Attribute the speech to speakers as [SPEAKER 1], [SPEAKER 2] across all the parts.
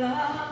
[SPEAKER 1] love.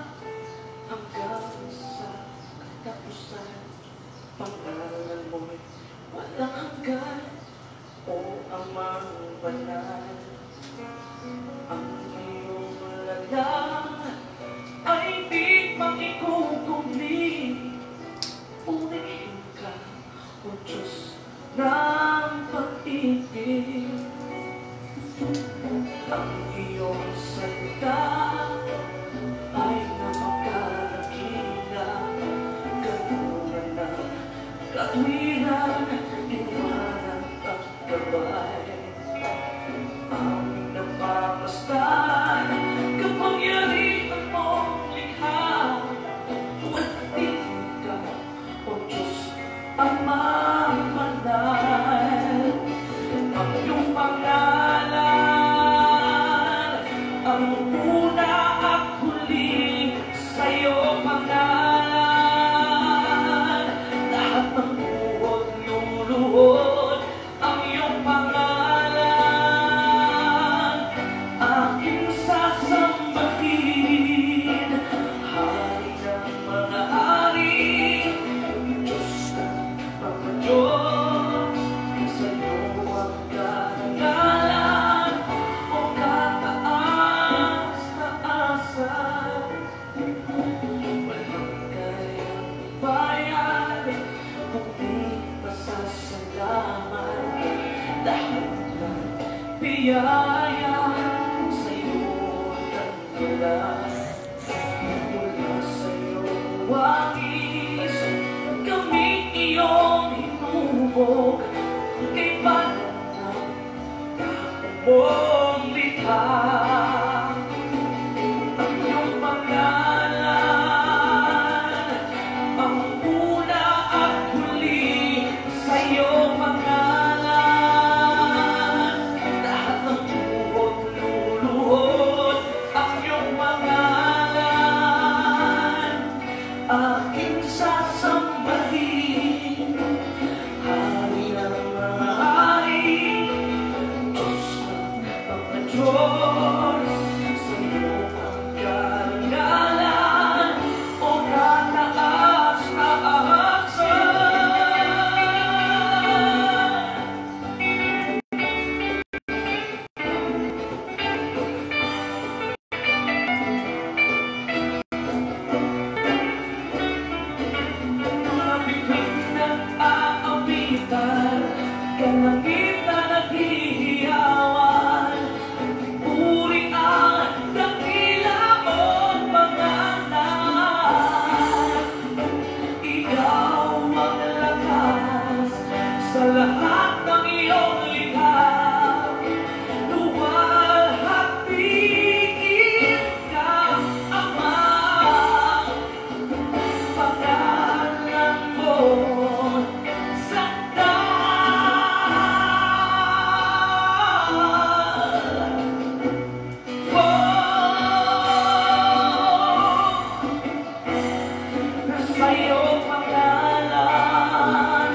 [SPEAKER 1] sa'yo pangalan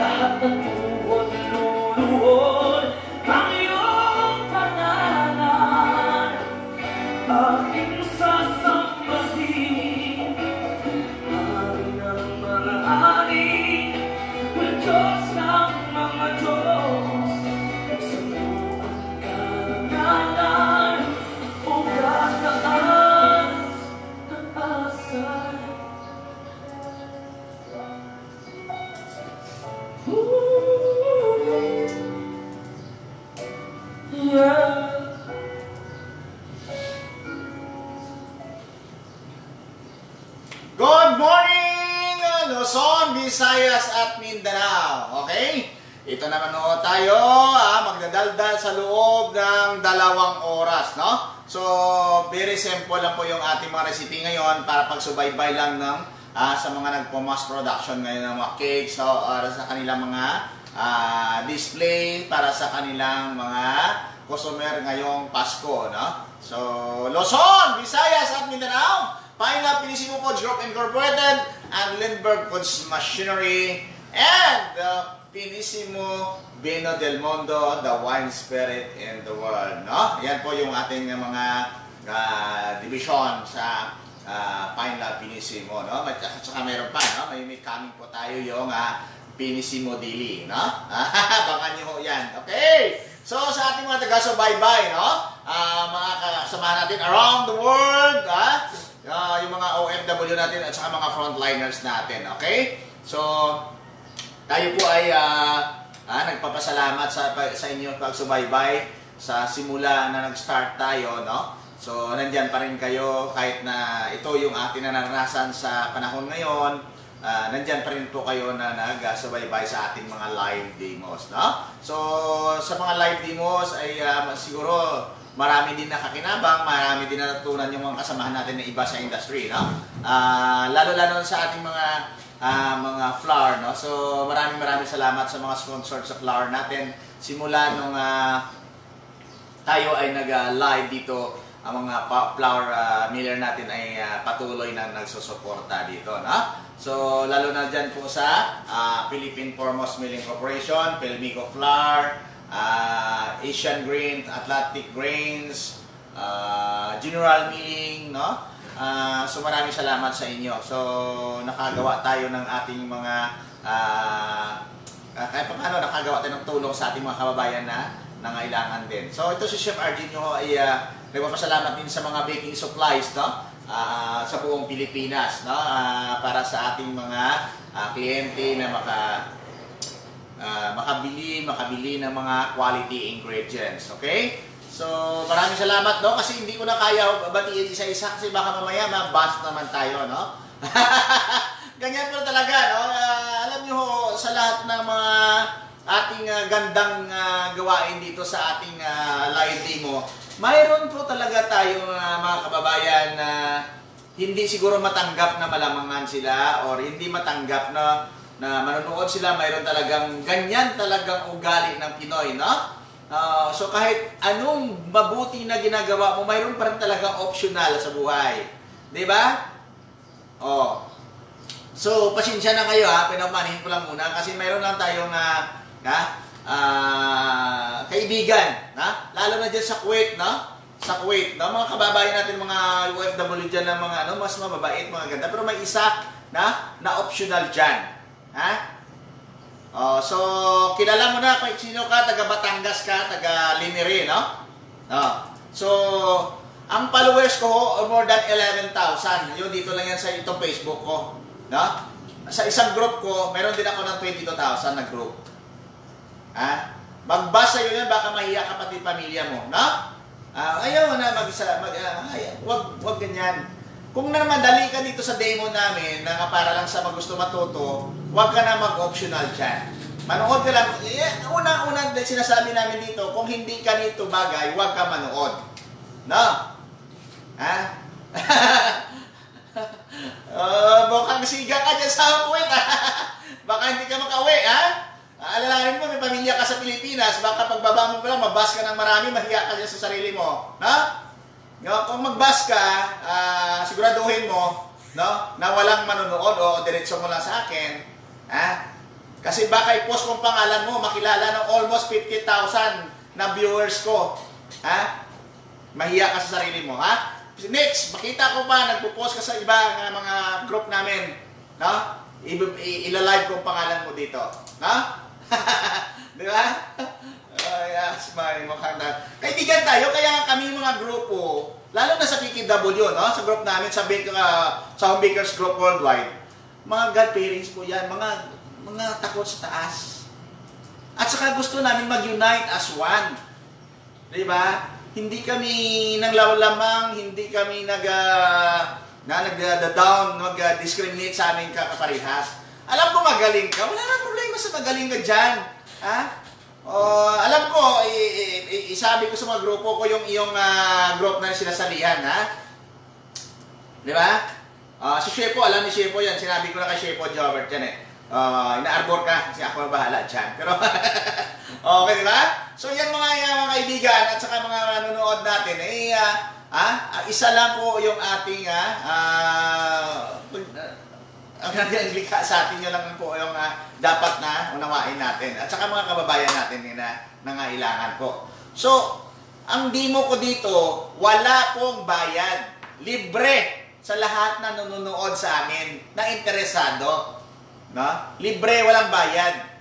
[SPEAKER 1] Lahat ng
[SPEAKER 2] Dito naman ho tayo, ah, magdadaldal sa loob ng dalawang oras, no? So, very simple lang po yung ating mga recipe ngayon para pagsubaybay lang ng ah, sa mga nagpo-mass production ngayon ng mga cakes so, uh, sa kanilang mga ah, display para sa kanilang mga customer ngayong Pasko, no? So, Luzon, Visayas at Mindanao, Painap Pinisimupo Group Incorporated, and Lindbergh Foods Machinery, and uh, Pinissimo Vino del Mondo, The Wine Spirit in the World. No? Yan po yung ating mga uh, division sa ah, uh, Pine Lab Pinissimo. No? At saka, meron pa, no? may, may coming po tayo yung ah, uh, Pinissimo Dili. No? Baka nyo yan. Okay! So sa ating mga taga, bye-bye. No? Uh, mga kasama natin around the world. Ah? Uh, yung mga OFW natin at saka mga frontliners natin. Okay? So, tayo po ay ah, ah, nagpapasalamat sa, sa inyong pagsubaybay sa simula na nag-start tayo, no? So, nandyan pa rin kayo kahit na ito yung ating naranasan sa panahon ngayon. ah, nandyan pa rin po kayo na nagsubaybay sa ating mga live demos, no? So, sa mga live demos ay ah, siguro marami din nakakinabang, marami din natutunan yung mga kasamahan natin na iba sa industry, no? Ah, lalo-lalo sa ating mga ah, mga flower, no? So, maraming maraming salamat sa mga sponsors sa flower natin. Simula nung ah, tayo ay nag-live dito, ang mga pa- flower ah, miller natin ay ah, patuloy na nagsusuporta dito, no? So, lalo na dyan po sa ah, Philippine Foremost Milling Corporation, Pelmico Flour, ah, Asian Grain, Atlantic Grains, ah, General Milling, no? Ah, so maraming salamat sa inyo. So nakagawa tayo ng ating mga ah ah, kahit pa paano nakagawa tayo ng tulong sa ating mga kababayan na nangailangan din. So ito si Chef Arjun nyo ay ah, nagpapasalamat din sa mga baking supplies no? Ah, sa buong Pilipinas no? Ah, para sa ating mga ah, kliyente na maka ah, makabili, makabili ng mga quality ingredients. Okay? So, maraming salamat, no? Kasi hindi ko na kaya batiin isa-isa kasi baka mamaya mabas naman tayo, no? Ganyan po talaga, no? Ah, alam nyo, sa lahat ng mga ating ah, gandang ah, gawain dito sa ating ah, live demo, mayroon po talaga tayong ah, mga kababayan na hindi siguro matanggap na malamangan sila or hindi matanggap na na manonood sila, mayroon talagang ganyan talagang ugali ng Pinoy, no? Ah, so kahit anong mabuti na ginagawa mo, mayroon pa rin talagang optional sa buhay. 'Di ba? Oh. So, pasensya na kayo ha, pinapanihin ko lang muna kasi mayroon lang tayong ah, ha, ah, kaibigan, ha? Lalo na diyan sa Kuwait, no? Sa Kuwait, no? Mga kababayan natin, mga OFW diyan na mga ano, mas mababait, mga ganda. Pero may isa na na optional diyan. Ha? Oh, so kilala mo na kung sino ka, taga Batangas ka, taga Limiri, no? Oh. So, ang followers ko more than 11,000. Yun dito lang yan sa itong Facebook ko, no? Sa isang group ko, meron din ako ng 22,000 na group. Ha? Magbasa yun yan, baka mahiya ka pati pamilya mo, no? Ah, ayaw na mag, mag ay, wag wag ganyan. Kung na madali ka dito sa demo namin na para lang sa magusto matuto, huwag ka na mag-optional dyan. Manood ka lang. Eh, Una-una sinasabi namin dito, kung hindi ka nito bagay, huwag ka manood. No? Ha? uh, mukhang siga ka dyan sa puwet, ha? Baka hindi ka makauwi, ha? Alalahanin mo, may pamilya ka sa Pilipinas, baka pagbaba mo pa lang, mabas ka ng marami, mahiya ka dyan sa sarili mo. No? No, kung magbas ka, ah, siguraduhin mo no, na walang manonood o diretso mo lang sa akin. Ha? Kasi baka i-post kong pangalan mo, makilala ng almost 50,000 na viewers ko. Ha? Mahiya ka sa sarili mo, ha? Next, makita ko pa, nagpo-post ka sa iba ng mga group namin. No? I- i- Ila-live ko ang pangalan mo dito. No? Di ba? Ay, yes, may mukhang na. Kaibigan tayo, kaya kami mga grupo, lalo na sa PKW, no? sa group namin, sa, Bake, uh, sa Home Bakers Group Worldwide, mga God parents po yan, mga, mga takot sa taas. At saka gusto namin mag-unite as one. Di ba? Hindi kami naglalamang, hindi kami nag, uh, na nag-down, mag-discriminate sa aming kakaparihas. Alam ko magaling ka, wala nang problema sa magaling ka dyan. Ha? Oh, alam ko, i- i- isabi ko sa mga grupo ko yung iyong ah, group na sinasalihan, ha? Di ba? Ah, si Shepo, alam ni Shepo yan. Sinabi ko na kay Shepo Jobert yan eh. Ah, ina-arbor ka, kasi ako ang bahala dyan. Pero, okay, di ba? So, yan mga, yan, mga kaibigan at saka mga nanonood natin, eh, ah, ah, isa lang po yung ating, ah, ah, ang ang likha sa atin yun lang po yung ah, dapat na unawain natin. At saka mga kababayan natin na nangailangan po. So, ang demo ko dito, wala pong bayad. Libre sa lahat na nanonood sa amin na interesado. No? Libre, walang bayad.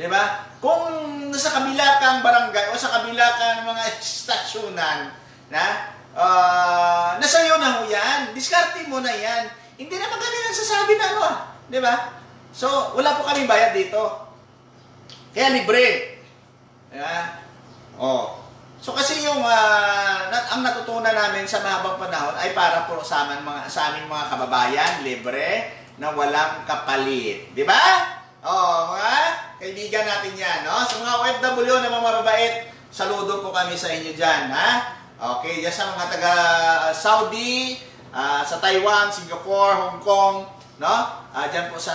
[SPEAKER 2] 'Di ba? Kung nasa kabila kang barangay o sa kabila kang mga estasyonan, na uh, nasa iyo na ho yan. Diskarte mo na yan. Hindi naman kami nagsasabi na ano ah. 'Di ba? So, wala po kaming bayad dito. Kaya libre. Yeah. Oh. So kasi yung uh, ang natutunan namin sa mahabang panahon ay para po sa amin mga sa aming mga kababayan libre na walang kapalit. Di ba? Oh, mga kaibigan natin 'yan, no? Sa mga OFW na mga mababait, saludo po kami sa inyo diyan, ha? Okay, diyan sa mga taga uh, Saudi, uh, sa Taiwan, Singapore, Hong Kong, no? Uh, diyan po sa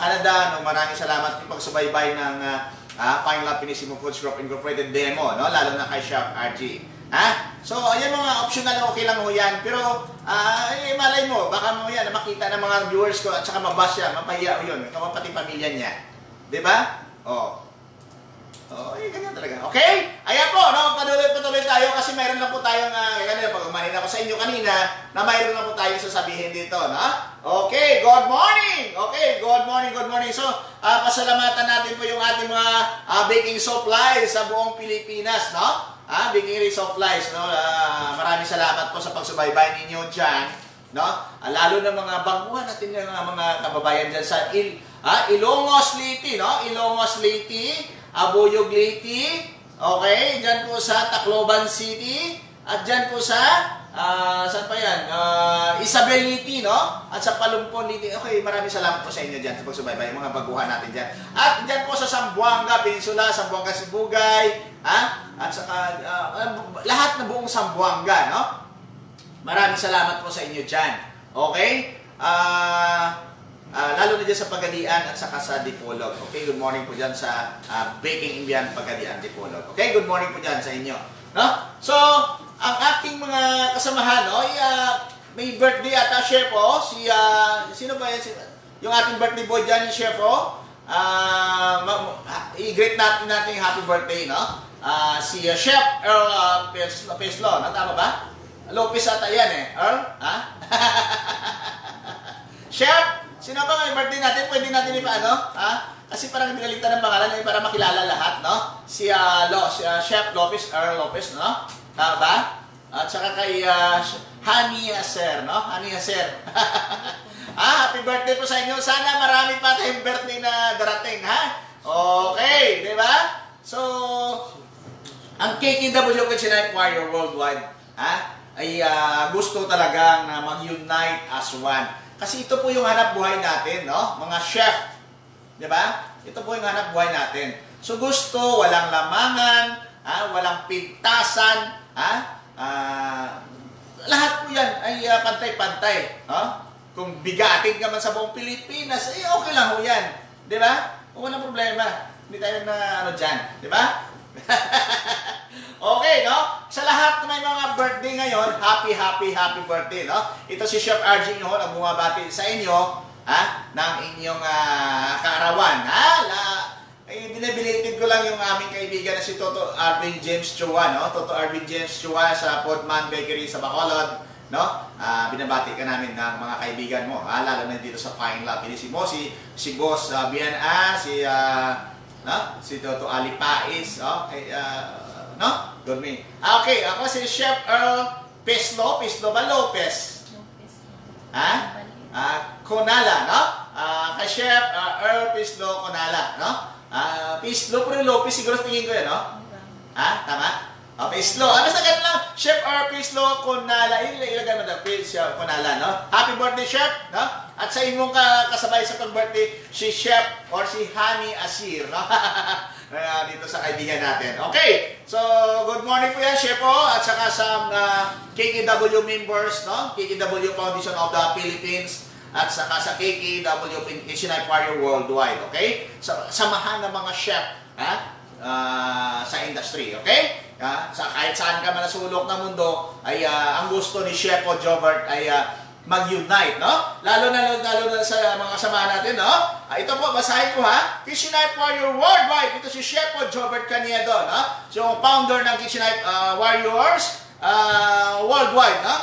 [SPEAKER 2] Canada, no? Maraming salamat po pagsubaybay ng uh, uh, Fine Love Pinissimo Foods Group Incorporated demo, no? Lalo na kay Chef RG. Ha? So, ayan mga optional, okay lang ho yan. Pero, uh, eh, malay mo, baka mo yan, makita ng mga viewers ko at saka mabash siya, mapahiya yun. Ikaw pati pamilya niya. Ba? Oh. Oh, eh, ganyan talaga. Okay? Ayan po, no? Patuloy-patuloy tayo kasi mayroon lang po tayong, uh, kanina, pag umanin ako sa inyo kanina, na mayroon lang po tayong sasabihin dito, no? Okay, good morning! Okay, good morning, good morning. So, uh, pasalamatan natin po yung ating mga uh, baking supplies sa buong Pilipinas, no? Ah, Big Iris of Lies, no? Uh, maraming salamat po sa pagsubaybay ninyo dyan, no? Uh, lalo na mga baguhan natin ng mga, mga kababayan dyan sa Il, ah, Ilongos Liti, no? Ilongos Liti, Abuyog Liti, okay? Dyan po sa Tacloban City, at dyan po sa, uh, saan pa yan? Uh, Isabel Liti, no? At sa Palumpon Liti. Okay, maraming salamat po sa inyo dyan sa pagsubaybay, mga baguhan natin dyan. At dyan po sa Sambuanga Peninsula, Sambuanga Sibugay, ha? At saka uh, lahat na buong Sambuanga, no? Maraming salamat po sa inyo diyan. Okay? Ah uh, uh, lalo na diyan sa Pagadian at saka sa Dipolog. Okay, good morning po diyan sa uh, Baking Indian Pagadian Dipolog. Okay, good morning po diyan sa inyo. No? So, ang ating mga kasamahan, no, ay, uh, may birthday ata chef oh, si uh, sino ba yan? Si, yung ating birthday boy diyan, chef oh. Uh, i-greet natin natin happy birthday, no? uh, si uh, Chef Earl uh, Peslo, Peslo, no? tama ba? Lopez ata yan eh. Earl? Ha? Chef, sino ba may birthday natin? Pwede natin ipaano? Ha? Kasi parang binalitan ng pangalan eh, para makilala lahat, no? Si, uh, Lo, si uh, Chef Lopez, Earl Lopez, no? Tama ba? At saka kay uh, Hani Aser, no? Hani Aser. ah, happy birthday po sa inyo. Sana marami pa tayong birthday na darating, ha? Okay, di ba? So, ang KKW Kitchenette Warrior Worldwide ha, ay uh, gusto talagang na mag-unite as one. Kasi ito po yung hanap buhay natin, no? Mga chef. 'Di ba? Ito po yung hanap buhay natin. So gusto, walang lamangan, ha, walang pintasan, ha? Uh, lahat po yan ay uh, pantay-pantay. No? Kung bigatin ka man sa buong Pilipinas, eh okay lang yan. Di ba? Walang problema. Hindi tayo na ano dyan. Di ba? okay, no? Sa lahat may mga birthday ngayon, happy, happy, happy birthday, no? Ito si Chef RG Inohon ang bumabati sa inyo, ha? Ng inyong uh, kaarawan, ha? La, ay, binibilitin ko lang yung aming kaibigan na si Toto Arvin James Chua, no? Toto Arvin James Chua sa Podman Bakery sa Bacolod, no? Uh, binabati ka namin ng mga kaibigan mo, ha? Lalo na dito sa Fine Love. Hindi si Mosi, si Boss uh, BNA, si... Uh, no? Si Toto Ali Pais, okay, uh, no? Good me. Ah, okay, ako si Chef Earl Peslo, Peslo ba Lopez? Ha? Ah, Conala, no? Ah, kay Chef uh, Earl Peslo Conala, no? Ah, Peslo pero Lopez siguro tingin ko 'yan, no? Ha? Tama? Oh, Peslo. Ah, basta ganun lang. Chef Earl Peslo Conala. Ilagay mo daw, Chef Conala, no? Happy birthday, Chef, no? At sa inyong kasabay sa pag-birthday, si Chef or si Hani Asir, no? dito sa kaibigan natin. Okay, so good morning po yan, Chef po, at saka sa uh, KKW members, no? KKW Foundation of the Philippines, at saka sa KKW Asian Aquarium Worldwide, okay? So, samahan ng mga chef, ha? Uh, sa industry, okay? Uh, sa kahit saan ka man nasulok ng mundo, ay uh, ang gusto ni Chef o Jobert ay uh, mag-unite, no? Lalo na lalo na sa mga kasama natin, no? Ah, ito po, basahin ko ha. Kitchen Knife Warrior Worldwide. Ito si Chef Jobert Caniedo, no? So, yung founder ng Kitchen Knife ah, Warriors ah, Worldwide, no?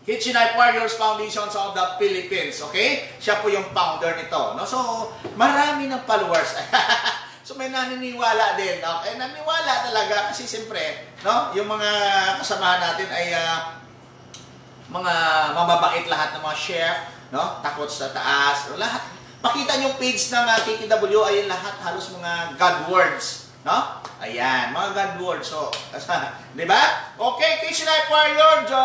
[SPEAKER 2] Kitchen Knife Warriors Foundation of the Philippines, okay? Siya po yung founder nito, no? So, marami ng followers. so, may naniniwala din, okay? Naniwala talaga kasi siyempre, no? Yung mga kasamahan natin ay ah, mga mamabait lahat ng mga chef, no? Takot sa taas, lahat. Pakita niyo page ng uh, KKW ay lahat halos mga God words, no? Ayan, mga God words. So, di ba? Okay, Kitchen Knife Warrior, jo,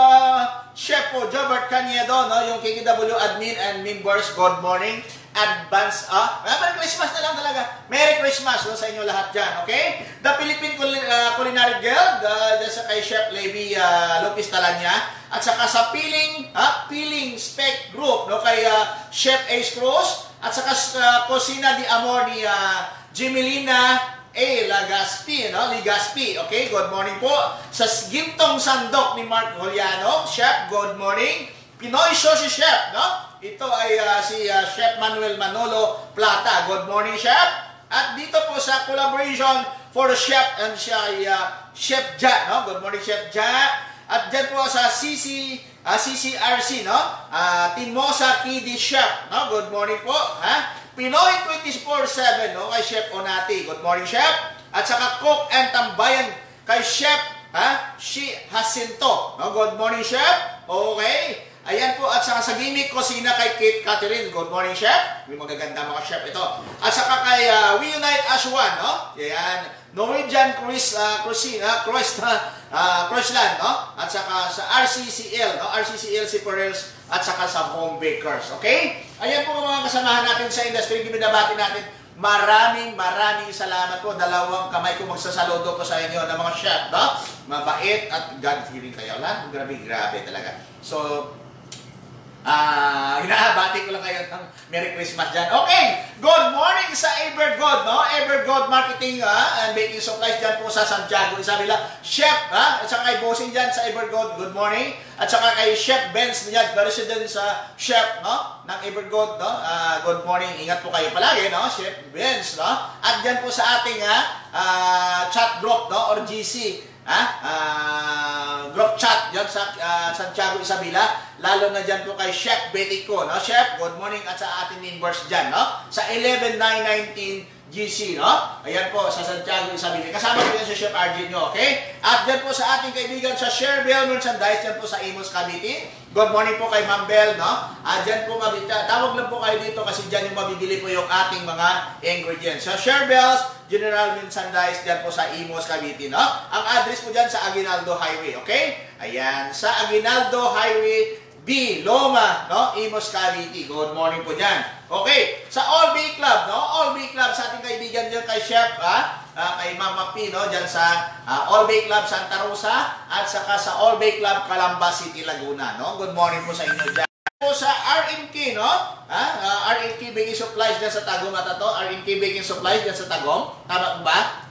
[SPEAKER 2] Chef po, Jobert Caniedo, no? Yung KKW admin and members, good morning. Advance, ah, Merry Christmas na lang talaga. Merry Christmas no, sa inyo lahat dyan, okay? The Philippine uh, Culinary Guild, uh, sa kay Chef Levy uh, Lopez Talanya, at saka sa Peeling, ha? Peeling Spec Group, no? Kay uh, Chef Ace Cruz, at saka sa uh, Cocina di Amor ni uh, Jimelina A. Lagaspi, no? Ligaspi, okay? Good morning po. Sa Gintong Sandok ni Mark Goliano, Chef, good morning. Pinoy Sushi Chef, no? Ito ay uh, si uh, Chef Manuel Manolo Plata. Good morning, Chef. At dito po sa collaboration for Chef and siya uh, Chef Ja, no? Good morning, Chef Ja. At dyan po sa CC, uh, CCRC, no? Uh, Timosa Kidi Chef, no? Good morning po, ha? Pinoy 24-7, no? Kay Chef Onati. Good morning, Chef. At saka Cook and Tambayan kay Chef, ha? Si Jacinto, no? Good morning, Chef. Okay. Ayan po, at saka sa gimmick kusina kay Kate Catherine. Good morning, Chef. May magaganda mga chef ito. At saka kay uh, We Unite as One, no? Ayan. Norwegian Cruise, uh, Cruisina, Cruise, uh, Cruiseland, no? At saka sa RCCL, no? RCCL Perels, at saka sa Home Bakers, okay? Ayan po mga kasamahan natin sa industry, binabati natin. Maraming maraming salamat po. Dalawang kamay ko magsasaludo ko sa inyo ng mga chef, no? Mabait at God-fearing kayo. Lahat, grabe, grabe talaga. So, Ah, uh, hinahabati ko lang kayo ng Merry Christmas dyan. Okay, good morning sa Evergod, no? Evergod Marketing uh, and Baking Supplies dyan po sa Santiago, Isabela. Chef, ha? At saka kay Bossing dyan sa Evergod, good morning. At saka kay Chef Benz dyan, resident sa Chef, no? Ng Evergod, no? Uh, good morning, ingat po kayo palagi, no? Chef Benz, no? At dyan po sa ating uh, uh, chat group, no? Or GC, ha? Uh, group chat dyan sa uh, Santiago Isabela. Lalo na dyan po kay Chef Betico, no? Chef, good morning at sa ating members dyan, no? Sa 11919 GC, no? Ayan po, sa Santiago Isabela. Kasama yan si Chef RG nyo, okay? At dyan po sa ating kaibigan sa Sherville Merchandise, dyan po sa Imos Cavite. Good morning po kay Ma'am Bell, no? At dyan po, mabita, tawag lang po kayo dito kasi dyan yung mabibili po yung ating mga ingredients. Sa Sherville's General Merchandise, dyan po sa Imos Cavite, no? Ang address po dyan sa Aguinaldo Highway, okay? Ayan, sa Aguinaldo Highway, B. Loma, no? Imos Cavite. Good morning po dyan. Okay, sa All Bay Club, no? All Bay Club sa ating kaibigan dyan kay Chef, ha? Uh, kay Mama P, no? Dyan sa uh, All Bay Club Santa Rosa at saka sa All Bay Club Calamba City, Laguna, no? Good morning po sa inyo dyan. Po sa RMK, no? Ha? Uh, RMK Baking Supplies dyan sa Tagum at ito. RMK Baking Supplies dyan sa Tagum. Tama ba?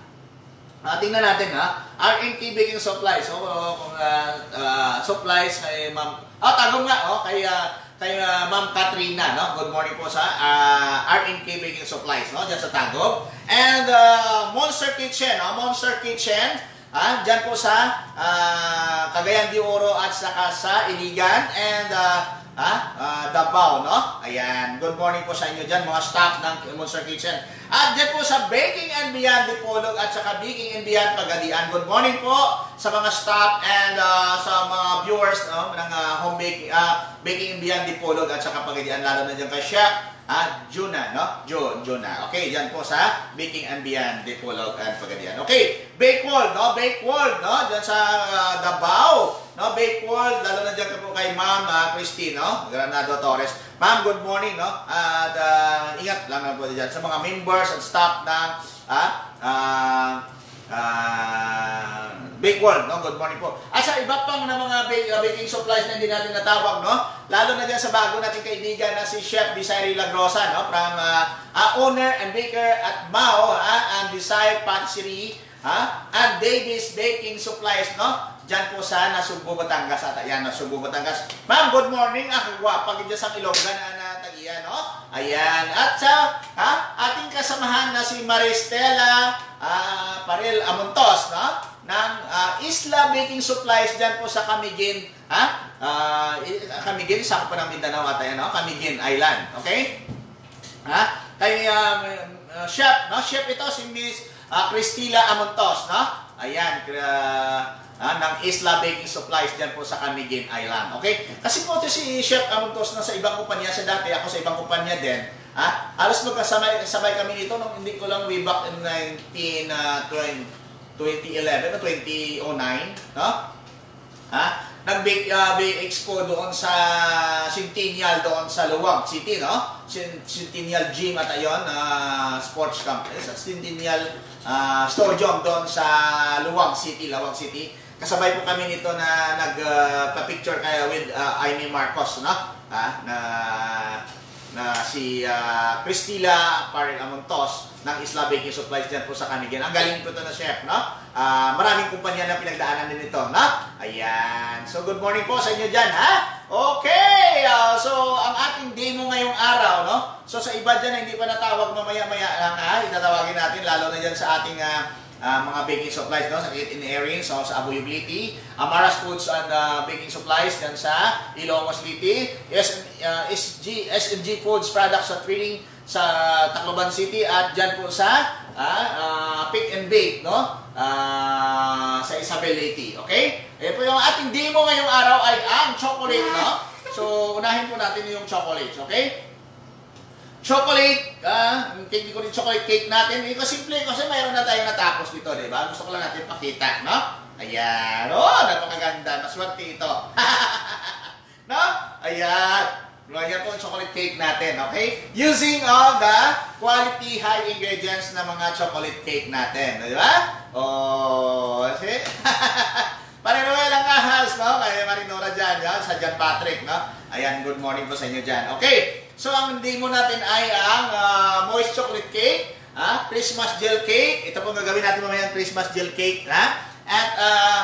[SPEAKER 2] Uh, tingnan natin ha. RMK Baking Supplies. So, uh, kung uh, uh, supplies kay Ma'am... Ah, oh, tagong nga. Oh, kay, uh, kay uh, Ma'am Katrina. No? Good morning po sa uh, RMK Baking Supplies. No? Diyan sa Tagum. And uh, Monster Kitchen. No? Monster Kitchen. Ah, diyan po sa uh, Cagayan de Oro at saka sa Iligan. And... Uh, ha? Uh, Davao, no? Ayan. Good morning po sa inyo dyan, mga staff ng Monster Kitchen. At dyan po sa Baking and Beyond Dipolog at saka Baking and Beyond Pagadian. Good morning po sa mga staff and uh, sa mga viewers no, ng uh, home baking, uh, Baking and Beyond Dipolog at saka Pagadian. Lalo na dyan kay Chef Ah, Juna, no? Jo, Juna. Okay, dyan po sa Baking and Beyond, Dipolog and Pagadian. Okay, Bake World, no? Bake World, no? Dyan sa uh, Davao, no? Bake World, lalo na dyan po kay Ma'am uh, Christine, no? Granado Torres. Ma'am, good morning, no? At uh, ingat lang po dyan sa mga members at staff ng ah, uh, uh, Bake World, no? Good morning po. At sa iba pang na mga uh, baking supplies na hindi natin natawag, no? Lalo na dyan sa bago nating kaibigan na si Chef Desiree Lagrosa, no? From uh, uh, owner and baker at Mao, uh, and Desire Patisserie, ha? And Davis Baking Supplies, no? Diyan po sa Nasugbo, Batangas. At ayan, Nasugbo, Batangas. Ma'am, good morning. Ah, gwapa. Gidya sa Ilongga na na tag Ayan. Ayan. At sa ha, ating kasamahan na si Maristela ah, Paril Amontos, no? ng ah, Isla Baking Supplies dyan po sa Camiguin, ha? Ah, i- Camiguin, sa pa ng Mindanao ata yan, no? Camiguin Island, okay? Ha? Kay um, uh, chef, no? Chef ito si Miss uh, Cristila Amontos, no? Ayan, uh, ah, ng Isla Baking Supplies dyan po sa Camiguin Island. Okay? Kasi po ito si Chef Amontos na sa ibang kumpanya siya dati, ako sa ibang kumpanya din. Ha? Halos magkasabay sabay kami nito nung hindi ko lang way back in 19, uh, 20, 2011 o 2009, no? Ha? Nag-bake uh, bake expo doon sa Centennial doon sa Luwag City, no? Cen- Centennial Gym at ayon, uh, sports camp. Eh, sa Centennial uh, Stadium doon sa Luwag City, Luwag City. Kasabay po kami nito na nagpa-picture kaya with uh, Amy Marcos, no? Ha? Na na si uh, Cristila Paril Amontos ng Isla Baking Supplies dyan po sa Camiguin. Ang galing po ito na chef, no? Ah, maraming kumpanya na pinagdaanan din ito, no? Ayan. So, good morning po sa inyo dyan, ha? Okay! ah, so, ang ating demo ngayong araw, no? So, sa iba dyan na hindi pa natawag mamaya-maya lang, ha? Itatawagin natin, lalo na dyan sa ating ah, ah, mga baking supplies, no? Sa Kit in Airing, so sa Ability, Amaras Foods and ah, Baking Supplies dyan sa Ilocos City, S, ah, SG, SNG Foods Products at Trading sa Tacloban City at dyan po sa ah, ah, Pick and Bake, no? Ah, sa Isabel Leyte, okay? Eh po yung ating demo ngayong araw ay ang chocolate, no? So, unahin po natin yung chocolates, okay? Chocolate, ah, cake ko rin chocolate cake natin. Eh, kasi simple kasi mayroon na tayong natapos dito, di ba? Gusto ko lang natin pakita, no? Ayan. Oh, napakaganda. Maswerte ito. no? Ayan. Ganyan po ang chocolate cake natin, okay? Using all the quality high ingredients na mga chocolate cake natin, di ba? Oh, see? Pare-Noel ang ahas, no? Kaya Marinora dyan, ya? sa John Patrick, no? Ayan, good morning po sa inyo dyan. Okay, so ang demo natin ay ang ah, moist chocolate cake, ah, Christmas gel cake. Ito po ang gagawin natin mamaya ang Christmas gel cake, ha? At ah,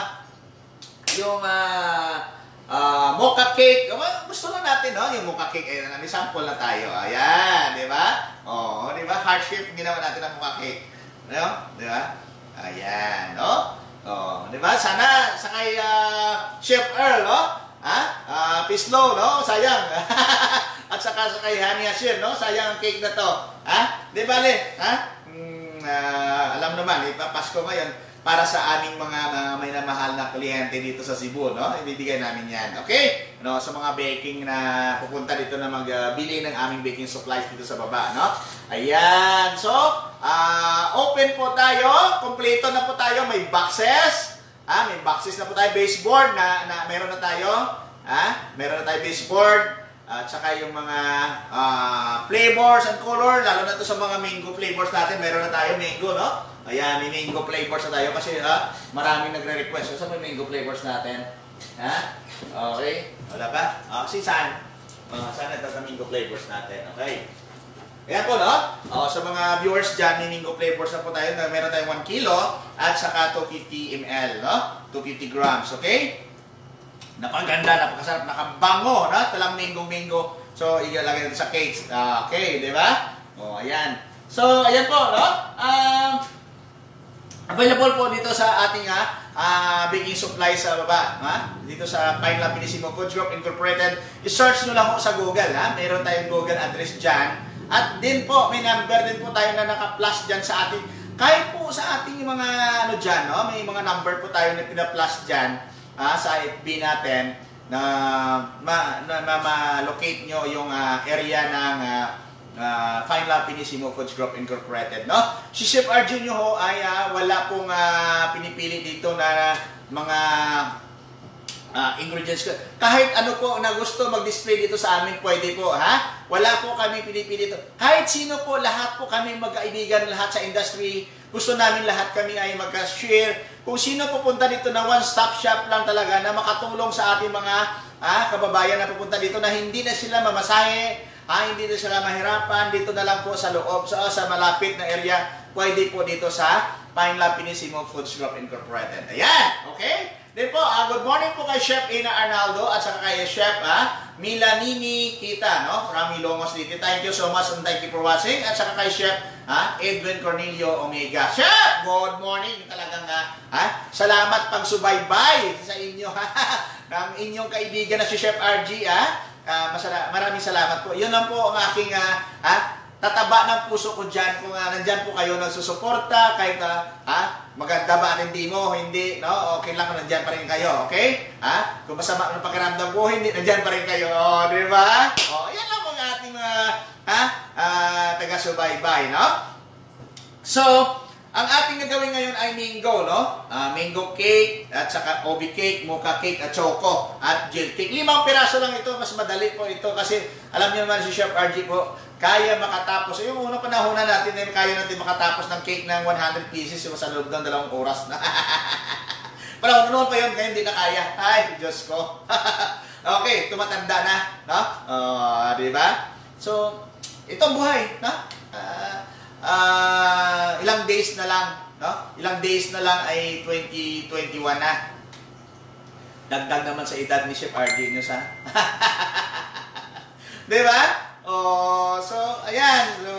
[SPEAKER 2] yung ah, ah, mocha cake, well, gusto lang natin, no? Yung mocha cake, ayun, may sample na tayo. Ayan, di ba? Oo, di ba? Heart shape, ginawa natin ang mocha cake. No? Di ba? Ayan, no? Oh, di ba? Sana sa kay ah, Chef Earl, no? Ha? Ah, Pislow, no? Sayang. At saka sa kay Honey Hashir, no? Sayang ang cake na to. Ha? Di ba, Le? Ha? Mm, ah, alam naman, ipapasko ngayon para sa aming mga, mga may namahal na kliyente dito sa Cebu, no? Ibibigay namin yan. Okay? No, sa mga baking na pupunta dito na magbili ng aming baking supplies dito sa baba, no? Ayan. So, ah, open po tayo. Kompleto na po tayo. May boxes. Ah, may boxes na po tayo. Baseboard na, na meron na tayo. Ah, meron na tayo baseboard. At saka yung mga ah, flavors and color, lalo na to sa mga mango flavors natin, meron na tayo mango, no? Ayan, may mango flavors na tayo kasi ha, maraming nagre-request. So, saan may mango flavors natin? Ha? Okay. Wala pa? Ah, kasi saan? Ah, saan ito sa mango flavors natin? Okay. Ayan po, no? Oh, sa mga viewers dyan, may mango flavors na po tayo. na Meron tayong 1 kilo at saka 250 ml, no? 250 grams, okay? Napaganda, napakasarap, nakabango, no? Talang mango-mango. So, ilalagay natin sa cakes. Ah, okay, di ba? O, ayan. So, ayan po, no? Um, available po dito sa ating ah, ah, baking supply sa baba. Ha? Dito sa Pine Lab Pinissimo Food Group Incorporated. I-search nyo lang po sa Google. Ha? Meron tayong Google address dyan. At din po, may number din po tayo na naka-plus dyan sa ating kahit po sa ating mga ano dyan, no? may mga number po tayo na pina-plus dyan ah, sa FB natin na ma, na, na ma-locate nyo yung ah, area ng ah, ah, Fine Lab Pinissimo Foods Group Incorporated. No? Si Chef Arjun nyo ho ay ah, wala pong ah, pinipili dito na mga ah, ingredients ko. Kahit ano po na gusto mag-display dito sa amin, pwede po, ha? Wala po kami pinipili dito. Kahit sino po, lahat po kami magkaibigan, lahat sa industry, gusto namin lahat kami ay magka-share. Kung sino pupunta dito na one-stop shop lang talaga na makatulong sa ating mga ah, kababayan na pupunta dito na hindi na sila mamasahe, ah, hindi na sila mahirapan, dito na lang po sa loob, sa, sa malapit na area, pwede po dito sa Pine Lab Pinissimo Foods Group Incorporated. Ayan, okay? Then po, ah, good morning po kay Chef Ina Arnaldo at saka kay Chef ah, Milanini Kita, no? From Ilongos City. Thank you so much and thank you for watching. At saka kay Chef ah, Edwin Cornelio Omega. Chef, good morning. Talagang ah, ah, salamat pang subaybay sa inyo. ha? ng inyong kaibigan na si Chef RG. Ah. Ah, masala, maraming salamat po. Yun lang po ang aking ah, ah, tataba ng puso ko dyan kung uh, nandyan po kayo nagsusuporta kahit na ha, maganda ba hindi mo, hindi, no? Okay lang kung nandyan pa rin kayo, okay? Ha? Kung masama ang pakiramdam ko, hindi, nandyan pa rin kayo, oh, di ba? Oh, yan lang mga ating mga ha, ah, taga-subaybay, no? So, ang ating gagawin ngayon ay mango, no? Ah, mango cake, at saka obi cake, mocha cake, at choco, at gel cake. Limang piraso lang ito, mas madali po ito kasi alam niyo naman si Chef RG po, kaya makatapos. Yung unang panahon na natin, eh, kaya natin makatapos ng cake ng 100 pieces yung sa loob ng dalawang oras na. Pero noon pa yun, ngayon hindi na kaya. Ay, Diyos ko. okay, tumatanda na, no? Uh, di ba? So, itong buhay, no? Ah, ah, ilang days na lang, no? Ilang days na lang ay 2021 na. Dagdag naman sa edad ni Chef RJ nyo sa. Di ba? Oh, so, ayan. So,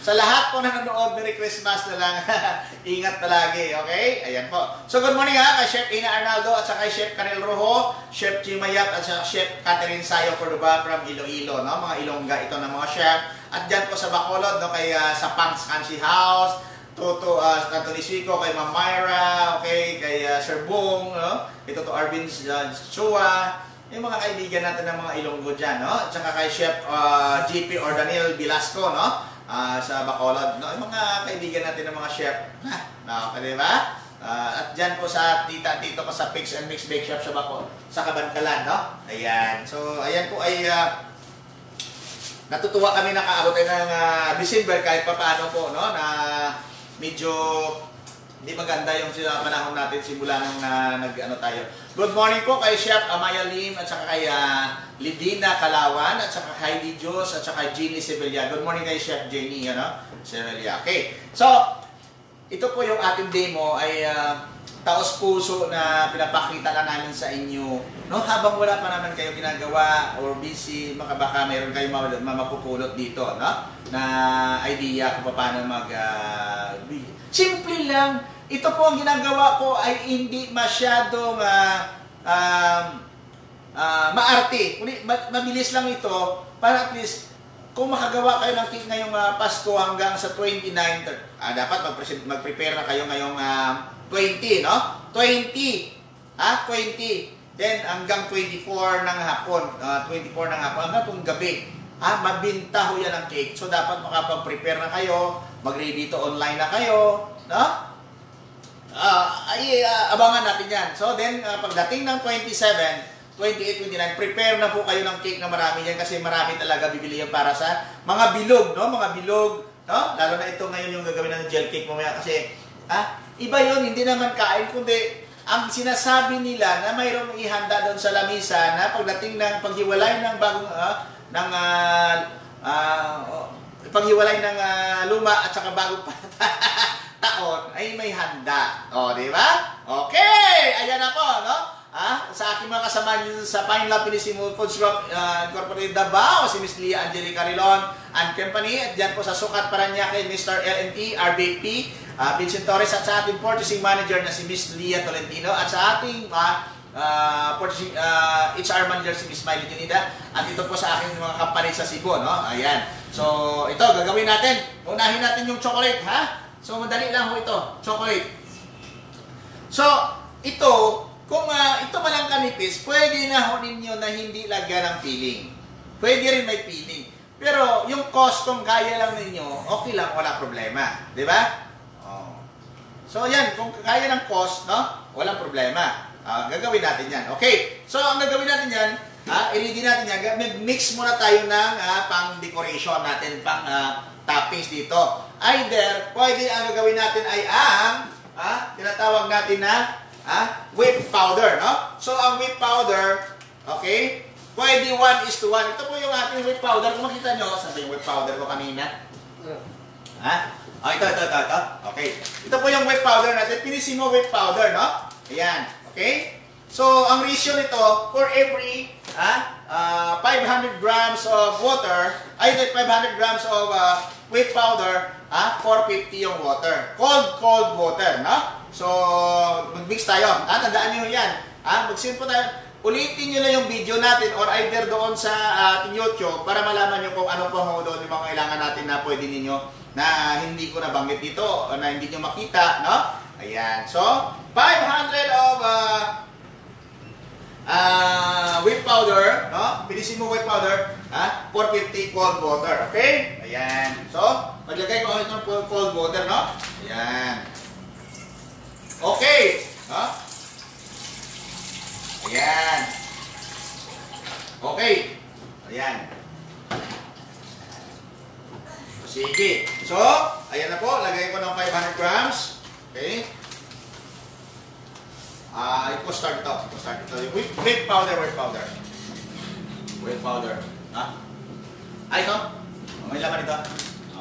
[SPEAKER 2] sa lahat po na nanonood, Merry Christmas na lang. Ingat palagi, okay? Ayan po. So, good morning ha, kay Chef Ina Arnaldo at saka Chef Karel Rojo, Chef Chimayap at saka Chef Catherine Sayo Cordoba from Iloilo, no? Mga Ilongga ito ng mga chef. At dyan po sa Bacolod, no? Kay uh, sa Pang's Kansi House, Toto uh, Anthony Sico, kay Ma'am Myra, okay, kay uh, Sir Bong, no? Kay Toto Arvin uh, Chua, yung mga kaibigan natin ng mga Ilonggo dyan, no? At saka kay Chef uh, GP or Daniel Velasco, no? Ah, sa Bacolod, no? Yung mga kaibigan natin ng mga chef, ha? No, di ba? Ah, at dyan po sa tita tito ko sa Pigs and Mix Bake Shop sa Bacol, sa Kabankalan, no? Ayan. So, ayan po ay ah, natutuwa kami nakaabot tayo ng ah, December kahit pa paano po, no? Na medyo hindi maganda yung sila panahon natin simula nung na nag ano tayo. Good morning po kay Chef Amaya Lim at saka kay ah, Lidina Kalawan at saka Heidi Dios at saka Jeannie Sevilla. Good morning kay Chef Jenny, ano? Sevilla. Okay. So, ito po yung ating demo ay ah, taos puso na pinapakita na namin sa inyo. No, habang wala pa naman kayo ginagawa or busy, baka baka mayroon kayong ma- ma- mapupulot dito, no? Na idea kung paano mag bi- Simple lang. Ito po ang ginagawa ko ay hindi masyadong ah, um, ah, maarte. Mabilis lang ito para at least kung makagawa kayo ng cake ngayong ah, Pasko hanggang sa 29, ah, dapat mag- mag-prepare na kayo ngayong ah, 20, no? 20. Ha? 20. Then hanggang 24 ng hapon, ah, 24 ng hapon, hanggang itong gabi. Ah, mabinta ho yan ang cake. So dapat makapag-prepare na kayo, mag-ready to online na kayo, no? Ah, ay ah, abangan natin 'yan. So then ah, pagdating ng 27, 28, 29, prepare na po kayo ng cake na marami yan kasi marami talaga bibili yan para sa mga bilog, no? Mga bilog, no? Lalo na ito ngayon yung gagawin ng gel cake mamaya kasi ha? Iba 'yon, hindi naman kain kundi ang sinasabi nila na mayroong ihanda doon sa lamisa na pagdating ng paghiwalay ng bagong ah, ng ah, ah, oh, paghiwalay ng ah, luma at saka bagong taon ay may handa. O, di ba? Okay! Ayan na po, no? Ah, sa aking mga kasama dito sa Pine Lab Pinissimo Foods Group uh, Incorporated Davao, si Miss Lia Angelica Rilon and Company. At dyan po sa Sukat Paranaque, Mr. LNT, RBP, uh, Vincent Torres at sa ating purchasing manager na si Miss Lia Tolentino at sa ating uh, uh, uh, HR manager si Miss Miley Tinida at ito po sa aking mga company sa Cebu, no? Ayan. So, ito, gagawin natin. Unahin natin yung chocolate, ha? So, madali lang ho ito. Chocolate. So, ito, kung uh, ito malang kanipis, pwede na ho ninyo na hindi lagyan ng filling. Pwede rin may filling. Pero, yung kung kaya lang ninyo, okay lang, wala problema. Di ba? Oh. So, yan, kung kaya ng cost, no? Walang problema. Ah, gagawin natin yan. Okay. So, ang gagawin natin yan, ah, i-ready natin yan. Mix muna tayo ng ah, pang-decoration natin, pang ah, toppings dito. Either, pwede ang gagawin natin ay ang, ah, tinatawag natin na, ah, whipped powder, no? So, ang whipped powder, okay, pwede 1 is to 1. Ito po yung ating whipped powder. Kung makita nyo, saan ba yung whipped powder ko kanina? Ha? Oh, ito, ito, ito, ito. Okay. Ito po yung whipped powder natin. Pinisimo whipped powder, no? Ayan. Okay? So, ang ratio nito, for every ah, ah, 500 grams of water, ay, hindi, 500 grams of ah, wheat powder, ah, 450 yung water. Cold, cold water, no? So, mag-mix tayo. Ah, tandaan nyo yan. Ah, po tayo. Ulitin nyo na yung video natin or either doon sa ating YouTube para malaman nyo kung ano po doon yung mga kailangan natin na pwede ninyo na hindi ko nabanggit dito o na hindi nyo makita, no? Ayan. So, 500 of uh, uh, wheat powder, no? Pilisin mo wheat powder, ha? 450 cold water, okay? Ayan. So, maglagay ko ito ng cold water, no? Ayan. Okay. No? Ayan. Okay. Ayan. Sige. So, ayan na po. Lagay ko ng 500 grams. Okay. Ah, ito start ito. Ito start ito. Wheat, powder, wheat powder. Wheat powder. Ha? Ah, ito? Oh, May laman ito?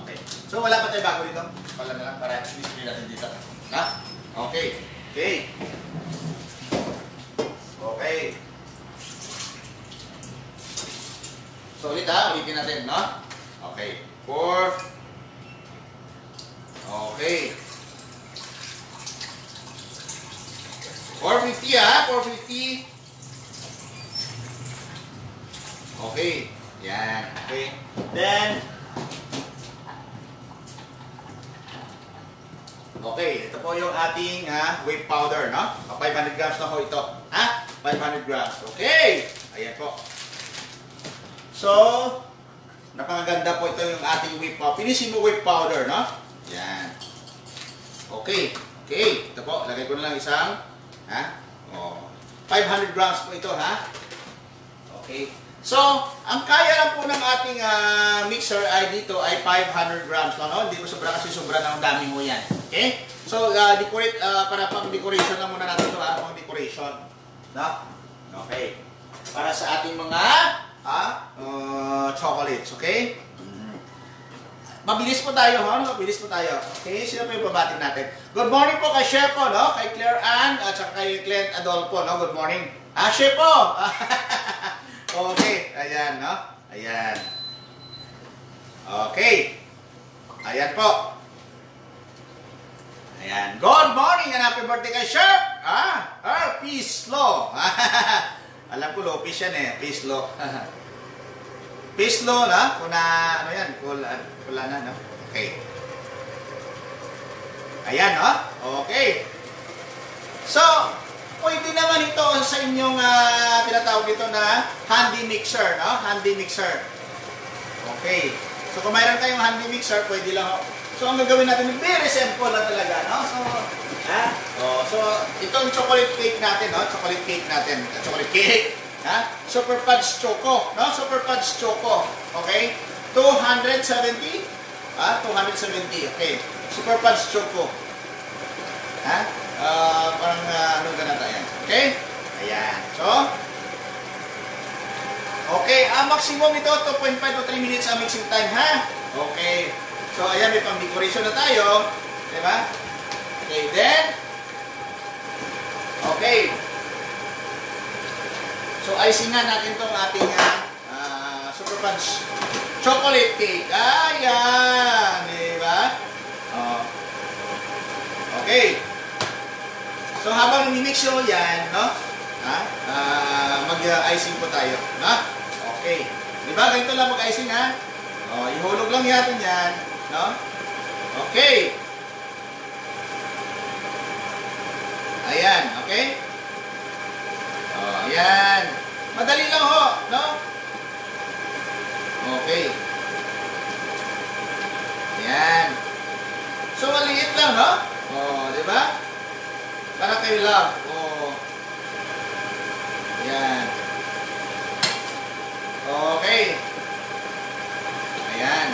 [SPEAKER 2] Okay. So, wala pa tayo bago dito? Wala na lang para display natin dito. Ha? Okay. Okay. Okay. So, ulit ha. Ulitin natin, no? Okay. Four. Okay. 450 ha, 450. Okay. Yan. Okay. Then, Okay, ito po yung ating ha, whey powder, no? 500 grams na ho ito. Ha? 500 grams. Okay! Ayan po. So, napakaganda po ito yung ating whey powder. Finisin mo whey powder, no? Yan. Okay. Okay. Ito po, lagay ko na lang isang Ha? Oh. 500 grams po ito, ha? Okay. So, ang kaya lang po ng ating ah, mixer ay dito ay 500 grams lang. No? Hindi mo sobra kasi sobra ng dami mo yan. Okay? So, ah, decorate, ah, para pang decoration lang muna natin ito, ha? Pang decoration. No? Okay. Para sa ating mga ah, uh, chocolates, okay? Mabilis po tayo, ha? Mabilis po tayo. Okay, sino po yung babating natin? Good morning po kay Shepo, no? Kay Claire Ann at saka kay Clint Adolfo, no? Good morning. Ah, Shepo! okay, ayan, no? Ayan. Okay. Ayan po. Ayan. Good morning and happy birthday kay Sherp! Ah, ah, peace law. Alam ko, low peace yan eh. Peace law. peace law, na? Kung na, ano yan, kung, wala na, no? Okay. Ayan, no? Okay. So, pwede naman ito sa inyong uh, tinatawag ito na handy mixer, no? Handy mixer. Okay. So, kung mayroon kayong handy mixer, pwede lang. So, ang gagawin natin, very simple lang talaga, no? So, ha? Oh, so, itong chocolate cake natin, no? Chocolate cake natin. Chocolate cake. Ha? Super Fudge Choco, no? Super Fudge Choco. Okay? 270. Ha? 270. Okay. Super Fudge Choco. Ha? Uh, parang uh, ano ganata yan. Okay? Ayan. So, okay. Ang maximum ito, 2.5 to 3 minutes ang mixing time, ha? Okay. So, ayan, may pang decoration na tayo. Diba? Okay, then, okay. So, icing na natin itong ating uh, Super Punch chocolate cake. Ayan! Diba? Oh. Okay. So, habang nami-mix nyo yan, no? Ha? Uh, mag-icing po tayo. No? Okay. Diba? Ganito lang mag-icing, ha? Oh, ihulog lang natin yan. No? Okay. Ayan. Okay? Oh, ayan. Madali lang ho, no? Okay. Ayan. So, maliit lang, no? Oh, di ba? Para kayo lang. Oh. Ayan. Okay. Ayan.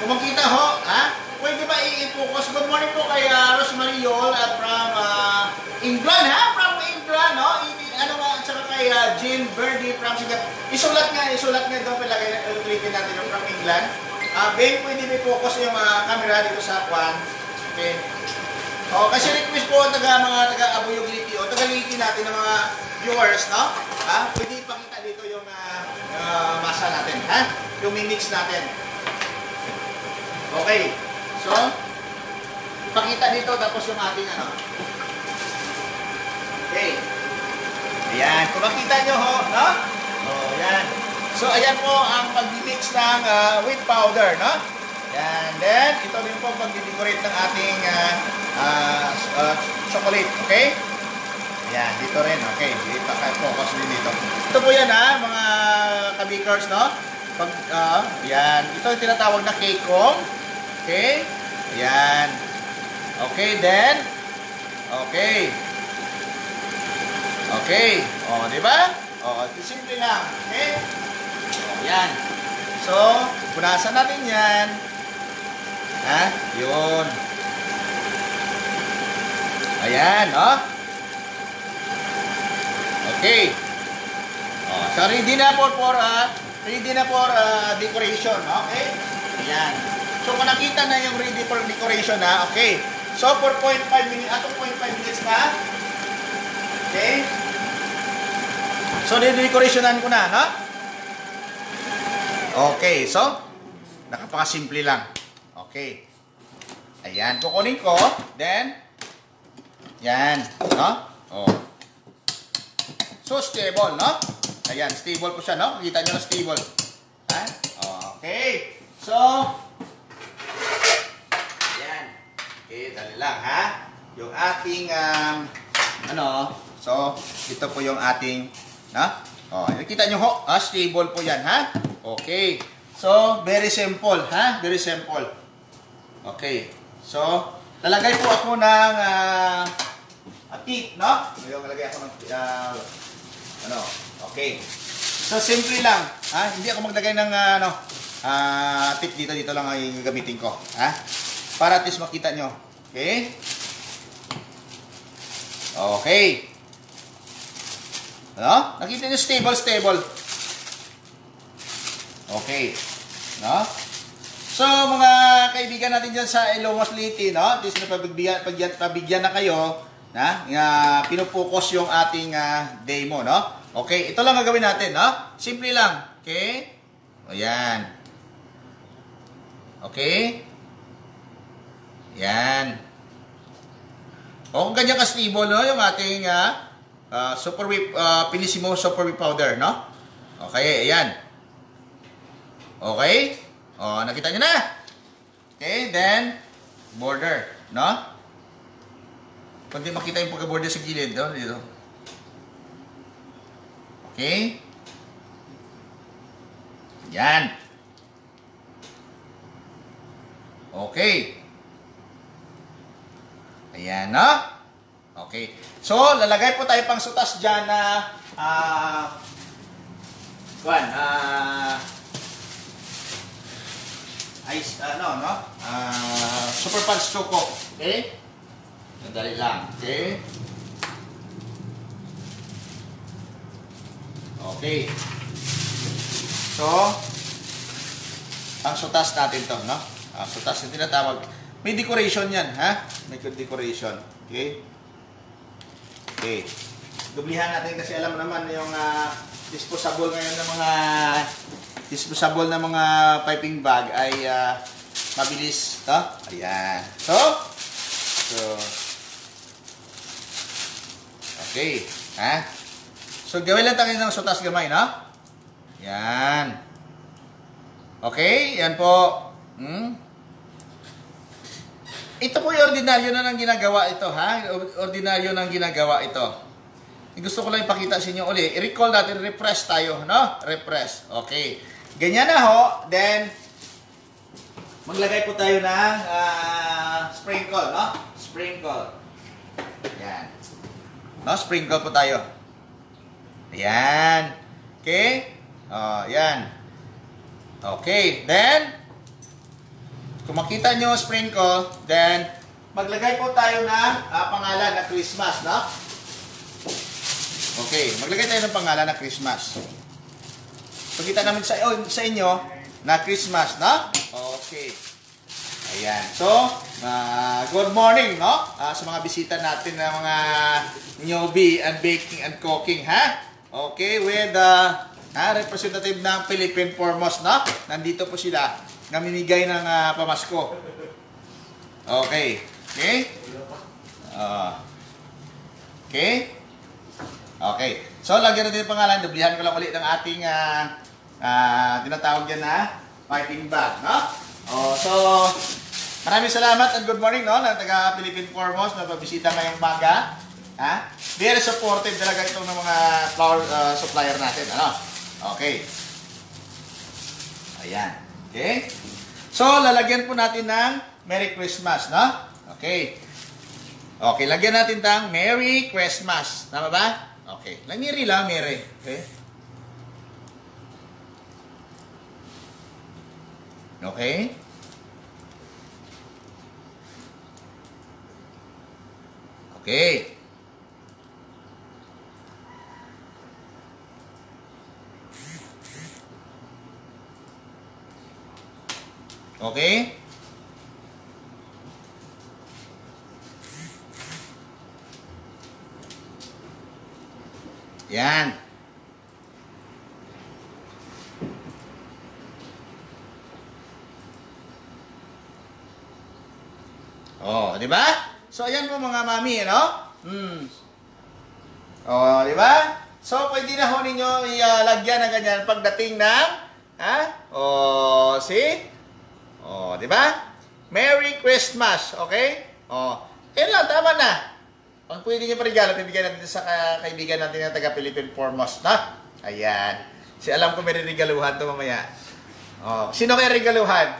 [SPEAKER 2] Kung ho, ha? Pwede ba i-focus? Good morning po kay uh, Rosemary Yol at from uh, England, ha? From England, no? I ano nga, tsaka kay uh, Jean Birdie from Singapore. Isulat nga, isulat nga doon, palagay na ulitin natin yung from England. Uh, Ben, pwede may focus yung uh, camera dito sa kwan. Okay. Oh, kasi request po ang taga mga taga Abuyugliti o taga Liti natin ng mga viewers, no? Ha? Pwede ipakita dito yung ah, ah, masa natin, ha? Yung mix natin. Okay. So, ipakita dito tapos yung ating ano. Okay. Ayan, kung makita nyo ho, no? Oh, ayan. So, ayan po ang pag-mix ng ah, wheat powder, no? Yan. Then, ito din po pag-decorate ng ating ah, ah, ah, chocolate, okay? Ayan, dito rin, okay. Dito, focus din dito. Ito po yan, ha, mga kabikers, no? Pag, ah, yan. Ito yung tinatawag na cake kong. Okay? Ayan. Okay, then, okay. Okay. O, di ba? O, simple lang. Okay? O, yan. So, punasan natin yan. Ha? Yun. Ayan, o. Okay. O, so ready na for, for uh, ready na for uh, decoration. Okay? Ayan. So, kung nakita na yung ready for decoration na, okay. So, 4.5 minutes, ah, 2.5 minutes na. Okay? So, didecorationan ko na, no? Okay, so, nakapakasimple lang. Okay. Ayan, kukunin ko. Then, yan, no? Oh. So, stable, no? Ayan, stable po siya, no? Kita nyo na stable. Ha? Okay. So, ayan. Okay, dali lang, ha? Yung ating, um, ano, so, ito po yung ating, na? Oh, nakita nyo ho, ah, stable po yan, ha? Okay. So, very simple, ha? Very simple. Okay. So, lalagay po ako ng uh, teeth, no? Ngayon, lalagay ako ng, uh, ano, okay. So, simple lang, ha? Hindi ako maglagay ng, uh, ano, uh, tip dito, dito lang ang gagamitin ko, ha? Para at least makita nyo. Okay? Okay. Ano? Nakita nyo stable, stable. Okay. No? So, mga kaibigan natin dyan sa Ilomos Liti, no? At least napabigyan, pabigyan, pabigyan na kayo na uh, pinupokus yung ating uh, demo, no? Okay, ito lang gagawin natin, no? Simple lang. Okay? O, yan. Okay? Yan. O, kung ganyan ka-stable, no? Yung ating uh, uh, super whip, uh, Pinissimo super whip powder, no? Okay, ayan. Okay? O, nakita nyo na. Okay, then, border, no? Kung di makita yung pagka-border sa gilid, no? Dito. Okay? Yan. Okay. Ayan, no? Okay. So, lalagay po tayo pang sutas dyan na ah uh, ah ice, ano, no? Uh, super punch choco. Okay? Madali lang. Okay? Okay. So, ang sutas natin to, no? Ang sutas na tinatawag. May decoration yan, ha? May decoration. Okay? Okay. Dublihan natin kasi alam naman yung uh, disposable ngayon ng mga disposable na mga piping bag ay uh, mabilis. To? Ayan. So, so, okay. Ha? So, gawin lang tayo ng sutas gamay, no? Yan. Okay, yan po. Hmm? Ito po yung ordinaryo na nang ginagawa ito, ha? Ordinaryo nang ginagawa ito. Gusto ko lang ipakita sa inyo uli. I-recall natin, refresh tayo, no? Refresh. Okay. Ganyan na ho. Then, maglagay po tayo ng uh, sprinkle, no? Sprinkle. Yan. No? Sprinkle po tayo. Ayan. Okay? Oh, yan. Okay. Then, kung makita nyo sprinkle, then, maglagay po tayo ng uh, pangalan na Christmas, no? Okay, maglagay tayo ng pangalan na Christmas. Pagkita namin sa, oh, sa inyo na Christmas, no? Okay. Ayan. So, ah, good morning, no? Ah, sa mga bisita natin na mga newbie and baking and cooking, ha? Okay, with the ah, representative ng Philippine Foremost, no? Nandito po sila. Namimigay ng ah, pamasko. Okay. Okay? Ah. okay? Okay. So, lagyan natin yung pangalan. Dublihan ko lang ulit ng ating ah, ah, tinatawag yan na fighting bag, no? Oh, so, maraming salamat and good morning, no? Ng taga Philippine Foremost na pabisita ngayong maga. Ha? Very supportive talaga itong ng mga flower ah, supplier natin, ano? Okay. Ayan. Okay? So, lalagyan po natin ng Merry Christmas, no? Okay. Okay, lagyan natin tang Merry Christmas. Tama ba? Okay. Langiri lang, Merry. Okay? Okay? Okay. Okay? Yan. Oh, di ba? So, ayan po mga mami, ano? Hmm. Oh, di ba? So, pwede na ho ninyo ilagyan ng ganyan pagdating ng, ha? Oh, see? Oh, di ba? Merry Christmas, okay? Oh, yan lang, tama na. Ang pwede niyo regalo, bibigyan natin sa ka- kaibigan natin ng taga Philippine Foremost, na? Ayan. Si alam ko may regaluhan to mamaya. Oh, sino kaya regaluhan?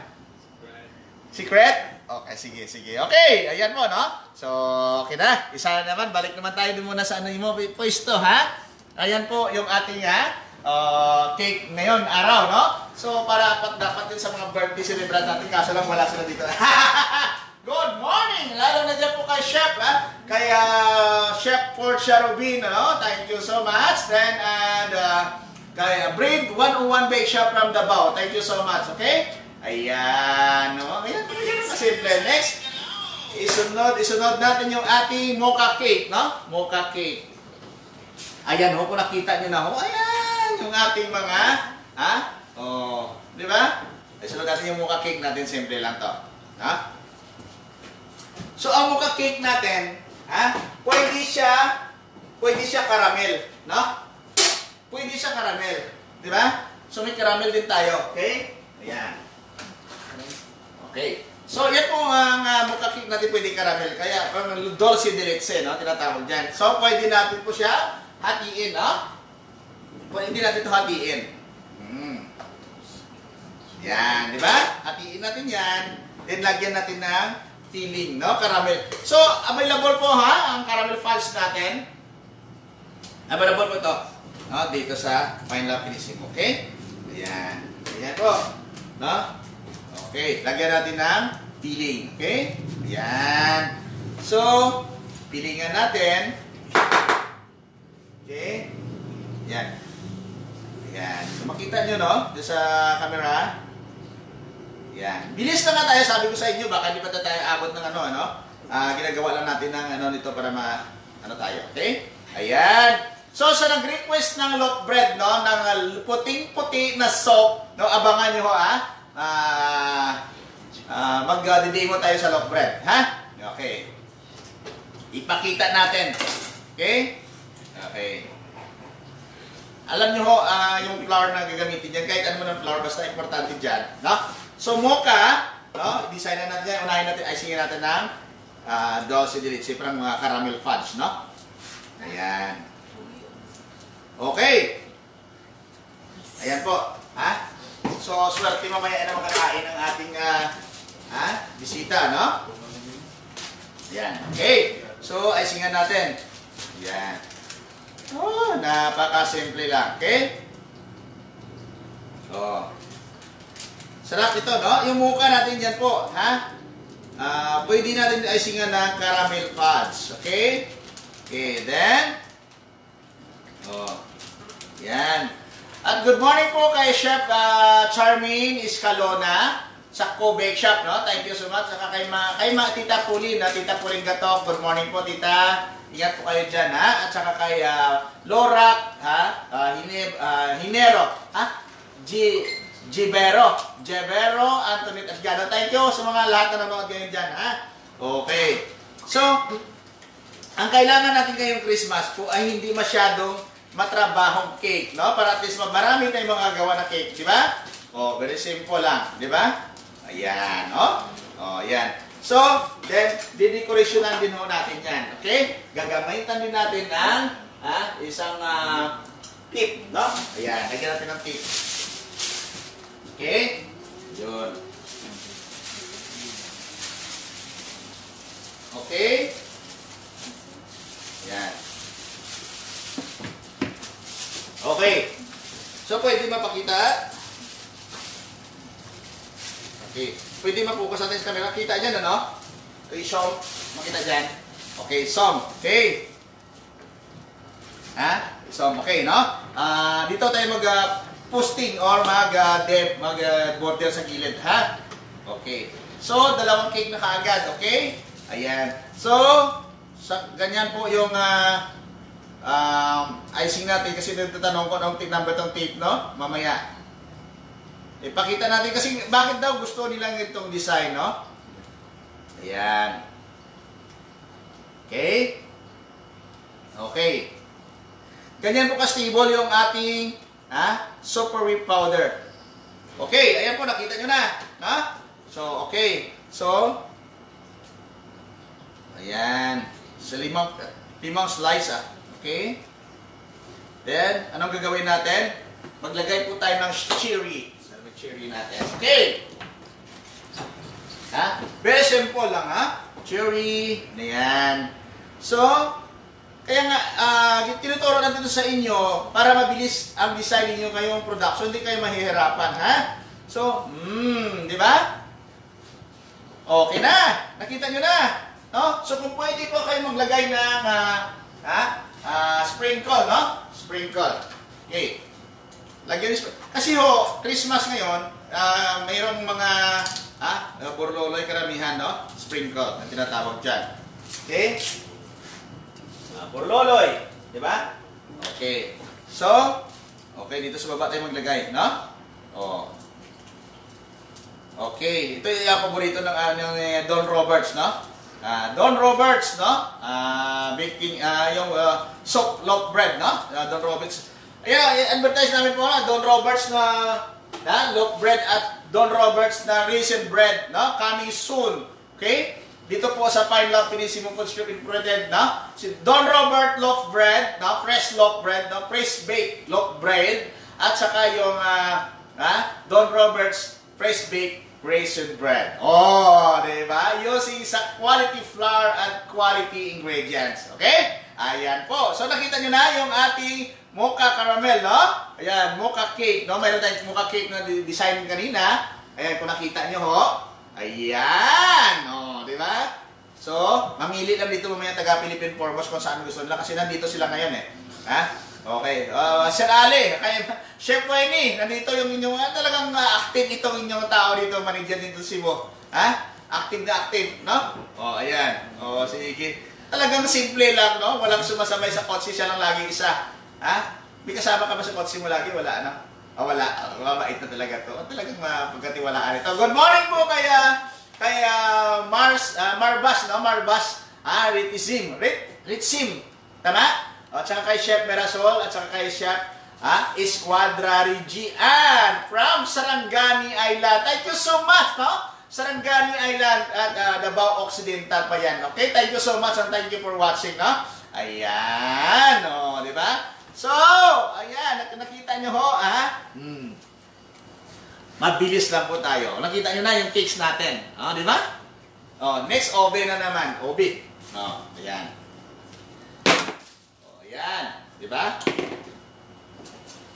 [SPEAKER 2] Secret? Okay, sige, sige. Okay, ayan mo, no? So, okay na. Isa na naman, balik naman tayo dun muna sa ano mo, pwesto, ha? Ayan po yung ating, ha? uh, cake ngayon, araw, no? So, para pat, dapat din sa mga birthday celebrant natin, kaso lang wala sila dito. Good morning! Lalo na dyan po kay Chef, ha? Kay uh, Chef Portia Rubin, no? Thank you so much. Then, and uh, kay uh, Breed 101 Bake Shop from Davao. Thank you so much, okay? Ayan, no? Ayan, ayan, simple. Next, isunod, isunod natin yung ating mocha cake, no? Mocha cake. Ayan, ho, kung nakita nyo na, ho, ayan, yung ating mga, ha? Oh, di ba? Isunod natin yung mocha cake natin, simple lang to. Ha? So, ang mocha cake natin, ha? Pwede siya, pwede siya caramel, no? Pwede siya caramel, di ba? So, may caramel din tayo, okay? Ayan. Okay. So, yan po ang uh, mocha cake natin pwede caramel. Kaya, parang dulce de leche, no? Tinatawag dyan. So, pwede natin po siya hatiin, no? Pwede natin ito hatiin. Mm. Yan, di ba? Hatiin natin yan. Then, lagyan natin ng filling, no? Caramel. So, available po ha, ang caramel fudge natin. Available po ito. No? Dito sa Fine Love Finishing, okay? Ayan. Ayan po. No? Okay, lagyan natin ng filling. Okay? Ayan. So, pilingan natin. Okay? Ayan. Ayan. So, makita nyo, no? Doon sa camera. Ayan. Bilis na nga tayo, sabi ko sa inyo, baka di pa tayo abot ng ano, ano? Ah, ginagawa lang natin ng ano nito para ma, ano tayo. Okay? Ayan. So, sa nag-request ng loaf bread, no, ng uh, puting-puti na soap, no, abangan nyo ho, ah. Ah, ah, mag-demo tayo sa loaf bread, ha? Okay. Ipakita natin. Okay? Okay. Alam nyo ho, ah, yung flour na gagamitin dyan, kahit ano man ang flour, basta importante dyan, no? So, mocha, no, design na natin yan, unahin natin, icingin natin ng ah, dulce de leche, parang mga caramel fudge, no? Ayan. Okay. Ayan po. Ha? So, swerte mamaya na makakain ng ating ah, ha? bisita, no? Ayan. Okay. So, icingan natin. Ayan. Oh, napaka-simple lang. Okay? Oh. Sarap ito, no? Yung muka natin dyan po, ha? Ah, pwede natin icingan ng caramel fudge. Okay? Okay, then, oh, yan. At good morning po kay Chef uh, Charmaine Escalona. Sakko Bake Shop, no? Thank you so much. Saka kay, ma, kay ma, Tita Pulin, na Tita Pulin Gatok. Good morning po, Tita. Ingat po kayo dyan, ha? At saka kay uh, Lorak, ha? Uh, Hine, uh, Hinero, ha? G, Gibero. Gibero, Anthony Asgado. Thank you sa mga lahat na nanonood ngayon dyan, ha? Okay. So, ang kailangan natin ngayong Christmas po ay hindi masyadong matrabahong cake, no? Para at least marami tayong mga gawa na cake, di ba? Oh, very simple lang, di ba? Ayan, oh. Oh, ayan. So, then, didecorationan din ho natin yan. Okay? Gagamitan din natin ng ah, isang ah, tip, no? Ayan, lagyan natin ng tip. Okay? Yun. Okay? Yan. Okay. So, pwede mapakita. Okay. Pwede mapokus natin sa camera. Kita dyan, ano? Okay, Som. Makita dyan. Okay, Som. Okay. Ha? Som. Okay, no? Ah, dito tayo mag-posting or mag-dep, mag-border sa gilid, ha? Okay. So, dalawang cake na kaagad, okay? Ayan. So, sa, ganyan po yung ah, um, icing natin kasi nagtatanong ko anong number tong tape, no? Mamaya. Ipakita natin kasi bakit daw gusto nilang itong design, no? Ayan. Okay? Okay. Ganyan po ka-stable yung ating ha, super whip powder. Okay, ayan po, nakita nyo na. Ha? So, okay. So, ayan. Sa limang, limang slice, ah. Okay? Then, anong gagawin natin? Maglagay po tayo ng cherry. Sabi cherry natin. Okay! Ha? Very simple lang, ha? Cherry. Ayan. So, kaya nga, uh, tinuturo natin sa inyo para mabilis ang design ninyo kayong production, hindi kayo mahihirapan, ha? So, hmm, di ba? Okay na. Nakita nyo na. No? So, kung pwede po kayo maglagay ng uh, ha? Uh, sprinkle, no? Sprinkle. Okay. Lagyan ni Kasi ho, Christmas ngayon, uh, mayroong mga ha? Uh, burloloy karamihan, no? Sprinkle, ang tinatawag dyan. Okay? Uh, burloloy. Di ba? Okay. So, okay, dito sa baba tayo maglagay, no? Oh. Okay, ito yung paborito ng, uh, ng Don Roberts, no? Uh, Don Roberts, no? Uh, baking, uh, yung uh, soap loaf bread, no? Uh, Don Roberts. Ayan, advertise namin po na Don Roberts na, na loaf bread at Don Roberts na raisin bread, no? Coming soon. Okay? Dito po sa Pine Love Finissimo Food Strip Incorporated, no? Si Don Robert loaf bread, no? Fresh loaf bread, no? Fresh baked loaf bread. At saka yung, uh, uh, Don Roberts fresh baked raisin bread. Oh, di ba? Using sa quality flour and quality ingredients. Okay? Ayan po. So, nakita nyo na yung ating mocha caramel, no? Ayan, mocha cake, no? Mayroon tayong mocha cake na design kanina. Ayan, kung nakita nyo, ho. Ayan! Oh, di ba? So, mamili lang dito mamaya taga Philippine Foremost kung saan gusto nila kasi nandito sila ngayon eh. Ha? Okay. Uh, Sir Ali, kay Chef Wenny, nandito yung inyong, uh, talagang uh, active itong inyong tao dito, manager dito si Bo. Ha? Active na active, no? Oh, ayan. Oh, sige. Talagang simple lang, no? Walang sumasamay sa kotse, siya lang lagi isa. Ha? May kasama ka ba sa kotse mo lagi? Wala, ano? Oh, wala. Oh, mabait na talaga to. Oh, talagang mapagkatiwalaan ito. Good morning po kay, uh, kay Mars, uh, Marbas, no? Marbas. Ah, Ritizim. Rit, Ritsim. Tama? At saka kay Chef Merasol at saka kay Chef ah, Esquadra Rigian from Sarangani Island. Thank you so much, no? Sarangani Island at uh, Davao Occidental pa yan. Okay, thank you so much and thank you for watching, no? Ayan, oh, di ba? So, ayan, nakita nyo ho, ah? Hmm. Mabilis lang po tayo. Nakita nyo na yung cakes natin. Oh, di ba? Oh, next, obe na naman. Obe. Oh, ayan. Yan. Di ba?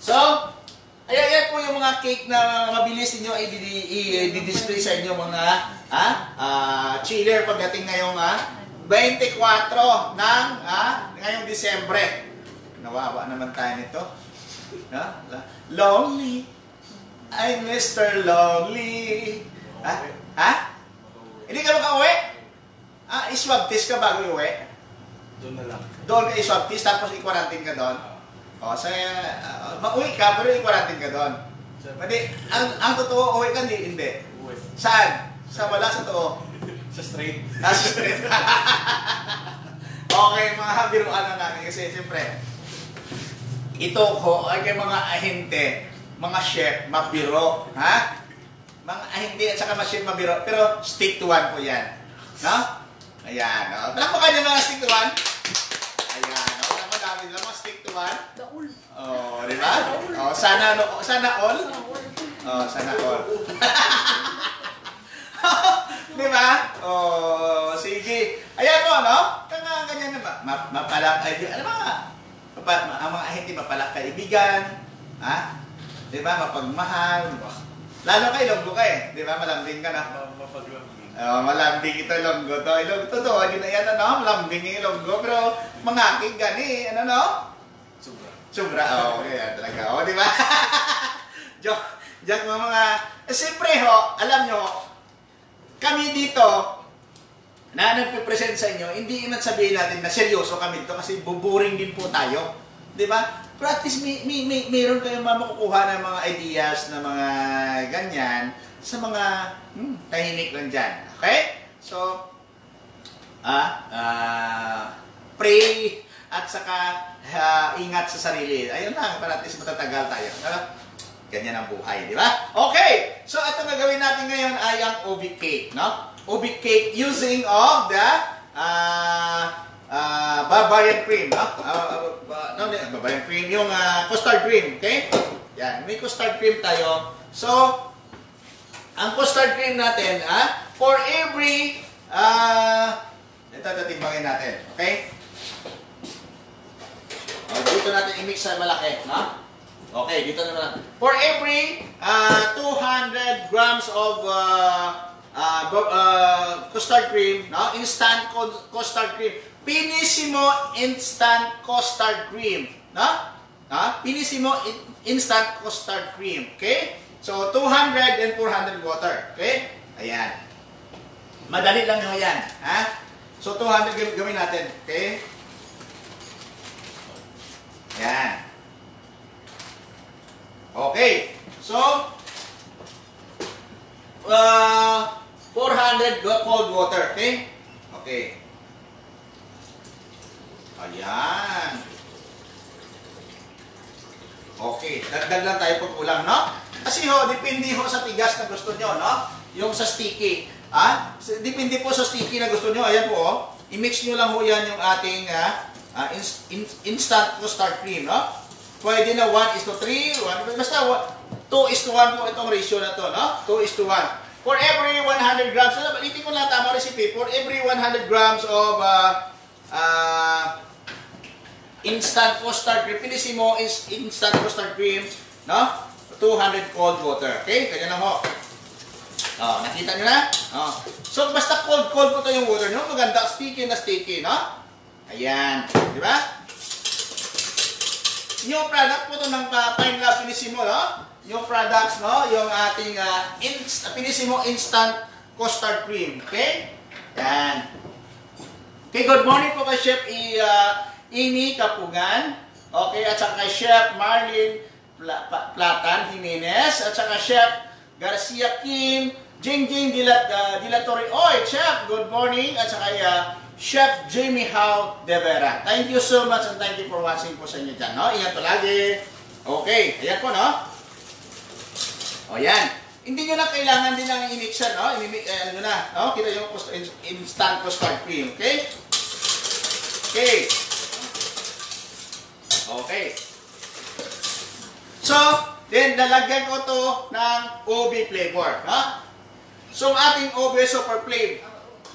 [SPEAKER 2] So, ayan, ayan po yung mga cake na mabilis ninyo i-display sa inyo mga ha, uh, chiller pagdating ngayong ha, 24 ng ha, ngayong Disyembre. Nawawa naman tayo nito. Ha? Lonely. I'm Mr. Lonely. Ha? Ha? Hindi ka makauwi? Ah, iswab test ka bago iuwi?
[SPEAKER 3] Doon na lang.
[SPEAKER 2] Doon ka iswab test, tapos i-quarantine ka doon? O, so, uh, mauwi ka, pero i-quarantine ka doon. Pwede, ang, ang totoo, uwi ka, hindi, hindi.
[SPEAKER 3] Uwi.
[SPEAKER 2] Saan? Sa wala sa totoo.
[SPEAKER 3] Sa straight.
[SPEAKER 2] Nasa street. okay, mga biruan na namin kasi siyempre, ito ko ay kay mga ahente, mga chef, mabiro. Ha? Mga ahente at saka mga chef mabiro. Pero stick to one po yan. No? Ayan. No? Palakpakan niyo mga stick to one. Ayan. No? Tama dami lang mga stick to one.
[SPEAKER 4] Daul.
[SPEAKER 2] Oh, di ba? Oh, sana no, sana all. Oh, sana all. Di ba? Oh, sige. Ayan mo, no? Kaya ganyan na ba? Ma mapalak, ay, ano ba? Mapa, ma ang mga ahente mapalak kaibigan. Ha? Di ba? Mapagmahal. Lalo kay Ilonggo ka eh. Di ba? Malambing ka na.
[SPEAKER 3] Mapaglamig.
[SPEAKER 2] Oh, malambing ito Ilonggo to. Ilonggo to to. Hindi na yan ano? Malambing yung Ilonggo. Pero mga aking gani. Ano no?
[SPEAKER 3] Sobra.
[SPEAKER 2] Sobra. Oh, kaya talaga. Oo, di ba? Joke. Joke mga mga... Eh, siyempre ho, alam nyo, kami dito, na nagpipresent sa inyo, hindi naman sabihin natin na seryoso kami dito kasi buburing din po tayo. Di ba? Pero at least may, may, may, mayroon kayong makukuha ng mga ideas na mga ganyan sa mga hmm, tahimik lang dyan. Okay? So, ah, ah, pray at saka ah, ingat sa sarili. Ayun lang, para at least matatagal tayo. Ano? Ganyan ang buhay, di ba? Okay! So, ito gagawin natin ngayon ay ang ubi cake, no? Ubi cake using of the uh, uh, Bavarian cream, no? Uh, uh, no, hindi, Bavarian cream, yung uh, custard cream, okay? Yan, may custard cream tayo. So, ang custard cream natin, ah, for every, ah, ito, tatimbangin natin, okay? O, dito natin i-mix sa malaki, no? Okay, dito naman. For every uh, 200 grams of uh, uh, uh, custard cream, no? instant custard cream, Pinissimo instant custard cream, no? Ha? Pinissimo in- instant custard cream, okay? So 200 and 400 water, okay? Ayan. Madali lang yun yan, ha? So 200 gam- gawin natin, okay? Ayan. Okay. So, uh, 400 go- cold water. Okay? Okay. Ayan. Okay. Dagdag lang tayo pag kulang, no? Kasi ho, depende ho sa tigas na gusto nyo, no? Yung sa sticky. Ah, depende po sa sticky na gusto nyo. Ayan po, oh. I-mix nyo lang ho yan yung ating ah, ah, ins- in- instant custard cream, no? Pwede na 1 is to 3, 1, basta 2 is to 1 po itong ratio na to, no? 2 is to 1. For every 100 grams, ano, balitin ko lang tama recipe, for every 100 grams of uh, uh, instant custard cream, Finissimo is instant custard cream, no? 200 cold water. Okay? Kanya lang ho. Oh, nakita nyo na? Oh. So, basta cold-cold po to yung water nyo. Maganda, sticky na sticky, no? Ayan. Di ba? New product po to ng uh, Pine Lab Finissimo, no? New products, no? Yung ating uh, inst Finissimo Instant Custard Cream. Okay? Yan. Okay, good morning po kay Chef I, uh, Amy Kapugan. Okay, at saka kay Chef Marlene Pla Platan Jimenez. At saka Chef Garcia Kim. Jingjing Dilat, uh, Dilatory. Oy, Chef, good morning. At saka uh, Chef Jamie Howe De Vera. Thank you so much and thank you for watching po sa inyo dyan. No? Ingat palagi. Okay, ayan po, no? O yan. Hindi nyo na kailangan din ng i-mixer, no? I-mix, eh, ano na, no? Kita yung in- instant custard cream, okay? Okay. Okay. So, then lalagyan ko to ng OB flavor, no? So, ating OB super flavor,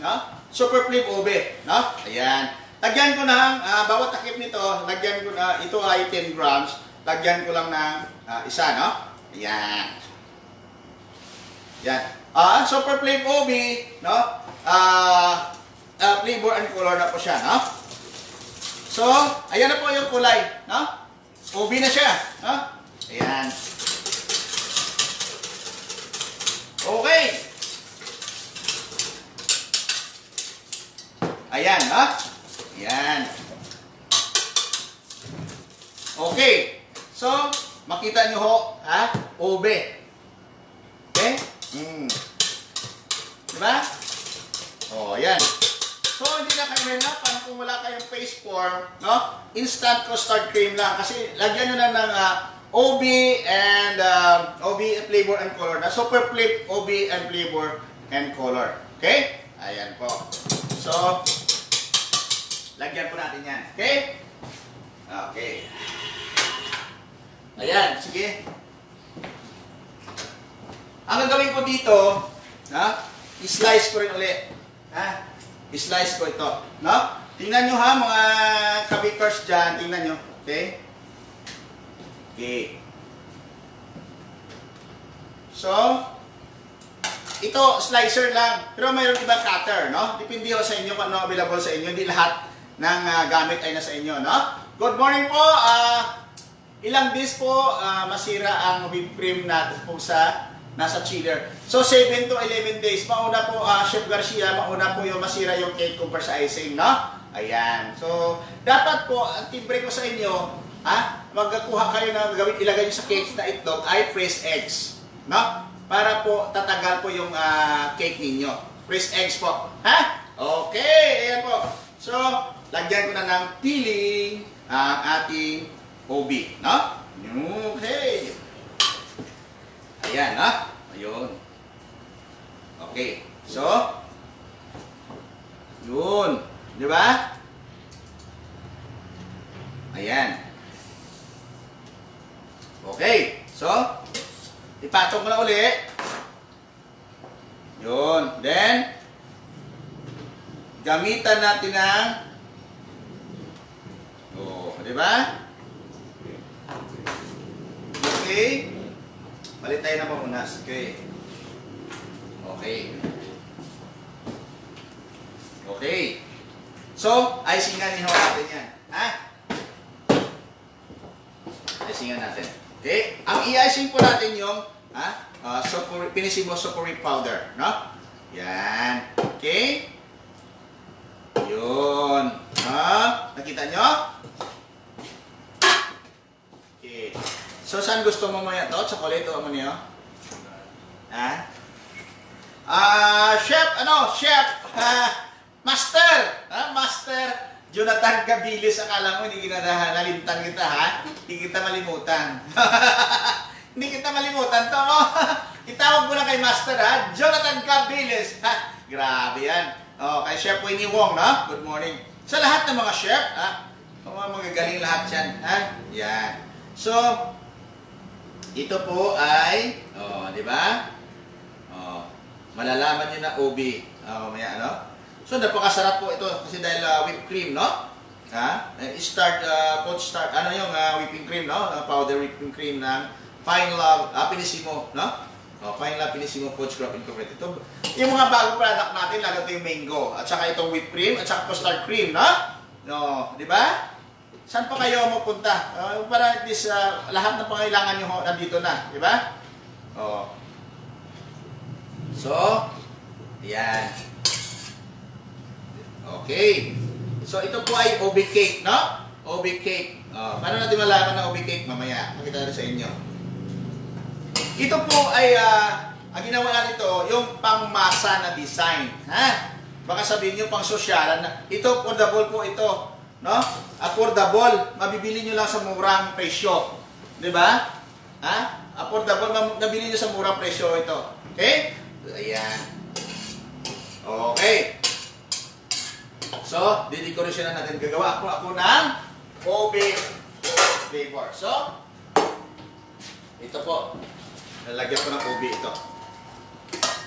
[SPEAKER 2] no? Super flavor OB, no? Ayan. Lagyan ko ng, ah, bawat takip nito, lagyan ko na, ito ay 10 grams, lagyan ko lang ng ah, isa, no? Ayan. Yan. Ah, super flavor OB, no? Ah, ah, flavor and color na po siya, no? So, ayan na po yung kulay, no? OB na siya, no? Ayan. Okay. Ayan, ha? Ayan. Okay. So, makita nyo ho, ha? Ube. Okay? Mm. Diba? O, oh, yan. So, hindi na kayo na, parang kung wala kayong face form, no? Instant custard cream lang. Kasi, lagyan nyo na ng uh, OB and um, OB flavor and color na. Super flip OB and flavor and color. Okay? Ayan po. So, lagyan po natin yan. Okay? Okay. Ayan, sige. Ang gagawin ko dito, ha? I-slice ko rin ulit. Ha? I-slice ko ito. No? Tingnan nyo ha, mga kabikers dyan. Tingnan nyo. Okay? Okay. So, ito, slicer lang. Pero mayroon ibang cutter, no? Depende ho sa inyo kung ano available sa inyo. Hindi lahat ng ah, gamit ay nasa inyo, no? Good morning po. ah ilang days po ah, masira ang whipped cream natin po sa nasa chiller. So, 7 to 11 days. Mauna po, ah, Chef Garcia, mauna po yung masira yung cake compare sa icing, no? Ayan. So, dapat po, ang timbre ko sa inyo, ha? Magkakuha kayo ng gawin, ilagay nyo sa cake na itlog ay fresh eggs. No? Para po tatagal po yung ah, cake ninyo. Fresh eggs po. Ha? Okay, ayan po. So, lagyan ko na ng peeling ang ating OB. No? Okay. Ayan, ha? Ayun. Okay. So, yun. Di ba? Ayan. Okay. So, ipatong ko na uli. Yun. Then, gamitan natin ng Oh, di ba? Okay. Palit tayo ng pamunas. Okay. Okay. Okay. So, icingan niyo natin yan. Ha? Icingan natin. Okay? Ang i-icing po natin yung ha? Uh, sopori, pinisimo soporific powder. No? Yan. Okay? Yun. Ha? Nakita nyo? Okay. So, saan gusto mo maya to? Chocolate o ano niyo? Ha? Ah, chef, ano? Chef, ah, master, ha? Master Jonathan Cabilis, akala mo hindi kita nalimtan kita, ha? Hindi kita malimutan. hindi kita malimutan to, mo. Itawag mo na kay Master, ha? Jonathan Cabilis, ha? Grabe yan. Oh, kay Chef Winnie Wong, no? Good morning. Sa lahat ng mga chef, ha? Mga magagaling lahat yan, ha? Yan. So, ito po ay, oh, di ba? Oh, malalaman niyo na OB. Oh, mamaya, ano? So, napakasarap po ito kasi dahil uh, whipped cream, no? Ha? Eh, Start, uh, coach start, ano yung uh, whipping cream, no? Powder whipping cream ng Fine Love, ah, Pinissimo, no? Oh, Fine Love Pinissimo Coach Crop Incorporated. Ito, yung mga bagong product natin, lalo ito yung mango, at saka itong whipped cream, at saka custard cream, no? No, di ba? Saan pa kayo mapunta? Uh, para at least uh, lahat ng pangailangan nyo nandito na, di ba? Oh. So, yan. Okay. So, ito po ay OB cake, no? OB cake. Oh, paano natin malaman na OB cake? Mamaya, makita natin sa inyo. Ito po ay, ah, ang ginawa natin ito, yung pangmasa na design. Ha? Baka sabihin nyo pang sosyalan na, ito, affordable po ito. No? Affordable. Mabibili nyo lang sa murang presyo. Di ba? Ha? Affordable. Nabili nyo sa murang presyo ito. Okay? Ayan. Okay. So, didekorasyon na natin. Gagawa ako ako ng OB flavor. So, ito po. Lalagyan ko ng OB ito.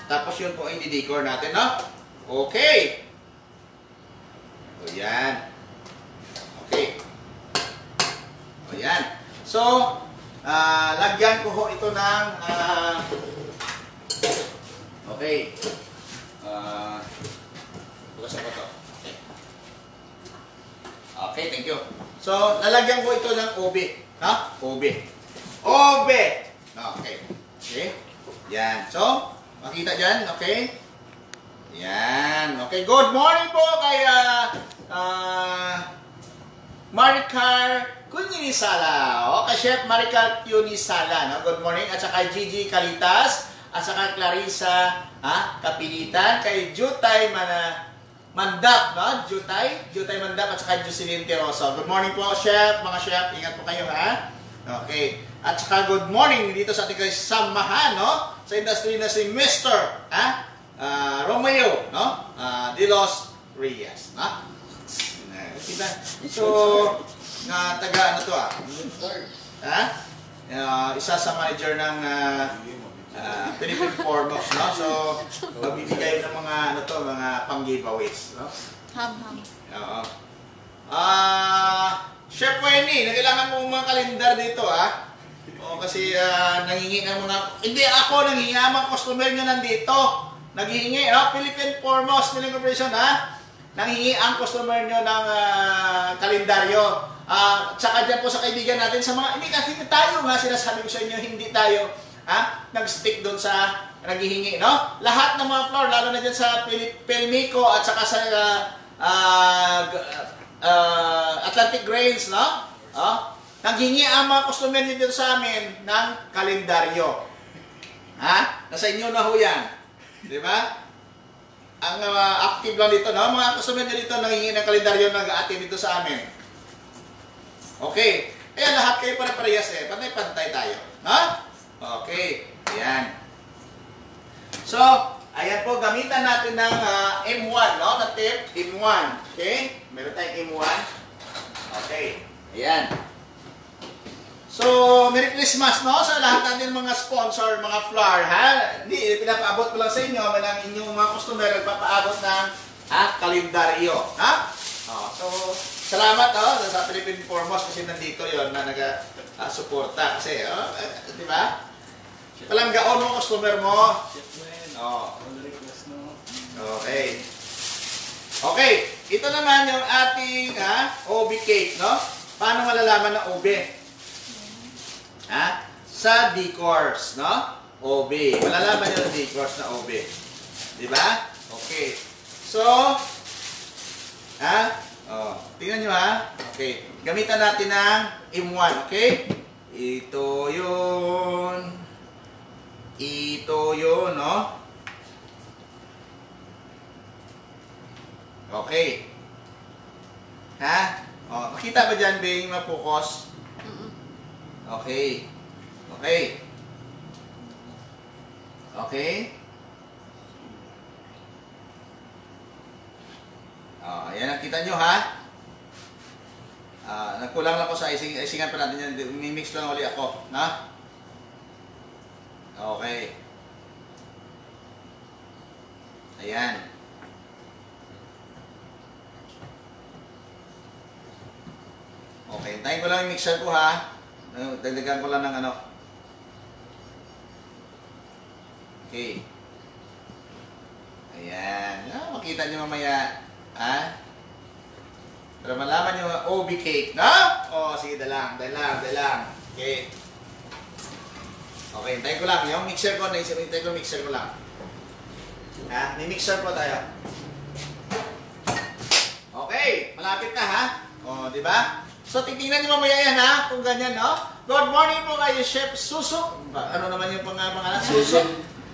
[SPEAKER 2] Tapos yun po ay didecor natin, no? Okay. O yan. Okay. O yan. So, ah, lagyan ko ho ito ng ah, okay. Ah, bukasan ko to. Okay. Okay, thank you. So, lalagyan ko ito ng OB. Ha? OB. OB! Okay. Okay. Yan. So, makita dyan, okay? Yan. Okay, good morning po kay uh, Maricar Cunisala. O, kay Chef Maricar Cunisala. No? Good morning. At saka Gigi Calitas. At saka Clarissa ha? Kapilitan. Kay Jutay Mana, Mandap. No? Jutay. Jutay Mandap. At saka Jocelyn Teroso. Good morning po, Chef. Mga Chef, ingat po kayo ha. Okay. At saka good morning dito sa ating samahan, no? Sa industry na si Mr. Ha? Ah, Romeo, no? Ah, De Los Reyes, no? Kita. So, na taga ano to ah? Ha? Ah, isa sa manager ng ah, ah, Philippine Foremost, no? So, magbibigay ng mga ano to, mga pang-giveaways, no?
[SPEAKER 4] Ham, ham.
[SPEAKER 2] Oo. Ah, Chef Wenny, nagkailangan mo mga kalendar dito, ah. Oo, kasi ah, nangingi na muna. Hindi ako nangingi, ang mga customer nyo nandito. Naghihingi, no? Philippine Foremost Milling Corporation, ha? Nangingi ang customer nyo ng ah, kalendaryo. Ah, tsaka dyan po sa kaibigan natin sa mga, hindi kasi tayo nga, sinasabi ko sa inyo, hindi tayo, ha? Nag-stick doon sa naghihingi, no? Lahat ng mga floor, lalo na dyan sa Pil- at saka sa ah, g- ah, Atlantic Grains, no? Oh, naghingi ang mga customer dito sa amin ng kalendaryo. Ha? Nasa inyo na ho yan. Di ba? Ang ah, active lang dito, no? Mga customer nyo dito nanghingi ng kalendaryo nag-aatin dito sa amin. Okay. Kaya lahat kayo pare-parehas eh. Pantay-pantay tayo. No? Okay. Ayan. So, ayan po, gamitan natin ng ah, M1, no? Na tip, M1. Okay? Meron tayong M1. Okay. Ayan. So, Merry Christmas, no? Sa lahat natin mga sponsor, mga flower, ha? Hindi, pinapaabot ko lang sa inyo, may ng inyong mga customer, nagpapaabot ng ha, kalendaryo, ha? Oh, so, salamat, oh, sa Philippine Foremost kasi nandito yon na nag-suporta. kasi, oh, eh, di ba? Palanggaon mo customer mo. Oh. Okay. Okay, ito naman yung ating ha, OB cake, no? Paano malalaman na OB? Ha? Sa decors, no? OB. Malalaman nyo ng decors na OB. Di ba? Okay. So, ha? Oh, tingnan nyo ha. Okay. Gamitan natin ng M1, okay? Ito yun. Ito yun, no? Okay. Ha? Oh, makita ba dyan, Bing, mapukos?
[SPEAKER 4] Mm-mm.
[SPEAKER 2] Okay. Okay. Okay. Oh, ayan, nakita nyo ha? Ah, nagkulang lang ako sa icing, icingan pa natin yan. Mimix lang uli ako, na? Okay. Ayan. Okay, tayo ko lang yung mixer ko ha. Ano, Dagdagan ko lang ng ano. Okay. Ayan. Ah, makita nyo mamaya. Ha? Para malaman nyo OB cake, no? O, oh, sige, dalang, dalang, dalang. Okay. Okay, tayo ko lang. Yung mixer ko, naisip, tayo ko mixer ko lang. Ha? May mixer po tayo. Okay, malapit na ha? O, di ba? So, titingnan niyo mamaya yan ha, kung ganyan, no? Good morning po kayo, Chef Suso. Ano naman yung pang pangalan? Suso?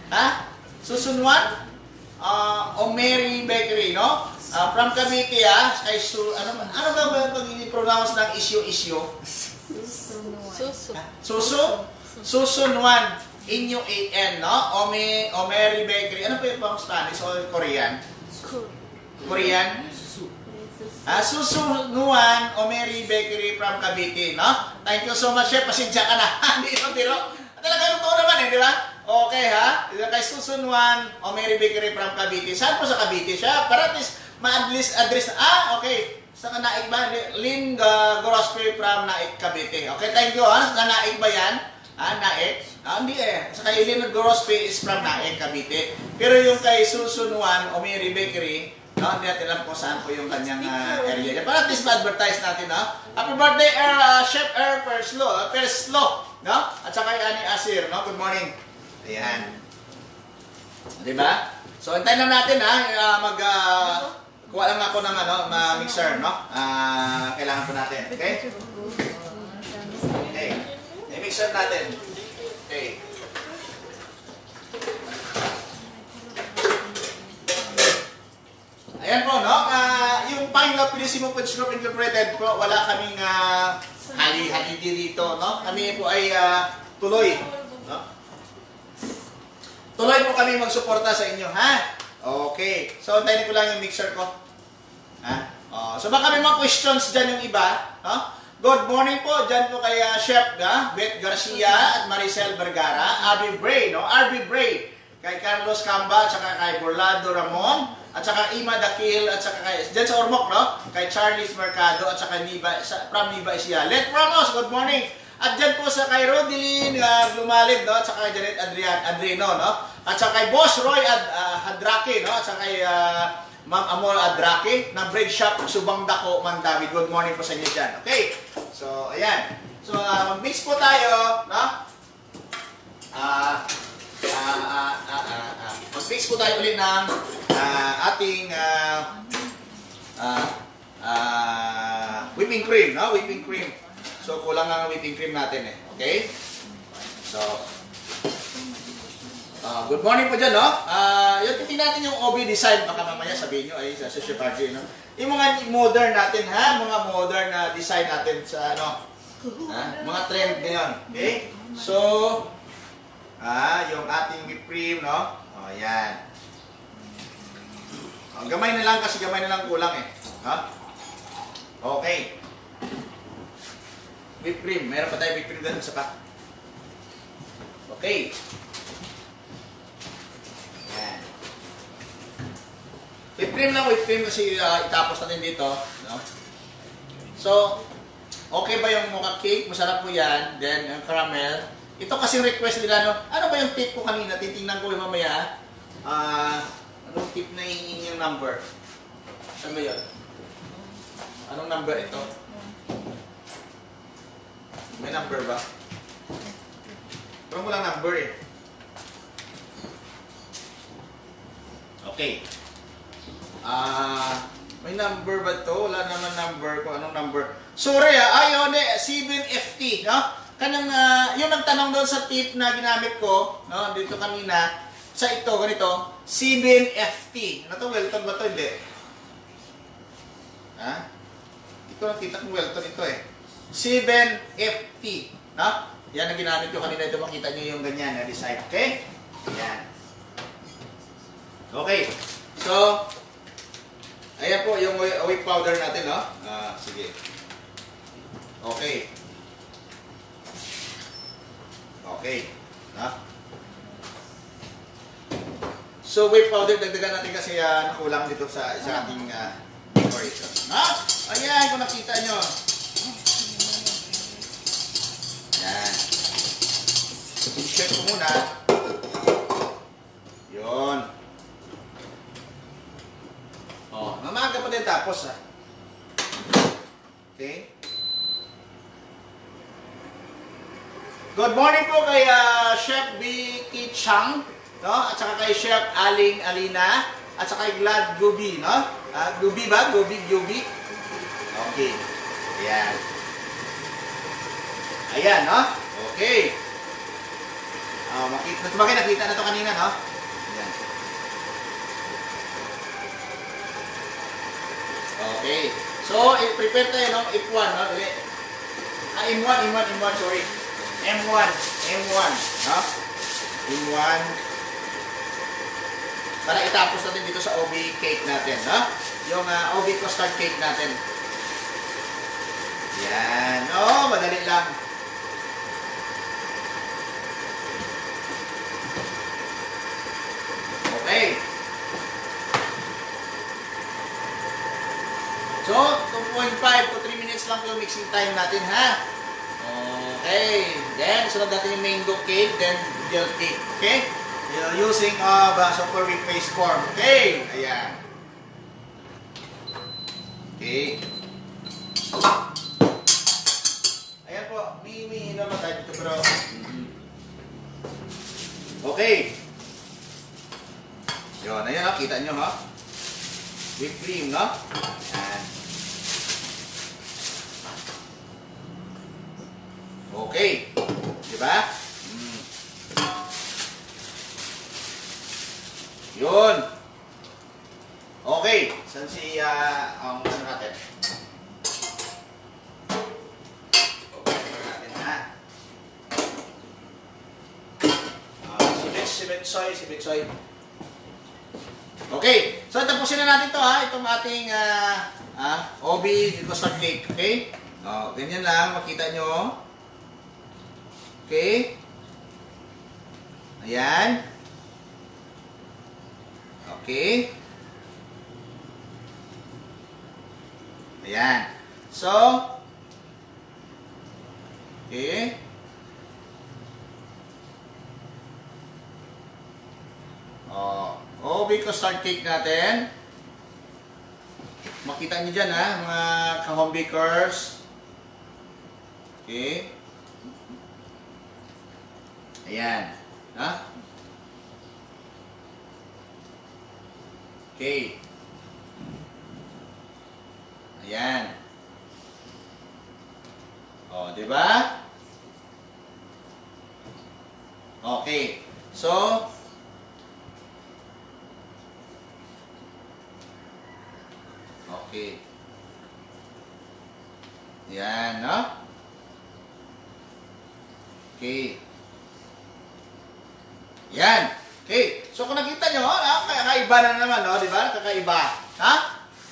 [SPEAKER 2] ha? Susunwan? Uh, Omeri Bakery, no? Ah, from Cavite, ha? Kay Su... Ano, ba- ano ba ba pag i-pronounce ng issue-issue?
[SPEAKER 4] Susu.
[SPEAKER 2] Susu? Susunwan. Inyo A-N, no? Ome, Omeri Bakery. Ano pa yung pang Spanish o Korean? Korean? Ah, Susunuan Omeri Bakery from Cavite, no? Thank you so much, Chef. Pasensya ka na. Hindi ito tiro. Talaga totoo naman eh, di ba? Okay, ha? Ito kay Susunuan Omeri Bakery from Cavite. Saan po sa Cavite siya? Para at least ma-address address. Ah, okay. Sa Naik ba? Lin uh, Grocery from Naik, Cavite. Okay, thank you, ha? Sa Naik ba yan? Ah, Naik? Ah, hindi eh. Sa kay Lin Grocery is from Naik, Cavite. Pero yung kay Susunuan Omeri Bakery, No, hindi natin alam kung saan po yung kanyang ah, area niya. Para at least ma-advertise natin, no? Happy birthday, Air, ah, Chef Air Perslo, uh, Perslo, no? At saka kay Ani Asir, no? Good morning. Ayan. Di ba? So, antayin lang natin ha. Ah, mag... ah, kuha lang ako ng ano, na mixer, no? Ah, kailangan po natin. Okay? Okay. I-mixer natin. Okay. Ayan po, no? Ah, yung Panginoon Pinisimo Foods Group Incorporated po, wala kaming uh, hali-haligi dito, no? Kami po ay ah, tuloy, no? Tuloy po kami magsuporta sa inyo, ha? Okay. So, antayin ko lang yung mixer ko. Ha? Oh, so, baka may mga questions dyan yung iba, no? Good morning po dyan po kay ah, Chef ga, Beth Garcia at Maricel Vergara, Abby Bray, no? RB Bray, kay Carlos Camba, at saka kay Borlado Ramon, at saka Ima Dakil, at saka kay, dyan sa Ormoc, no? Kay Charles Mercado, at saka Niba, sa, from Niba Isya. Let Ramos, good morning! At dyan po sa kay Rodeline uh, Lumalid, no? At saka kay Janet Adrian, Adreno, no? At saka kay Boss Roy Ad, ah, Hadrake, no? At saka kay ah, Ma'am Amor Adrake ng Bread Shop Subang Dako, Mandawi. Good morning po sa inyo dyan. Okay? So, ayan. So, uh, mag-mix po tayo, no? Ah, ah, ah, ah, ah, ah. Mag-mix po tayo ulit ng ah, ating ah, ah, ah, whipping cream, no? Whipping cream. So, kulang ang whipping cream natin eh. Okay? So, Ah, good morning po dyan, no? Ah, yung titingnan natin yung OB design, baka mamaya sabihin nyo ay sa Social Party, no? Yung mga modern natin, ha? Mga modern na design natin sa, ano? Ha? Mga trend ngayon, okay? So, ah, yung ating whipped cream, no? O, yan. Oh, gamay na lang kasi gamay na lang kulang eh. Ha? Okay. Whipped cream. Meron pa tayo whipped cream doon sa pa. Okay. Yan. Whipped cream lang, whipped cream kasi ah, itapos natin dito. No? So, okay ba yung mocha cake? Masarap po yan. Then, yung caramel. Ito kasi request nila, no? ano ba yung tip ko kanina? Titingnan ko yung mamaya. Ah, anong tip na yung, yung number? Saan ba yun? Anong number ito? May number ba? Parang walang number eh. Okay. Ah, may number ba to? Wala naman number ko. Anong number? Sorry ah, ayaw hindi. 7FT, no? Kanang, ah, yung nagtanong doon sa tip na ginamit ko, no? Dito kanina, sa ito, ganito, 7FT. Ano to? Welton ba to? Hindi. Ha? Hindi ko nakita kung Welton ito eh. 7FT. No? Yan ang ginamit ko kanina. Ito makita nyo yung ganyan na design. Okay? Yan. Okay. So, ayan po yung whey powder natin, no? Ah, sige. Okay. Okay. Ha? So, whey powder, dagdagan natin kasi uh, nakulang dito sa, sa ating uh, decoration. Ha? Ayan, kung nakita nyo. Yan. I-shake ko muna. Yun. Oh, mamaga pa din tapos ah. Okay? Good morning po kay ah, Chef Vicky Chang, no? At saka kay Chef Aling Alina, at saka kay Glad Gubi, no? Ah, Gubi ba? Gubi, Gubi. Okay. Ayan. Ayan, no? Okay. Ah, makita, sabagay nakita na to kanina, no? Ayan. Okay. So, i-prepare tayo ng F1, no? Dali. Ah, M1, M1, M1, sorry. M1, M1, no? M1. Para itapos natin dito sa OB cake natin, no? Yung ah, OB custard cake natin. Yan. Oh, madali lang. Okay. So, 2.5 to 3 minutes lang yung mixing time natin, ha? Okay. Then, sunod natin yung mango cake, then gel cake. Okay? You're using a uh, vapor replace form. Okay? Ayan. Okay. Ayan po, may humihina na tayo dito, bro. Mm-hmm. Okay. Yun, ayan, ha? kita nyo, ha? Whipped cream, no? Ayan. Okay. Di ba? Mm. Yun. Okay. Saan si, ah, ang? Okay, ano natin? Ah, si Mitch, si Mitsoy. Okay, so tapusin na natin to ha, itong ating ah, ah, OB custard cake, okay? Oh, ganyan lang, makita nyo. Okay? Ayan. Okay. Ayan. So, okay. Oh, OB custard cake natin. Makita niyo dyan ha, mga ka-home. Okay. Ayan. Ha? Okay. Ayan. O, di ba? Okay. So, okay. Ayan, no? Okay. Yan. Okay. So kung nakita nyo, ah, kakaiba na naman, no? Di ba? Kakaiba. Ha?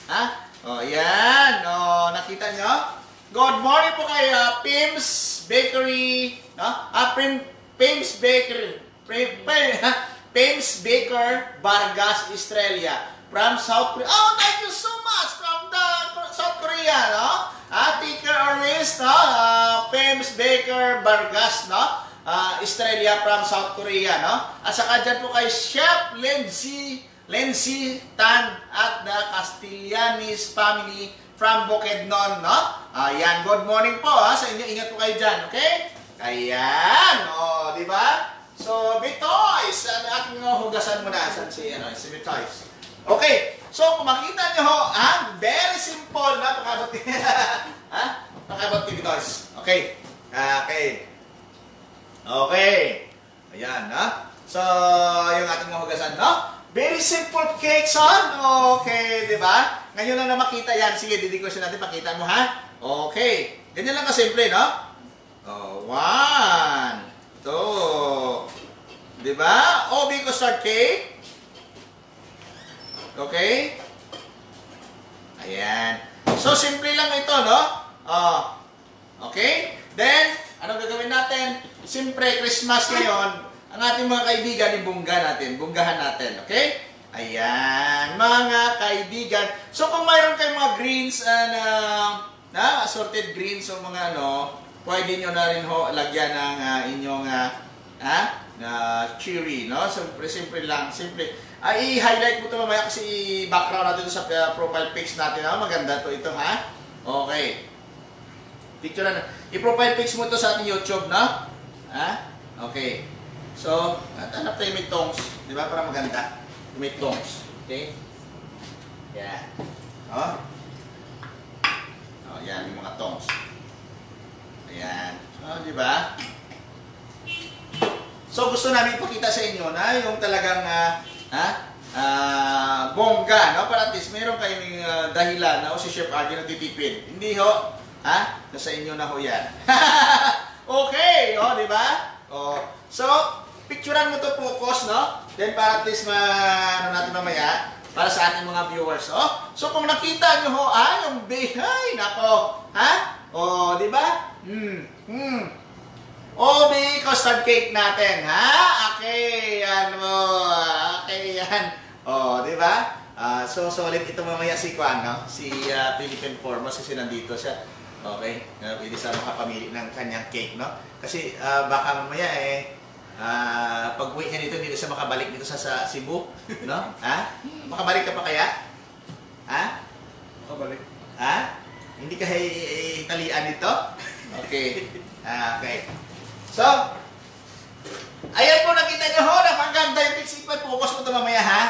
[SPEAKER 2] Ha? O, yan. O, nakita nyo? Good morning po kay ah, Pims Bakery. No? Ah, Pim, Pims Bakery. Pim, Pim, Pims Baker, Vargas, Australia. From South Korea. Oh, thank you so much from the South Korea, no? Ah, Ticker Ernest, no? Ah, Pims Baker, Vargas, no? Ah, Australia from South Korea, no? At saka dyan po kay Chef Lindsay, Lindsay Tan at the Castellanis family from Bukidnon, no? Ayan, good morning po ha, sa inyo. Ingat po kayo dyan, okay? Ayan, oh, di ba? So, Bitoys, ano aking uh, hugasan mo na. Saan si, ano, si Bitoys? Okay, so kung makita nyo ho, ha, very simple, napakabot ha? Napakabot ni Bitoys. Okay, okay. Okay. Ayan, ha? So, yung ating mga hugasan, no? Very simple cake, son. Okay, di ba? Ngayon lang na makita yan. Sige, didikosin natin. Pakita mo, ha? Okay. Ganyan lang kasimple, no? Oh, one, two, di ba? O, ko start cake. Okay? Ayan. So, simple lang ito, no? Oh, okay? Then, anong gagawin natin? Siyempre, Christmas ngayon, ang ating mga kaibigan, ibungga natin, bunggahan natin, okay? Ayan, mga kaibigan. So, kung mayroon kayong mga greens, uh, na, assorted greens o mga ano, pwede nyo na rin ho lagyan ng ah, inyong ah, ha? na cherry, no? Siyempre, simple lang, simple. Ay, i-highlight mo ito mamaya kasi i-background natin sa profile pics natin. Ha? Maganda to ito, ha? Okay. Picture na. I-profile pics mo to sa ating YouTube, no? Ha? Okay. So, at hanap tayo may tongs. Di ba? Para maganda. May tongs. Okay? Yan. Oh. Oh, yan yung mga tongs. Ayan. Oh, di ba? So, gusto namin ipakita sa inyo na yung talagang ah, ha? Ah, bongga, no? Para at least meron kayong ah, dahilan na o si Chef Ardy nagtitipid. Hindi ho. Ha? Nasa inyo na ho yan. okay, oh, di ba? Oh. So, picturean mo to focus, no? Then para at least ma ano natin mamaya para sa ating mga viewers, oh. So kung nakita niyo ho, ah, yung behay, nako, ha? Oh, di ba? Hmm. Hmm. OB custard cake natin, ha? Okay, yan mo. Okay, yan. Oh, di ba? Ah, so solid ito mamaya si Kwan, no? Si ah, Philippine Foremost kasi nandito siya. Okay, uh, pwede sa makapamili ng kanyang cake, no? Kasi ah, baka mamaya eh, ah, pag uwi niya dito, hindi na siya makabalik dito sa, sa Cebu, no? Ha? Makabalik ka pa kaya? Ha?
[SPEAKER 3] Kabalik.
[SPEAKER 2] Ha? Hindi ka hi- italian nito? Okay. Ah, okay. So, ayan po nakita niyo ho, napaganda yung Pixipan. Focus mo ito mamaya ha.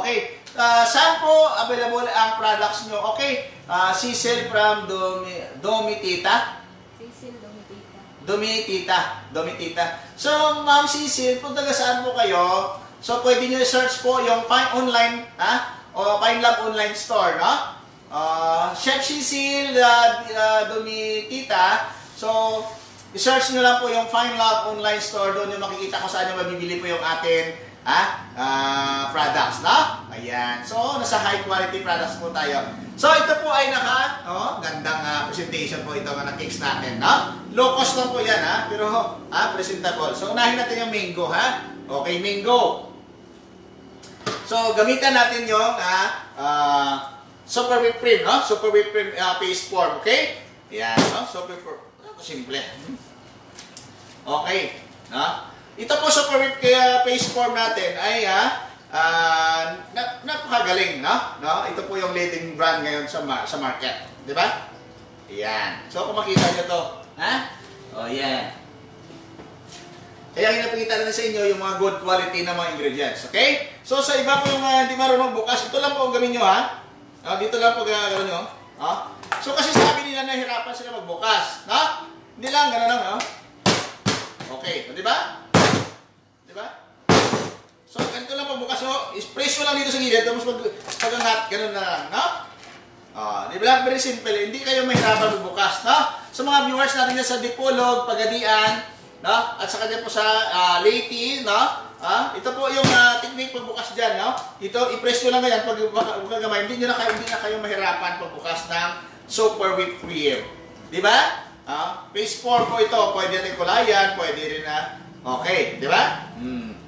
[SPEAKER 2] Okay. Uh, saan po available ang products nyo? Okay. Uh, Cecil from Domi, Domitita.
[SPEAKER 4] Cecil Domitita.
[SPEAKER 2] Domitita. Domitita. So, Ma'am Cecil, kung taga saan po kayo, so pwede nyo i-search po yung Fine Online, ha? O Fine Lab Online Store, no? Uh, Chef Cecil uh, uh, Domitita. So, i-search nyo lang po yung Fine Lab Online Store. Doon yung makikita kung saan yung mabibili po yung atin ha? Ah, products, no? Ayan. So, nasa high quality products po tayo. So, ito po ay naka, oh, gandang ah, presentation po ito ng cakes natin, no? Low cost lang po yan, ha? Pero, ha, presentable. So, unahin natin yung mango, ha? Okay, mango. So, gamitan natin yung ah, ah, super whipped cream, no? Super whipped cream ah, paste form, okay? Ayan, no? Super form. Simple. Hmm. Okay, no? Ito po sa kaya paste form natin ay ah, ah, na, napakagaling, no? no? Ito po yung leading brand ngayon sa ma- sa market, di ba? Yan. So kung makita niyo to, ha? Oh, yan. Kaya hinapakita na sa inyo yung mga good quality na mga ingredients, okay? So sa iba po yung mga hindi marunong bukas, ito lang po ang gawin nyo, ha? Ah, dito lang po gagawin nyo. Ha? So kasi sabi nila nahirapan sila magbukas, no? Hindi lang, gano'n lang, no? Okay, ba? Di ba? So, ganito lang mo. Press mo lang dito sa gilid, tapos pag, pagangat, ganun na lang, no? Ah, di ba? Very simple. Hindi kayo mahirapan magbukas, no? Sa mga viewers natin sa Dipolog, Pagadian, no? At saka dyan po sa uh, Leyte, no? Ah, ito po yung ah, technique pagbukas dyan, no? Ito, i-press nyo lang ganyan pag pag gamay. Hindi nyo na kayo, hindi na kayo mahirapan pagbukas ng super whipped cream. Di ba? Ah, phase 4 po ito. Pwede rin kulayan, pwede rin na Okay, di ba? Hmm.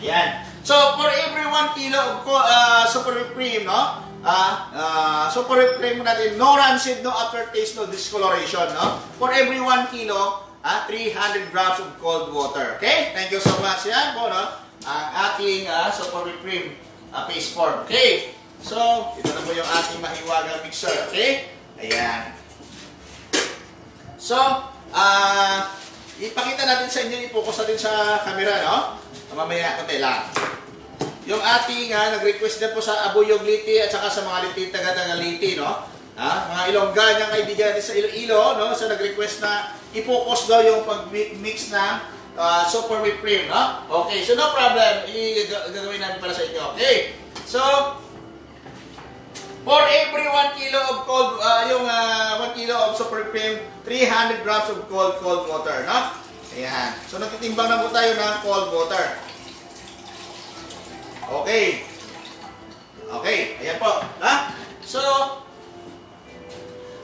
[SPEAKER 2] Ayan. So, for every 1 kilo of uh, super cream, no? Ah, uh, super whipped cream natin, no rancid, no aftertaste, no discoloration, no? For every 1 kilo, ah, 300 grams of cold water. Okay? Thank you so much. Yan po, no? Ang ating ah, super cream ah, paste form. Okay? So, ito na po yung ating mahiwagang mixer. Okay? Ayan. So, ah, ipakita natin sa inyo, i-focus natin sa camera, no? Mamaya, konti lang. Yung ating ah, nag-request din po sa Abuyog Liti at saka sa mga Liti, taga-taga Liti, no? Ha? Mga Ilongga niyang kaibigan natin sa Iloilo, no? So, nag-request na i-focus daw yung pag-mix ng ah, super whipped cream, no? Okay, so no problem. I-gagawin natin para sa inyo. Okay. So, For every 1 kilo of cold, uh, yung uh, 1 kilo of super cream, 300 grams of cold, cold water, no? Ayan. So, nagtitimbang na po tayo ng cold water. Okay. Okay. Ayan po. Ha? So,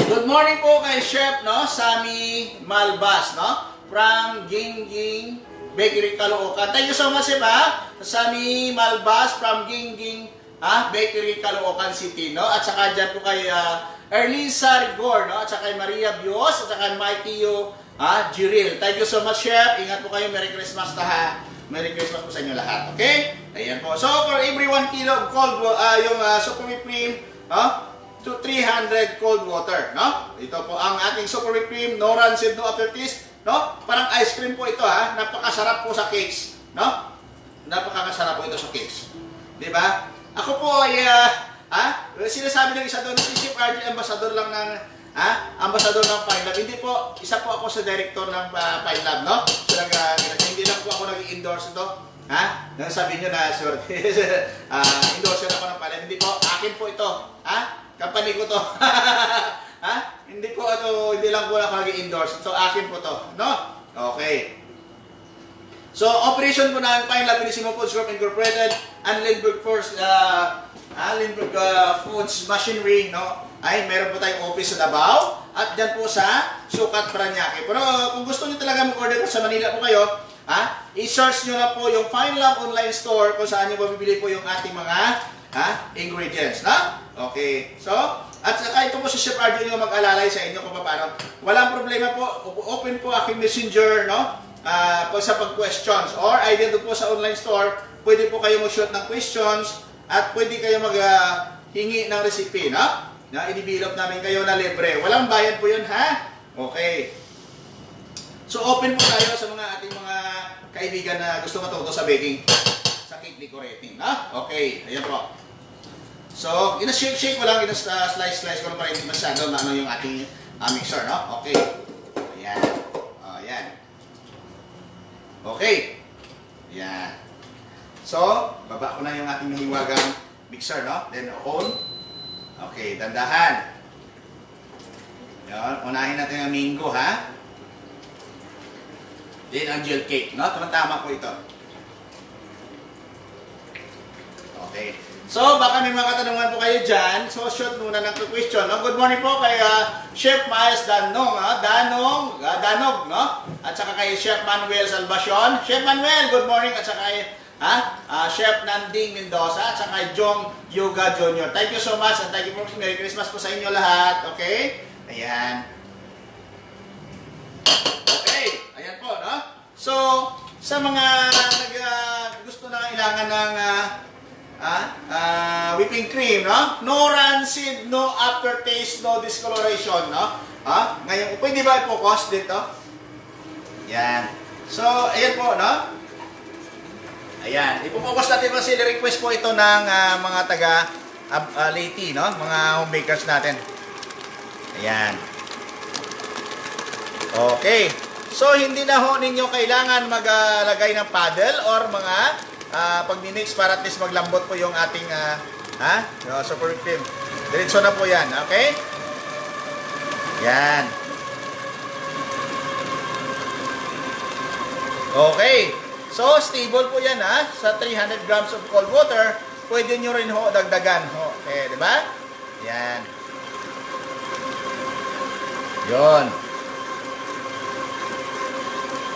[SPEAKER 2] good morning po kay Chef, no? Sami Malbas, no? From Gingging Bakery, Caloocan. Thank you so much, Chef, ha? Sami Malbas from Gingging ah, Bakery, Caloocan City, no? At saka dyan po kay uh, Erlisa Rigor, no? At saka kay Maria Bios, at saka kay Mikey Yu, ah, Jiril. Thank you so much, Chef. Ingat po kayo. Merry Christmas ta, ha? Merry Christmas po sa inyo lahat, okay? Ayan po. So, for every 1 kilo of cold, uh, yung uh, super cream, ah, to 300 cold water, no? Ito po ang ating super whipped cream, no rancid, no aftertaste, no? Parang ice cream po ito, ha? Napakasarap po sa cakes, no? Napakasarap po ito sa cakes. Di ba? Ako po ay, uh, ha? Sinasabi ng isa doon, si Chef RJ, ambassador lang ng, ha? Ambassador ng Fine Lab. Hindi po, isa po ako sa director ng uh, Fine Lab, no? So, nag, uh, hindi lang po ako nag-endorse ito. Ha? Nang sabi nyo na, sure, uh, endorser ako ng Fine Lab. Hindi po, akin po ito. Ha? Company ko to. ha? Hindi po ito, hindi lang po ako nag-endorse. Ito, akin po to. No? Okay. So, operation po ng Pine Lab Finissimo Foods Group Incorporated and Lindbergh Force, uh, uh, Lindbergh uh, Foods Machinery, no? Ay, meron po tayong office sa Davao at dyan po sa Sukat, Paranaque. Pero kung gusto niyo talaga mag-order po sa Manila po kayo, ha? I-search niyo na po yung Fine Lab online store kung saan niyo mabibili po yung ating mga ha? ingredients, na? Okay. So, at saka ito po si Chef RJ yung mag-alalay sa inyo kung paano. Walang problema po. Open po aking messenger, no? Uh, pag sa pag-questions or either po sa online store, pwede po kayo mag-shoot ng questions at pwede kayo mag-hingi ng recipe, no? Na i-develop namin kayo na libre. Walang bayad po yun, ha? Okay. So, open po tayo sa mga ating mga kaibigan na gusto matuto sa baking, sa cake decorating, no? Okay, ayan po. So, ina-shake-shake ko lang, ina-slice-slice ko lang para hindi masyado na ano yung ating uh, mixer, no? Okay. Ayan. yan. Okay. Yan. So, baba ko na yung ating hiwagang mixer, no? Then, on. Okay, dandahan. Yan, unahin natin ang mango, ha? Then, ang gel cake, no? Tama-tama ko ito. Okay. So, baka may mga katanungan po kayo dyan. So, shoot muna ng question. No? Good morning po kay ah, Chef Miles Danong. ah. Danong, ah, Danog, no? At saka kay Chef Manuel Salvacion. Chef Manuel, good morning. At saka kay ha? Ah, Chef Nanding Mendoza. At saka kay Jong Yoga Jr. Thank you so much and thank you po. Merry Christmas po sa inyo lahat. Okay? Ayan. Okay. Ayan po, no? So, sa mga nag, ah, gusto na kailangan ng ah, ah, ah, whipping cream, no? No rancid, no aftertaste, no discoloration, no? Ah, ngayon, pwede ba i-focus dito? Yan. So, ayan po, no? Ayan. Ipo-focus natin po sila request po ito ng ah, mga taga uh, uh, Leyte, no? Mga home bakers natin. Ayan. Okay. So, hindi na ho ninyo kailangan maglagay ng paddle or mga uh, pag-mix para at least maglambot po yung ating ah, ha? Yung super cream. Diretso na po yan. Okay? Yan. Okay. So, stable po yan ha. Sa 300 grams of cold water, pwede nyo rin ho dagdagan ho. Okay, di ba? Yan. Yon.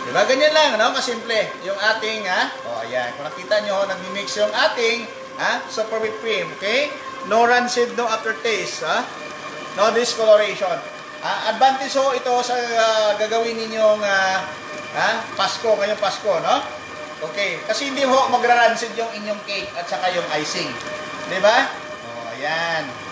[SPEAKER 2] Di ba? Ganyan lang, no? Kasimple. Yung ating, ha? O, ayan. Kung nakita nyo, nag-mix yung ating, ha? Super whipped cream, okay? No rancid, no aftertaste, ha? No discoloration. Ah, advantage ho ito sa ah, gagawin ninyong ah, ha? Pasko, ngayong Pasko, no? Okay. Kasi hindi ho magra-rancid yung inyong cake at saka yung icing. Di ba? O, ayan.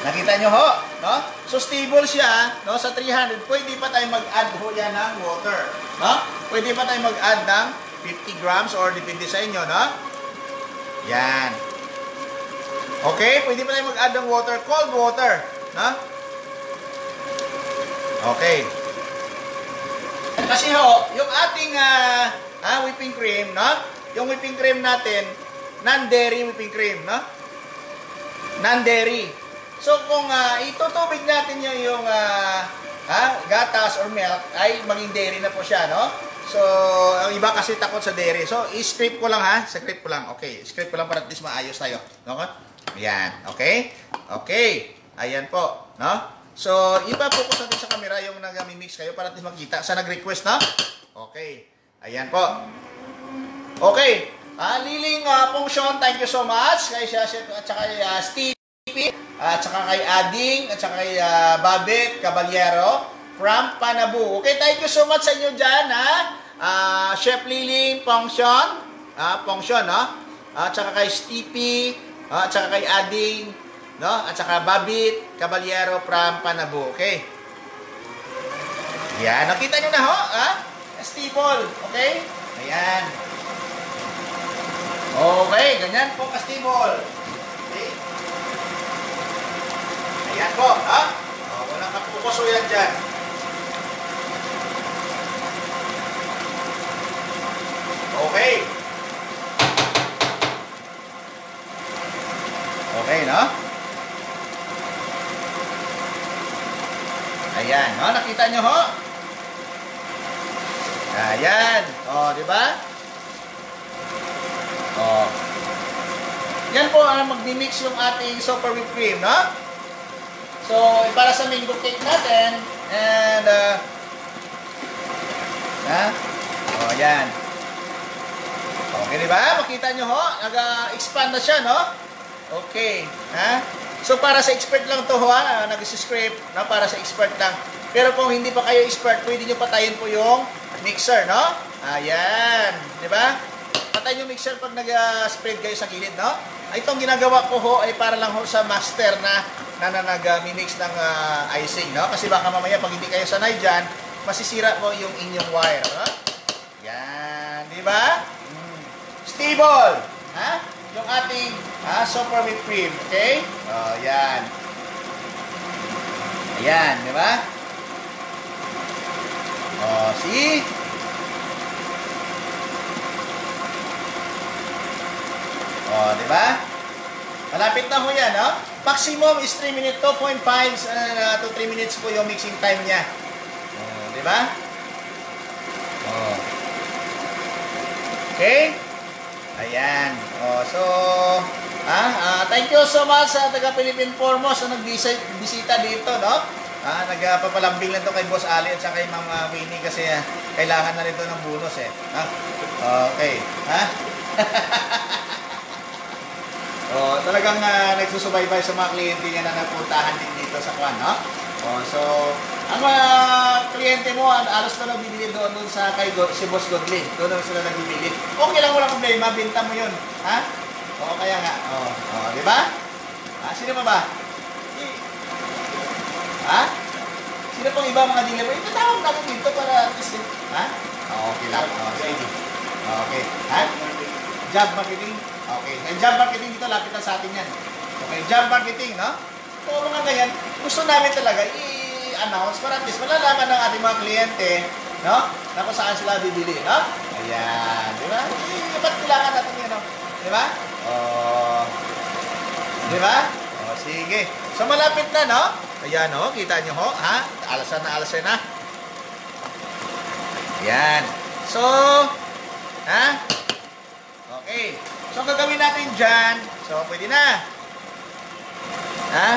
[SPEAKER 2] Nakita nyo ho, no? So stable siya, no? Sa 300, pwede pa tayo mag-add ho yan ng water, no? Pwede pa tayo mag-add ng 50 grams or depende sa inyo, no? Yan. Okay, pwede pa tayo mag-add ng water, cold water, no? Okay. Kasi ho, yung ating ah, ah, whipping cream, no? Yung whipping cream natin, non-dairy whipping cream, no? Non-dairy. So kung uh, itutubig natin yung, yung ah, ha, gatas or milk, ay maging dairy na po siya, no? So, ang iba kasi takot sa dairy. So, i-script ko lang ha. Script ko lang. Okay. Script ko lang para at least maayos tayo. Okay? Ayan. Okay? Okay. Ayan po. No? So, ipa-focus natin sa camera yung nag-mix kayo para at least makita. Sa nag-request na? Okay. Ayan po. Okay. Ah, Liling uh, Pongshon, thank you so much. Kay siya, at saka ah, Steve, at saka kay Ading, at saka kay ah, Babet Caballero from Panabu. Okay, thank you so much sa inyo dyan, ha? Ah, Chef Liling Pongshon, ah, Pongshon, no? At saka kay Stippy, at saka kay Ading, no? At saka Babit Caballero from Panabu. Okay? Yan, nakita nyo na ho, ha? Stable, okay? Ayan. Okay, ganyan po ka-stable. Okay? Ayan po, ha? O, walang kapukuso yan dyan. Okay. Okay, no? Ayan, no? Nakita nyo ho? Ayan. O, di ba? O. Yan po ang magmi-mix yung ating super whipped cream, no? So, para sa mango cake natin, and, uh, ha? O, yan. Okay, di ba? Makita nyo ho? Nag-expand na siya, no? Okay. Ha? So, para sa expert lang to ha? Nag-script, no? Para sa expert lang. Pero kung hindi pa kayo expert, pwede nyo patayin po yung mixer, no? Ayan. Di ba? Patayin yung mixer pag nag-spread kayo sa gilid, no? Itong ginagawa ko ho ay para lang ho sa master na na, na nag-mix ng ah, icing, no? Kasi baka mamaya pag hindi kayo sanay dyan, masisira po yung inyong wire, no? Yan, di ba? Mm. Stable, ha? Yung ating ha, super whipped cream, okay? Oh, yan. Ayan, di ba? Oh, see? Oh, di ba? Malapit na ho yan, no? Maximum is 3 minutes, 2.5 uh, to 3 minutes po yung mixing time niya. Oh, di ba? Oh. Okay? Ayan. Oh, so, ah, ah, thank you so much sa taga Philippine Foremost na nagbisita dito, no? Ah, nagpapalambing lang to kay Boss Ali at saka kay Ma'am ah, Winnie kasi ah, kailangan na rin to ng bonus eh. Ha? Okay. Ha? oh, talagang uh, nagsusubaybay sa mga kliyente niya na napuntahan din dito sa Kwan, no? Oh, so, ang mga kliyente mo, al- alas na nagbibili doon, doon sa kay Go, si Boss Godly. Doon na sila nagbibili. Okay lang, walang problema. Binta mo yun. Ha? Oo, kaya nga. Oo, oh, di ba? Ah, sino pa ba? Ha? Sino pang iba mga dealer mo? Itatawag natin dito para at least, ha? Oh, okay lang. Oh, sige. Okay. Ha? Job marketing? Okay. Yung job marketing dito, lapit na sa atin yan. Okay, job marketing, no? So, mga ganyan, gusto namin talaga i-announce para at least malalaman ng ating mga kliyente, no? Na kung saan sila bibili, no? Ayan, di ba? Eh, ba't kailangan natin yun, no? Di ba? Oh, di ba? Oh, sige. So, malapit na, no? Ayan, oh, kita nyo, ho, ha? Alasan na, alasan na. Ayan. So, ha? Okay. So, gagawin natin dyan, so, pwede na. Ha?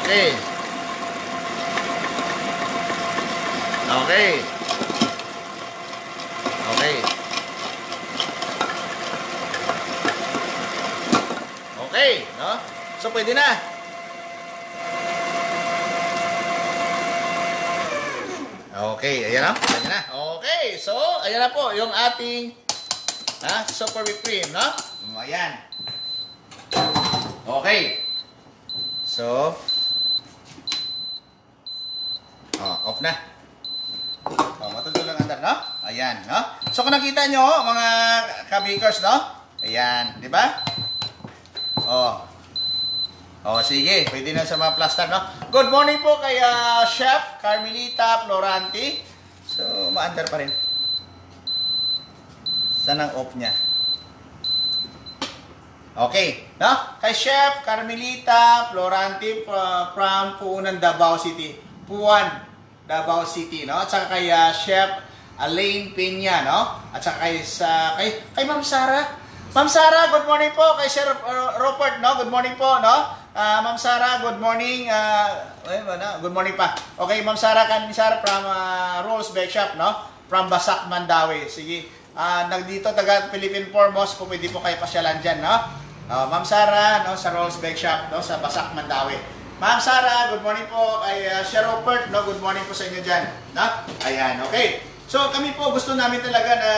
[SPEAKER 2] Okay. Okay. Okay. Okay, no? So, pwede na. Okay, ayan na. Ayan na. Okay, so, ayan na po yung ating ha, super whipped cream, no? Mm, Ayan. Okay. So, oh, off na. Oh, matutuloy lang andar, no? Ayan, no? So, kung nakita nyo, mga kabakers, no? Ayan, di ba? Oh. Oh, sige. Pwede na sa mga plaster, no? Good morning po kay ah, Chef Carmelita Floranti. So, maandar pa rin. Saan ang off niya? Okay, no? Kay Chef Carmelita Floranti uh, from Puunan, Davao City. Puan, Davao City, no? At saka kay uh, Chef Alain Peña, no? At saka kay, sa, kay, kay Ma'am Sara. Ma'am Sara, good morning po. Kay Sir Rupert, no? Good morning po, no? Ah, Ma'am Sara, good morning. Uh, eh, wala, good morning pa. Okay, Ma'am Sara, kan Sara from uh, Rolls Bake Shop, no? From Basak, Mandawi. Sige. Ah, nagdito taga Philippine Foremost, kung pwede po kayo pasyalan dyan, no? Ah, Ma'am Sara, no, sa Rolls Bake Shop, no, sa Basak, Mandawi. Ma'am Sara, good morning po kay uh, Sir Rupert, no? Good morning po sa inyo dyan, no? Ayan, okay. So, kami po gusto namin talaga na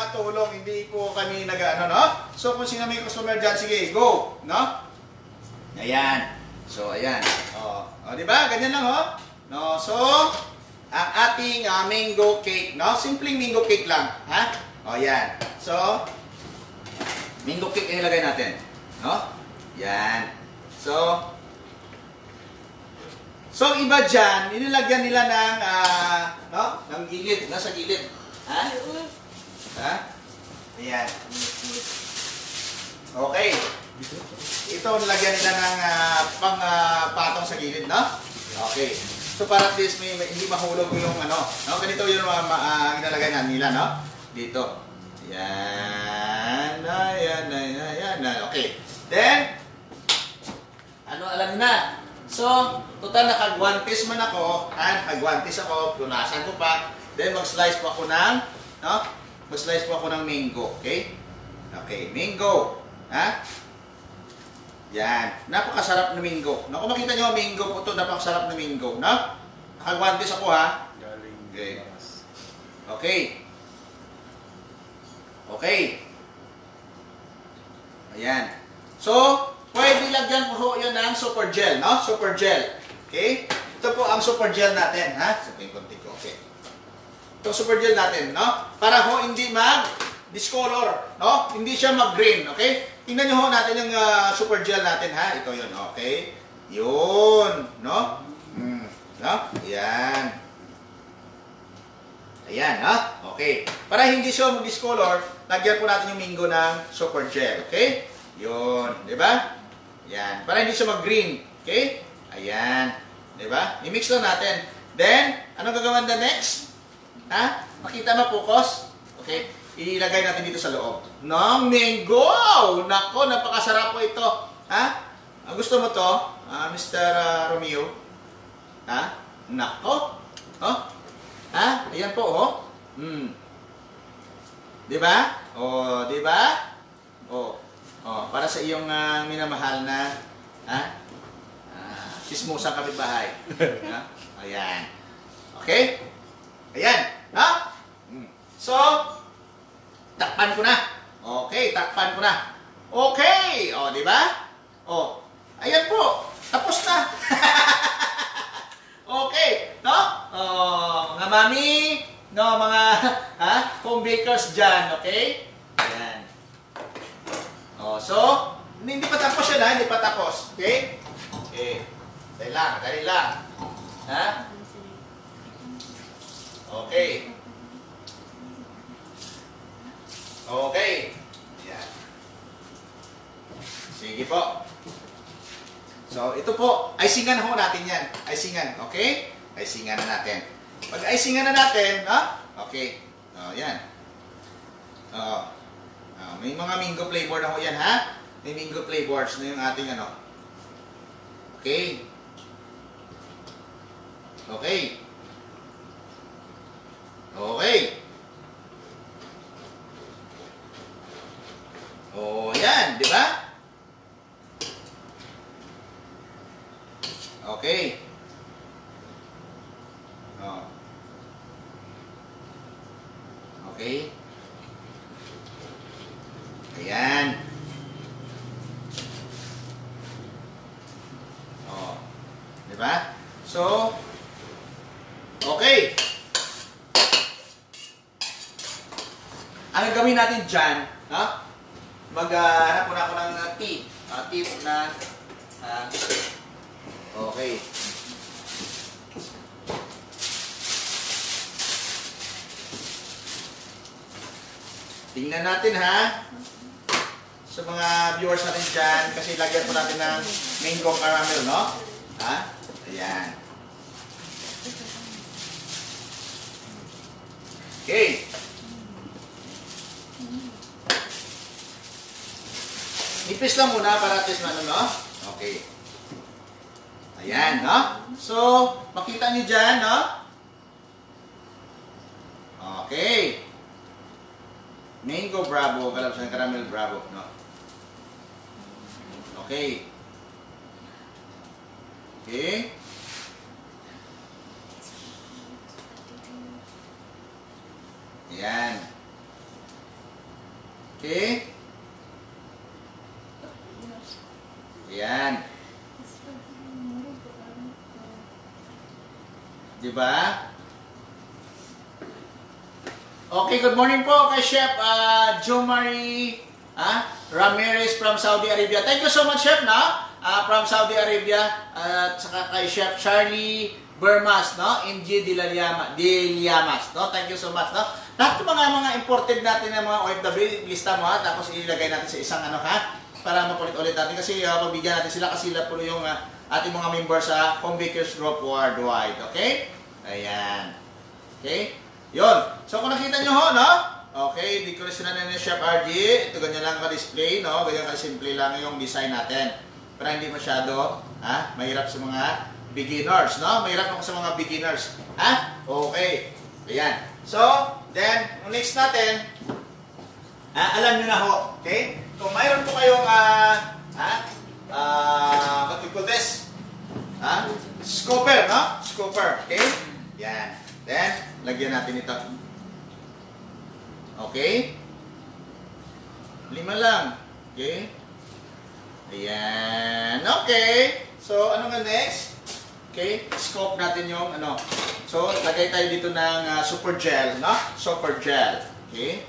[SPEAKER 2] makatulong, hindi po kami nag ano, no? So, kung sino may customer dyan, sige, go, no? Ayan. So, ayan. O, o di ba? Ganyan lang, oh. No, so, ang ating ah, mango cake, no? Simpleng mango cake lang, ha? O, ayan. So, mango cake ang ilagay natin, no? Yan. So, so, ang iba dyan, inilagyan nila ng, ah, no? Ng gilid, nasa gilid. Ha? Ha? Ayan. Okay. Ito, nilagyan nila ng ah, pang ah, patong sa gilid, no? Okay. So, para at least may, may- hindi mahulog yung ano, no? Ganito yung uh, uh, ginalagay na nila, no? Dito. Yan. Ayan, ayan, ayan. Okay. Then, ano alam na? So, total nakagwantes man ako, ha? Nakagwantes ako, punasan ko pa. Then, mag-slice po ako ng, no? Mag-slice po ako ng mango, okay? Okay, mango. Ha? Yan. Napakasarap na mango. No, kung makita nyo, mango po ito, napakasarap na mango. No? Nakagwantes ako ha.
[SPEAKER 3] Galing.
[SPEAKER 2] Okay. Okay. Okay. Ayan. So, pwede lagyan po yun ng super gel, no? Super gel. Okay? Ito po ang super gel natin, ha? Sabihin konti ko. Okay. Ito super gel natin, no? Para ho hindi mag discolor, no? Hindi siya mag-green, okay? Tingnan niyo ho natin yung ah, super gel natin, ha? Ito yun, okay? Yun, no? Mm. No? Ayan. Ayan, ha? Okay. Para hindi siya mag-discolor, lagyan po natin yung mingo ng super gel. Okay? Yun. Di ba? Ayan. Para hindi siya mag-green. Okay? Ayan. Di ba? I-mix lang natin. Then, anong gagawin na next? Ha? Makita mo, focus? Okay? Ilagay natin dito sa loob. Ng mango! Nako, napakasarap po ito. Ha? Gusto mo to, ah, Mr. Romeo? Ha? Nako! Oh? Ha? Ayan po, oh. Hmm. Di ba? Oh, di ba? Oh. Oh, para sa iyong ah, minamahal na ha? Ah, sismusang kapitbahay. ha? Ayan. Okay? Ayan. Ha? Hmm. So, takpan ko na. Okay, takpan ko na. Okay! O, di ba? O, ayan po. Tapos na. okay, no? Oh, mga mami, no, mga ha, home bakers dyan, okay? Ayan. Oh, so, hindi pa tapos yan ha, hindi pa tapos. Okay? Okay. Dali lang, dali lang. Ha? Okay. Okay. Ayan. Sige po. So, ito po, icingan ho natin yan. Icingan, okay? Icingan na natin. Pag icingan na natin, ha? Okay. Oh, yan. Oh. Oh, may mga mango flavor na ho yan, ha? May mango flavors na yung ating ano. Okay. Okay. Okay. Oh, yan, di ba? Okay. Oh. Okay. Ayan. Oh. Di ba? So, okay. Ang gagawin natin dyan, ha? Maghanap muna ako ng uh, tip. Uh, tip na ah, Okay. Tingnan natin ha. Sa mga viewers natin dyan, kasi lagyan po natin ng mango caramel, no? Ha? Ayan. Okay. Nipis lang muna para at least ano, no? Okay. Ayan, no? So, makita nyo dyan, no? Okay. Mango Bravo, kalap sa caramel Bravo, no? Okay. Okay. Ayan. Okay. Ayan. Di ba? Okay, good morning po kay Chef uh, Joe Marie ah, Ramirez from Saudi Arabia. Thank you so much, Chef, no? Ah, from Saudi Arabia. At saka kay Chef Charlie Bermas, no? Llama, de Llamas, no? Thank you so much, no? Lahat ng mga mga imported natin ng mga OFW, lista mo ha, tapos ilagay natin sa isang ano ha, para mapulit-ulit natin kasi uh, mabigyan natin sila kasi sila po yung uh, ating mga members sa Home Group worldwide. Okay? Ayan. Okay? Yon. So kung nakita nyo ho, no? Okay, decoration na ni Chef RG. Ito ganyan lang ka-display, no? Ganyan ka-simple lang yung design natin. Para hindi masyado, ha? Mahirap sa mga beginners, no? Mahirap ako sa mga beginners. Ha? Okay. Ayan. So, then, next natin, ah, alam nyo na ho, okay? Kung mayroon po kayong, ah, ha? Ah, what we call this? Ha? Scooper, no? Scooper, okay? Yan. Then, lagyan natin ito. Okay? Lima lang. Okay? Ayan. Okay. So, ano nga next? Okay? Scope natin yung ano. So, lagay tayo dito ng ah, super gel, no? Super gel. Okay?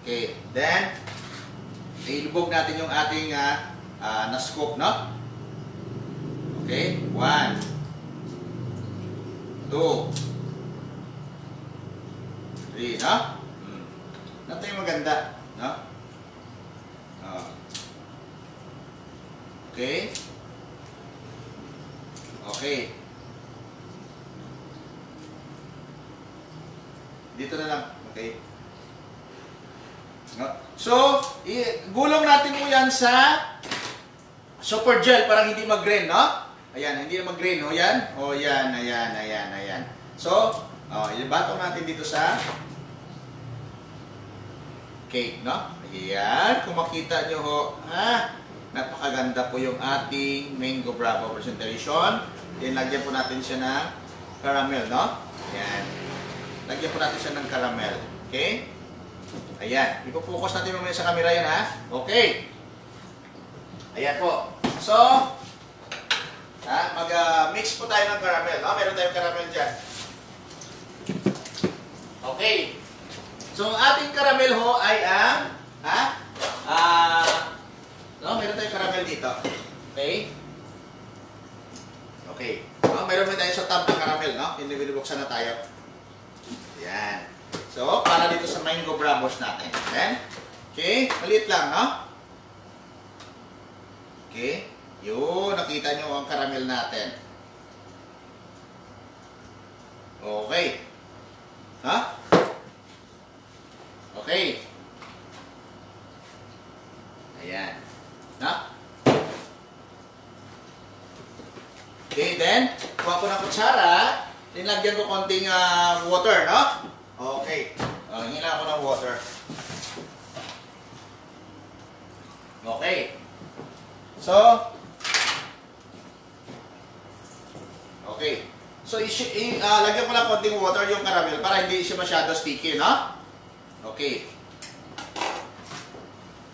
[SPEAKER 2] Okay. Then, ilubog natin yung ating ah, ah, na scope, no? Okay? One. Two. Three, no? Hmm. Ito yung maganda, no? Oh. Okay. Okay. Dito na lang. Okay. No? So, gulong natin po yan sa super gel parang hindi mag-grain, no? Ayan, hindi mag-grain, o yan. O yan, ayan, ayan, ayan. So, oh, ibato natin dito sa cake, no? Ayan, kung makita nyo ho, ha? Napakaganda po yung ating mango bravo presentation. Then, lagyan po natin siya ng caramel, no? Ayan. Lagyan po natin siya ng caramel. Okay? Ayan. Ipo-focus natin mamaya sa camera yan, ha? Okay. Ayan po. So, ha, mag-mix po tayo ng caramel. No? Meron tayong caramel dyan. Okay. So, ang ating caramel ho ay ang, ha? Ah, no, meron tayong caramel dito. Okay? Okay. No, meron din tayo sa tab ng caramel, no? Binibuksan na tayo. Yan. So, para dito sa mango bravos natin. Then, okay, maliit lang, no? Okay. Yun, nakita nyo ang caramel natin. Okay. Ha? Okay. Ayan. Na? Okay, then, kuha ko ng kutsara. Linlagyan ko konting ah, water, no? Okay. Uh, hingila ako ng water. Okay. So, okay. So, ah, lagyan ko lang konting water yung caramel para hindi siya masyado sticky, no? Okay.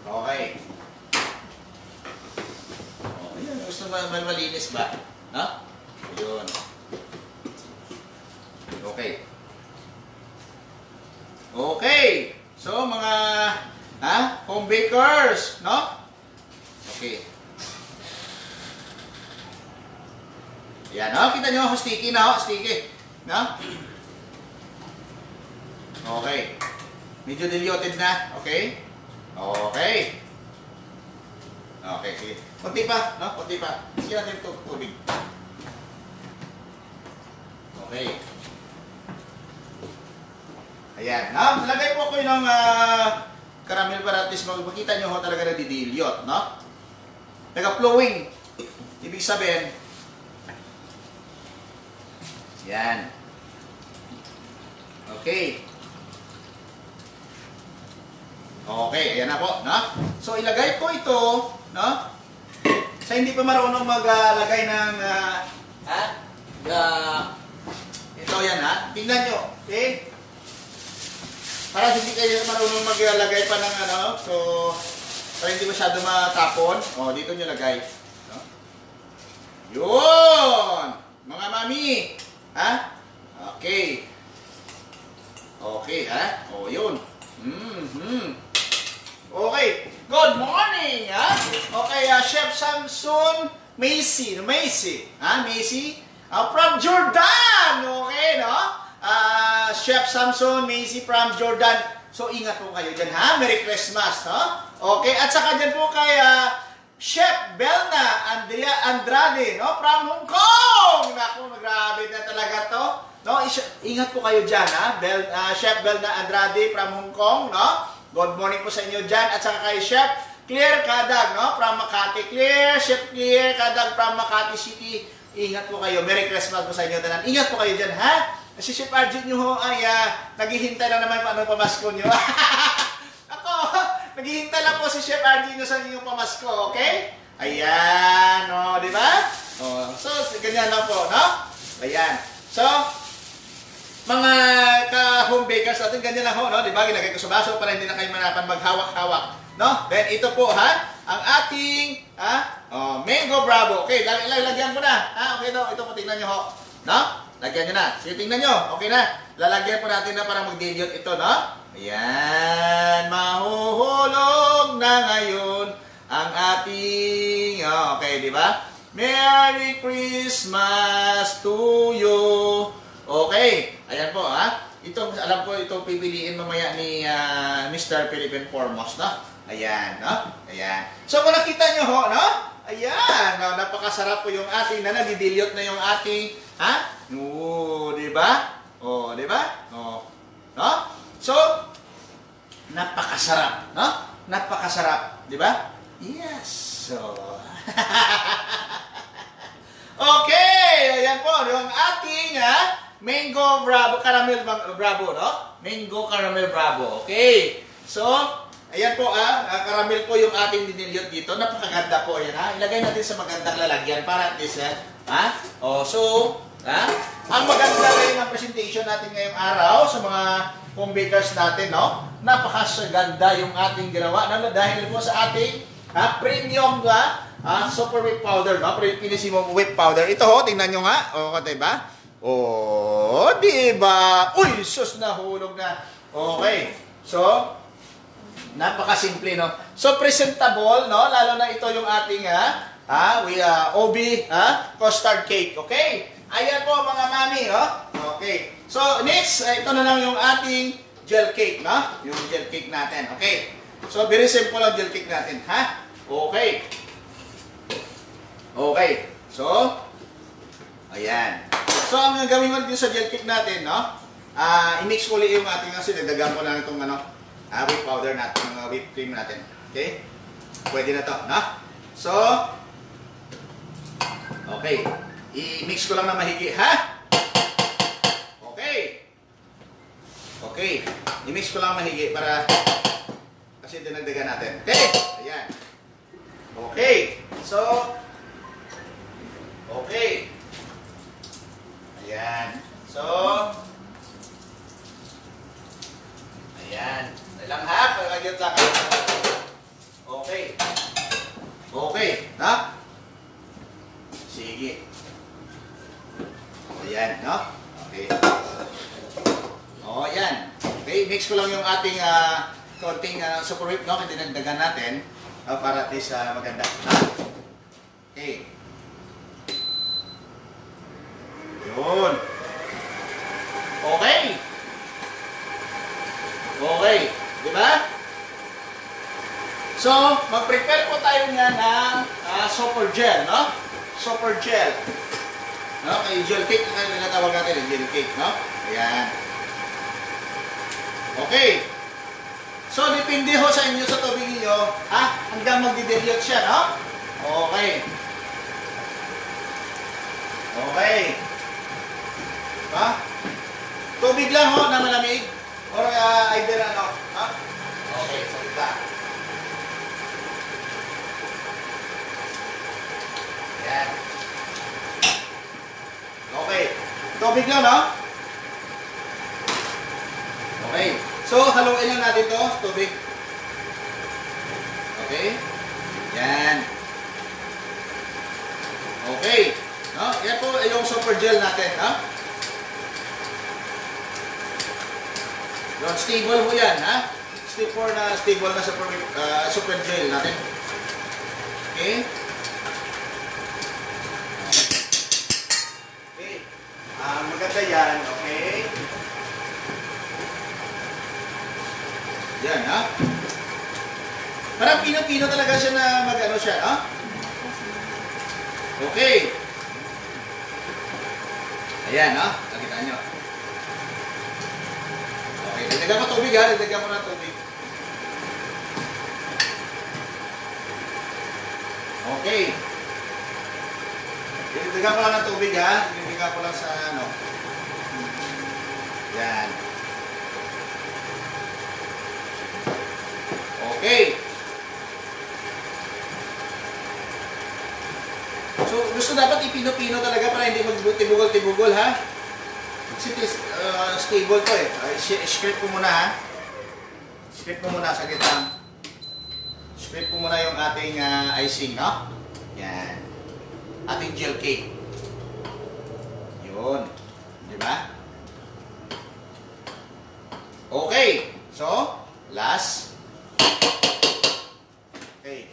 [SPEAKER 2] Okay. Oh, yun. Gusto mo mal malinis ba? Ha? Yun. Okay. Okay. So, mga ha? home bakers, no? Okay. Yan, no? Kita nyo, sticky na, ho? sticky. No? Okay. Medyo diluted na, okay? Okay. Okay, sige. Kunti pa, no? Kunti pa. Sige natin ito, tubig. Okay. Ayan. Now, nalagay po ako yung uh, caramel para at least makikita nyo ho talaga na didilyot, no? Nag-flowing. Ibig sabihin, yan. Okay. Okay, ayan na po, no? So, ilagay ko ito, no? Sa hindi pa marunong maglagay ng, ah, ha? Ah, ito yan, ha? Tingnan nyo, okay? Para hindi kayo marunong maglalagay pa ng ano, so, para hindi masyado matapon, o, dito nyo lagay. No? Yun! Mga mami, ha? Okay. Okay, ha? O, yun. Mm-hmm. Okay. Good morning, ha? Okay, uh, Chef Samson Macy. Macy. Ha, Macy? Uh, from Jordan. Okay, no? Uh, Chef Samson Macy from Jordan. So, ingat po kayo dyan, ha? Merry Christmas, ha? Okay, at saka dyan po kay uh, Chef Belna Andrea Andrade, no? From Hong Kong! Naku, grabe na talaga to. No, ingat po kayo dyan, ha? Bel, uh, Chef Belna Andrade from Hong Kong, no? Good morning po sa inyo dyan. At saka kay Chef Claire Kadag, no? From Makati. Claire, Chef Claire Kadag from Makati City. Ingat po kayo. Merry Christmas po sa inyo tanan. Ingat po kayo dyan, ha? Si Chef Arjun nyo ho ay uh, naghihintay lang naman paano pamasko nyo. Ako, naghihintay lang po si Chef Arjun nyo sa inyong pamasko, okay? Ayan, no, di ba? Oh, so, ganyan lang po, no? Ayan. So, mga ka-home bakers natin, ganyan lang ho, no? Di ba? Ginagay ko sa baso para hindi na kayo manapan maghawak-hawak. No? Then, ito po, ha? Ang ating, ha? Oh, mango bravo. Okay, lag lag lagyan ko na. Ha? Okay daw. Ito po, tingnan nyo ho. No? Lagyan nyo na. Sige, tingnan nyo. Okay na. Lalagyan po natin na para mag-dilute ito, no? Ayan. Mahuhulog na ngayon ang ating, oh, okay, di ba? Merry Christmas to you. Okay. Ayan po, ha? Ito, alam ko, ito pipiliin mamaya ni ah, Mr. Philippine Foremost, no? Ayan, no? Ayan. So, kung nakita nyo ho, no? Ayan, no? napakasarap po yung ating na nadidilyot na yung ating, ha? Oo, di ba? Oh, di ba? Oh. No? So, napakasarap, no? Napakasarap, di ba? Yes. So, okay, ayan po, yung ating ah, mango bravo, caramel bravo, no? Mango caramel bravo, okay. So, ayan po ah, ah, caramel po yung ating dinilyot dito. Napakaganda po, ayan ha. Ilagay natin sa magandang lalagyan para at least, ah, ha? Oh, so, ha? Ang maganda rin ng presentation natin ngayong araw sa mga home bakers natin, no? Napakaganda yung ating ginawa, no? Dahil po sa ating ha, premium ba? Ah, super whip powder, no? Pinisimo whip powder. Ito ho, tingnan nyo nga. O, oh, ba? Oh, di ba? Uy, sus, nahulog na. Okay. So, napakasimple, no? So, presentable, no? Lalo na ito yung ating, ha? Ha? We, uh, OB, ha? Custard cake, okay? Ayan po, mga mami, no? Okay. So, next, ito na lang yung ating gel cake, no? Yung gel cake natin, okay? So, very simple ang gel cake natin, ha? Okay. Okay. So, ayan. So, ang gagawin mo dito sa gel cake natin, no? Ah, i-mix ko ulit yung ating kasi dagdagan ko na itong ano, ah, whip powder natin, mga whipped cream natin. Okay? Pwede na to, no? So, okay. I-mix ko lang na mahigi, ha? Okay. Okay. I-mix ko lang mahigi para kasi dinagdagan natin. Okay? Ayan. Okay. So, okay. Ayan. So, ayan. Ilang Pagkagyan sa akin. Okay. Okay. Na? Sige. Ayan, no? Okay. O, ayan. Okay, mix ko lang yung ating ah, konting uh, super whip, no? Kasi dinagdagan natin ah, para at least ah, maganda. Ha? Okay. Yun. Okay. Okay. Di ba? So, mag-prepare po tayo nga ng ah, super gel, no? Super gel. No? Kay gel cake, ang tinatawag natin, yung gel cake, no? Ayan. Okay. So, depende ho sa inyo sa tubig ninyo, ha? Hanggang magdi-dilute siya, no? Okay. Okay. Ha? Tubig lang ho na malamig? Or uh, either ano? Ha? Okay, salita. Yan. Okay. Tubig lang, no? Okay. So, haluin lang natin to, tubig. Okay. Yan. Okay. No? Yan po yung super gel natin, ha? Yung stable mo yan, ha? Stable na stable na super, uh, super gel natin. Okay. Ah, maganda yan, okay? Yan, ha? Parang pino-pino talaga siya na mag-ano siya, ha? Okay. Ayan, ha? Nakita nyo. Okay, dagdagan mo tubig, ha? Dagdagan mo na tubig. Okay. Dagdagan mo lang ng tubig, ha? Dagdagan ko lang sa ano. Yan. Okay. So, gusto dapat ipino-pino talaga para hindi magtibugol-tibugol, ha? Kasi uh, stable to eh. Uh, script ko muna, ha? Script mo muna, saglit lang. Script ko muna yung ating uh, icing, no? Yan. Ating gel cake. Yun. Di ba? Okay. So, last. Okay.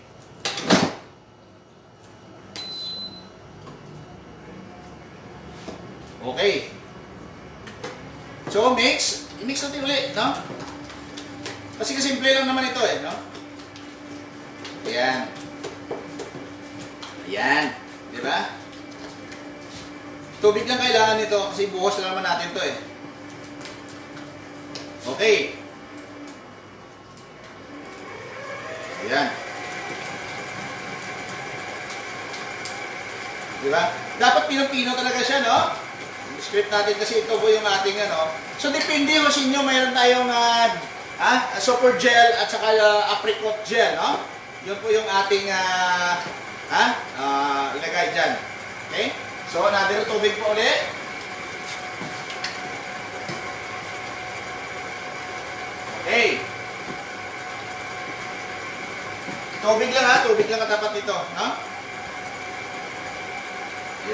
[SPEAKER 2] Okay. So, mix. I-mix natin ulit, no? Kasi simple lang naman ito eh, no? Ayan. Ayan. Di ba? Tubig lang kailangan nito kasi buhos lang naman natin to eh. Okay. Ayan. Di ba? Dapat pinong-pino talaga siya, no? Script natin kasi ito po yung ating ano. So, depende ho sa inyo. Mayroon tayong ah, ah, super gel at saka ah, apricot gel, no? Yun po yung ating ah, ah, ah, ilagay dyan. Okay? So, another tubig po ulit. Okay. Tubig lang ha, tubig lang katapat nito, no?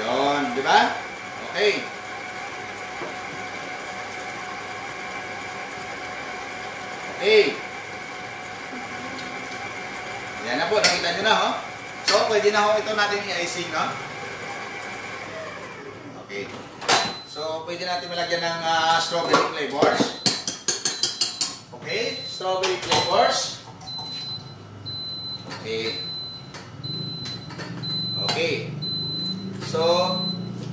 [SPEAKER 2] Yon, di ba? Okay. Yan na po, nakita nyo na, ho? So, pwede na ito natin i-icing, no? Okay. So, pwede natin malagyan ng ah, strawberry flavors. Okay, strawberry flavors. Okay. Okay. So,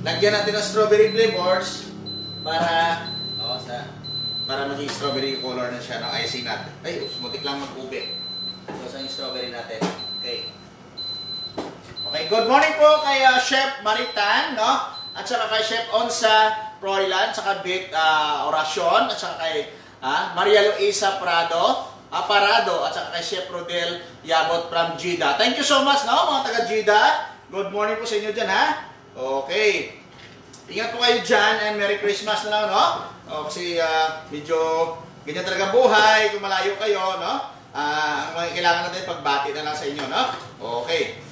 [SPEAKER 2] lagyan natin ng strawberry flavors para oh, sa para maging strawberry color na siya ng icing natin. Ay, sumutik lang mag-ube. So, sa yung strawberry natin. Good morning po kay uh, Chef Maritan, no? At saka kay Chef Onsa Proilan, saka Bit uh, Oracion, at saka kay ah, Maria Luisa Prado, ah, Parado, at saka kay Chef Rodel Yabot from Jida. Thank you so much, no, mga taga Jida. Good morning po sa inyo dyan, ha? Okay. Ingat po kayo dyan and Merry Christmas na lang, no? O, kasi ah, medyo ganyan talaga buhay, kung malayo kayo, no? Ah, ang kailangan natin pagbati na lang sa inyo, no? Okay.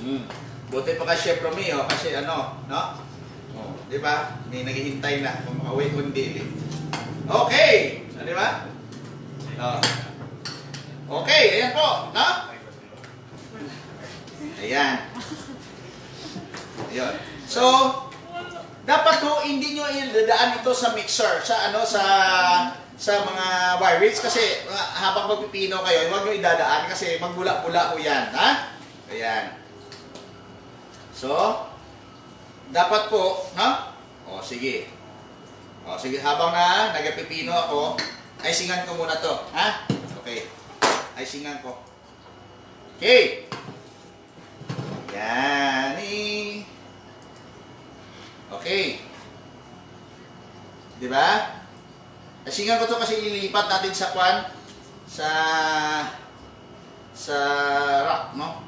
[SPEAKER 2] Hmm. Buti pa kay Chef Romeo kasi ano, no? Oh, di ba? May naghihintay na kung makauwi ko hindi. Okay! So, di ba? Oh. Okay, ayan po, no? Ayan. Ayun. So, dapat ho hindi nyo idadaan ito sa mixer, sa ano, sa sa mga wire reeds kasi uh, habang magpipino kayo, huwag nyo idadaan kasi magbula-bula ho yan, ha? Ayan. So, dapat po, ha? O, sige. O, sige, habang na nagpipino ako, ay singan ko muna to, ha? Okay. Ay singan ko. Okay. Yan. eh. Okay. Di ba? Asingan ko to kasi ililipat natin sa kwan sa sa rock, no?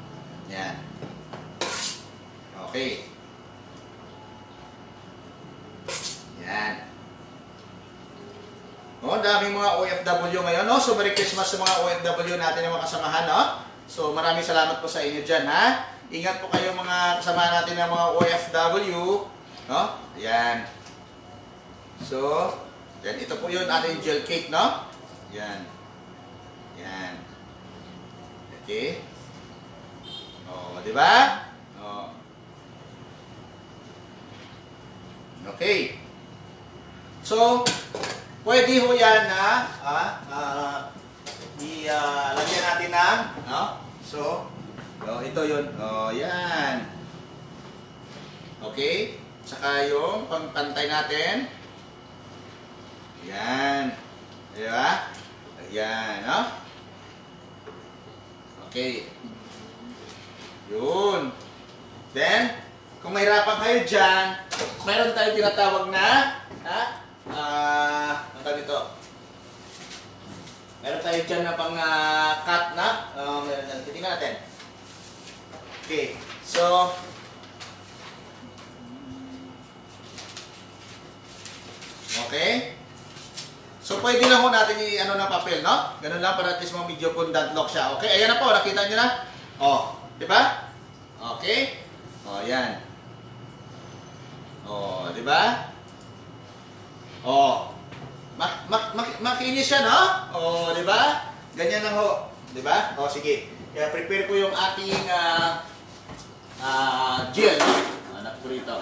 [SPEAKER 2] Yan. Okay. Yan. Oh, daming mga OFW ngayon, no? So, Merry Christmas sa mga OFW natin na mga kasamahan, no? So, maraming salamat po sa inyo dyan, ha? Ingat po kayo mga kasama natin ng mga OFW, no? Yan. So, yan. Ito po yun, ating gel cake, no? Yan. Yan. Okay. Oh, di ba? Oh. Okay. So, pwede ho yan na ah, ah, i-lagyan natin ng, no? So, oh, ito yun. Oh, yan. Okay. Saka yung pangpantay natin. Yan. Di ba? Yan, no? Okay. Yun. Then, kung mahirapan kayo dyan, meron tayong tinatawag na, ha? Ah, ano tawag ito? Meron tayo dyan na pang ah, cut na. Uh, meron dyan. Titingnan natin. Okay. So, Okay? So, pwede na ho natin i-ano na papel, no? Ganun lang para at least mga medyo kundant lock siya. Okay? Ayan na po. Nakita nyo na? Oh. Di ba? Okay? Oh, yan. Oh, di ba? Oh. Mak mak mak makinis siya, no? Oh, di ba? Ganyan lang ho. Di ba? Oh, sige. Kaya prepare ko yung ating ah ah gel, no? Anak ko rito.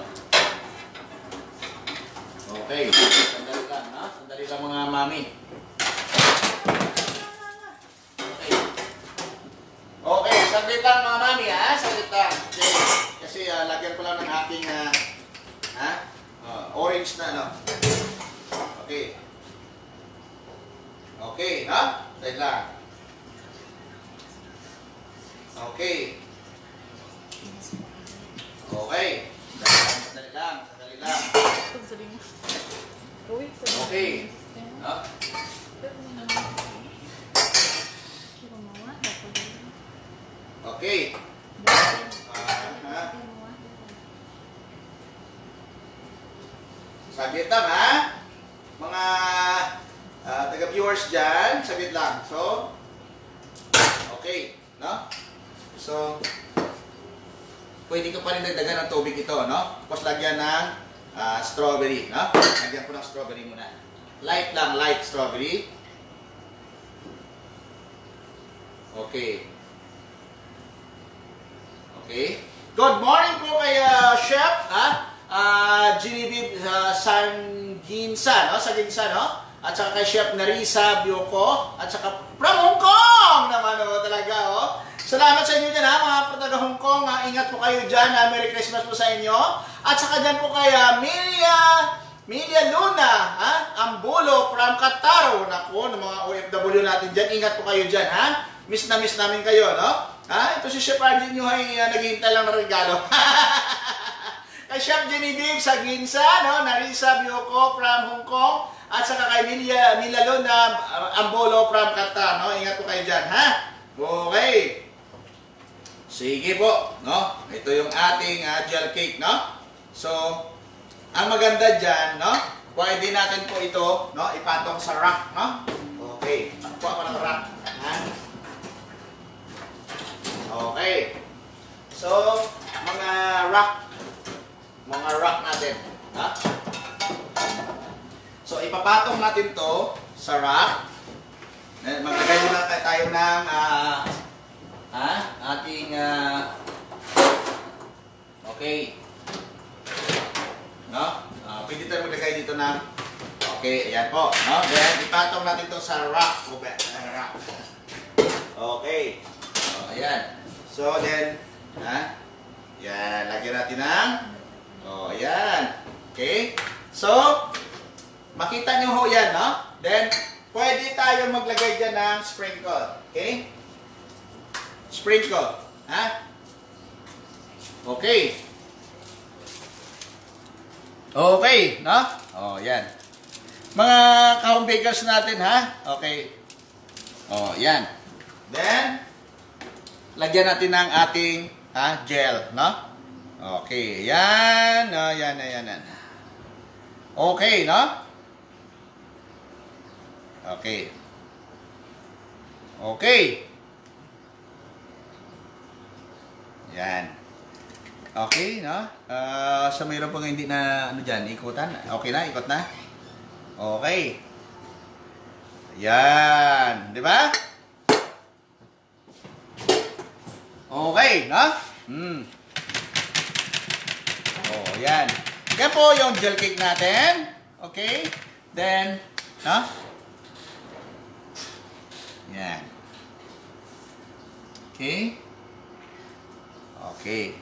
[SPEAKER 2] Okay. Sandali lang. mami. Okay. Okay, saglit lang mga mami ha. Saglit lang. Okay. Kasi ah, lagyan ko lang ng ah, ha? Ah, orange na ano. Okay. Okay, ha? Saglit lang. Okay. Okay. Sandali lang, sandali lang. Okay. Ha? Okay. Ah, ha? Saglit lang ha. Mga ah, taga-viewers dyan, saglit lang. So, okay. No? So, pwede ko pa rin dagdagan ng tubig ito, no? Tapos lagyan ng ah, strawberry, no? Lagyan ko ng strawberry muna. Light lang, light strawberry. Okay. Okay. Good morning po kay ah, Chef, ha? Ah, Genevieve uh, Sanginsa, no? Sanginsa, no? At saka kay Chef Narisa Bioko, at saka from Hong Kong naman, oh, talaga, oh. Salamat sa inyo dyan, ha, mga taga Hong Kong. ha. Ingat po kayo dyan. ha. Merry Christmas po sa inyo. At saka dyan po kay ah, Milia, Milia Luna, ha? Ambulo from Qatar. Naku, ng mga OFW natin dyan. Ingat po kayo dyan, ha? Miss na miss namin kayo, no? Ha? Ito si Chef Arjun nyo ay uh, naghihintay lang ng regalo. kay Genevieve sa Ginsa, no? Narisa Bioko from Hong Kong. At saka kay Milia Luna, uh, Ambolo from Qatar, no? Ingat po kayo dyan, ha? Okay. Sige po, no? Ito yung ating ah, gel cake, no? So, ang maganda dyan, no? Pwede natin po ito, no? Ipatong sa rack, no? Okay. Kuha ko ng rack. Ha? Okay. So, mga rack, mga rack natin, ha? So, ipapatong natin to sa rack. Eh, Maglagay muna tayo ng ah, ha? ating ah, okay. No? Ah, pwede tayo maglagay dito ng okay, ayan po. No? Then, ipatong natin to sa ah, rack. Okay. Oh, ayan. So, then, ha? Yan, lagyan natin ng oh, ayan. Okay? So, makita nyo ho yan, no? Then, pwede tayo maglagay dyan ng sprinkle. Okay? Sprinkle. Ha? Okay. Okay, no? Oh, yan. Mga kahong bakers natin, ha? Okay. Oh, yan. Then, lagyan natin ng ating ha, gel, no? Okay, yan. Oh, yan, yan, yan. Okay, no? Okay. Okay. Yan. Okay, no? Ah, sa mayroon pang hindi na ano diyan, ikutan. Okay na, ikot na. Okay. Yan, di ba? Okay, no? Hmm. Oh, yan. Po yung gel cake natin. Okay? Then, no? Yan. Okay? Okay.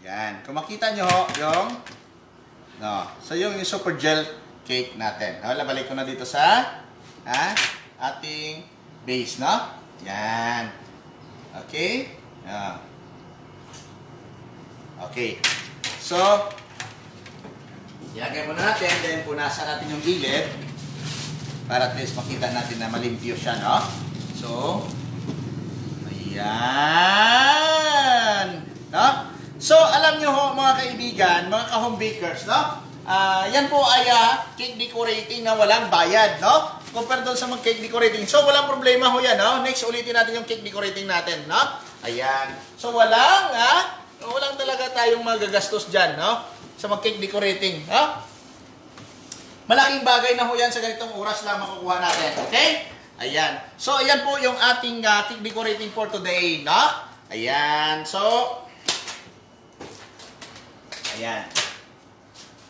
[SPEAKER 2] Yan. Kung makita nyo yung no. So, yung, yung super gel cake natin. No, balik ko na dito sa ha, ating base, no? Yan. Okay? Yan. Okay. So, ilagay muna natin, then punasan natin yung gilid para at least makita natin na malimpyo siya, no? So, ayan. No? So, alam nyo ho, mga kaibigan, mga ka-home bakers, no? Ah, yan po ay ah, cake decorating na walang bayad, no? Compare doon sa mag-cake decorating. So, walang problema ho yan, no? Next, ulitin natin yung cake decorating natin, no? Ayan. So, walang, ah, walang talaga tayong magagastos dyan, no? Sa mag-cake decorating, no? Malaking bagay na ho yan sa ganitong oras lang makukuha natin. Okay? Ayan. So, ayan po yung ating uh, cake decorating for today, no? Ayan. So, ayan.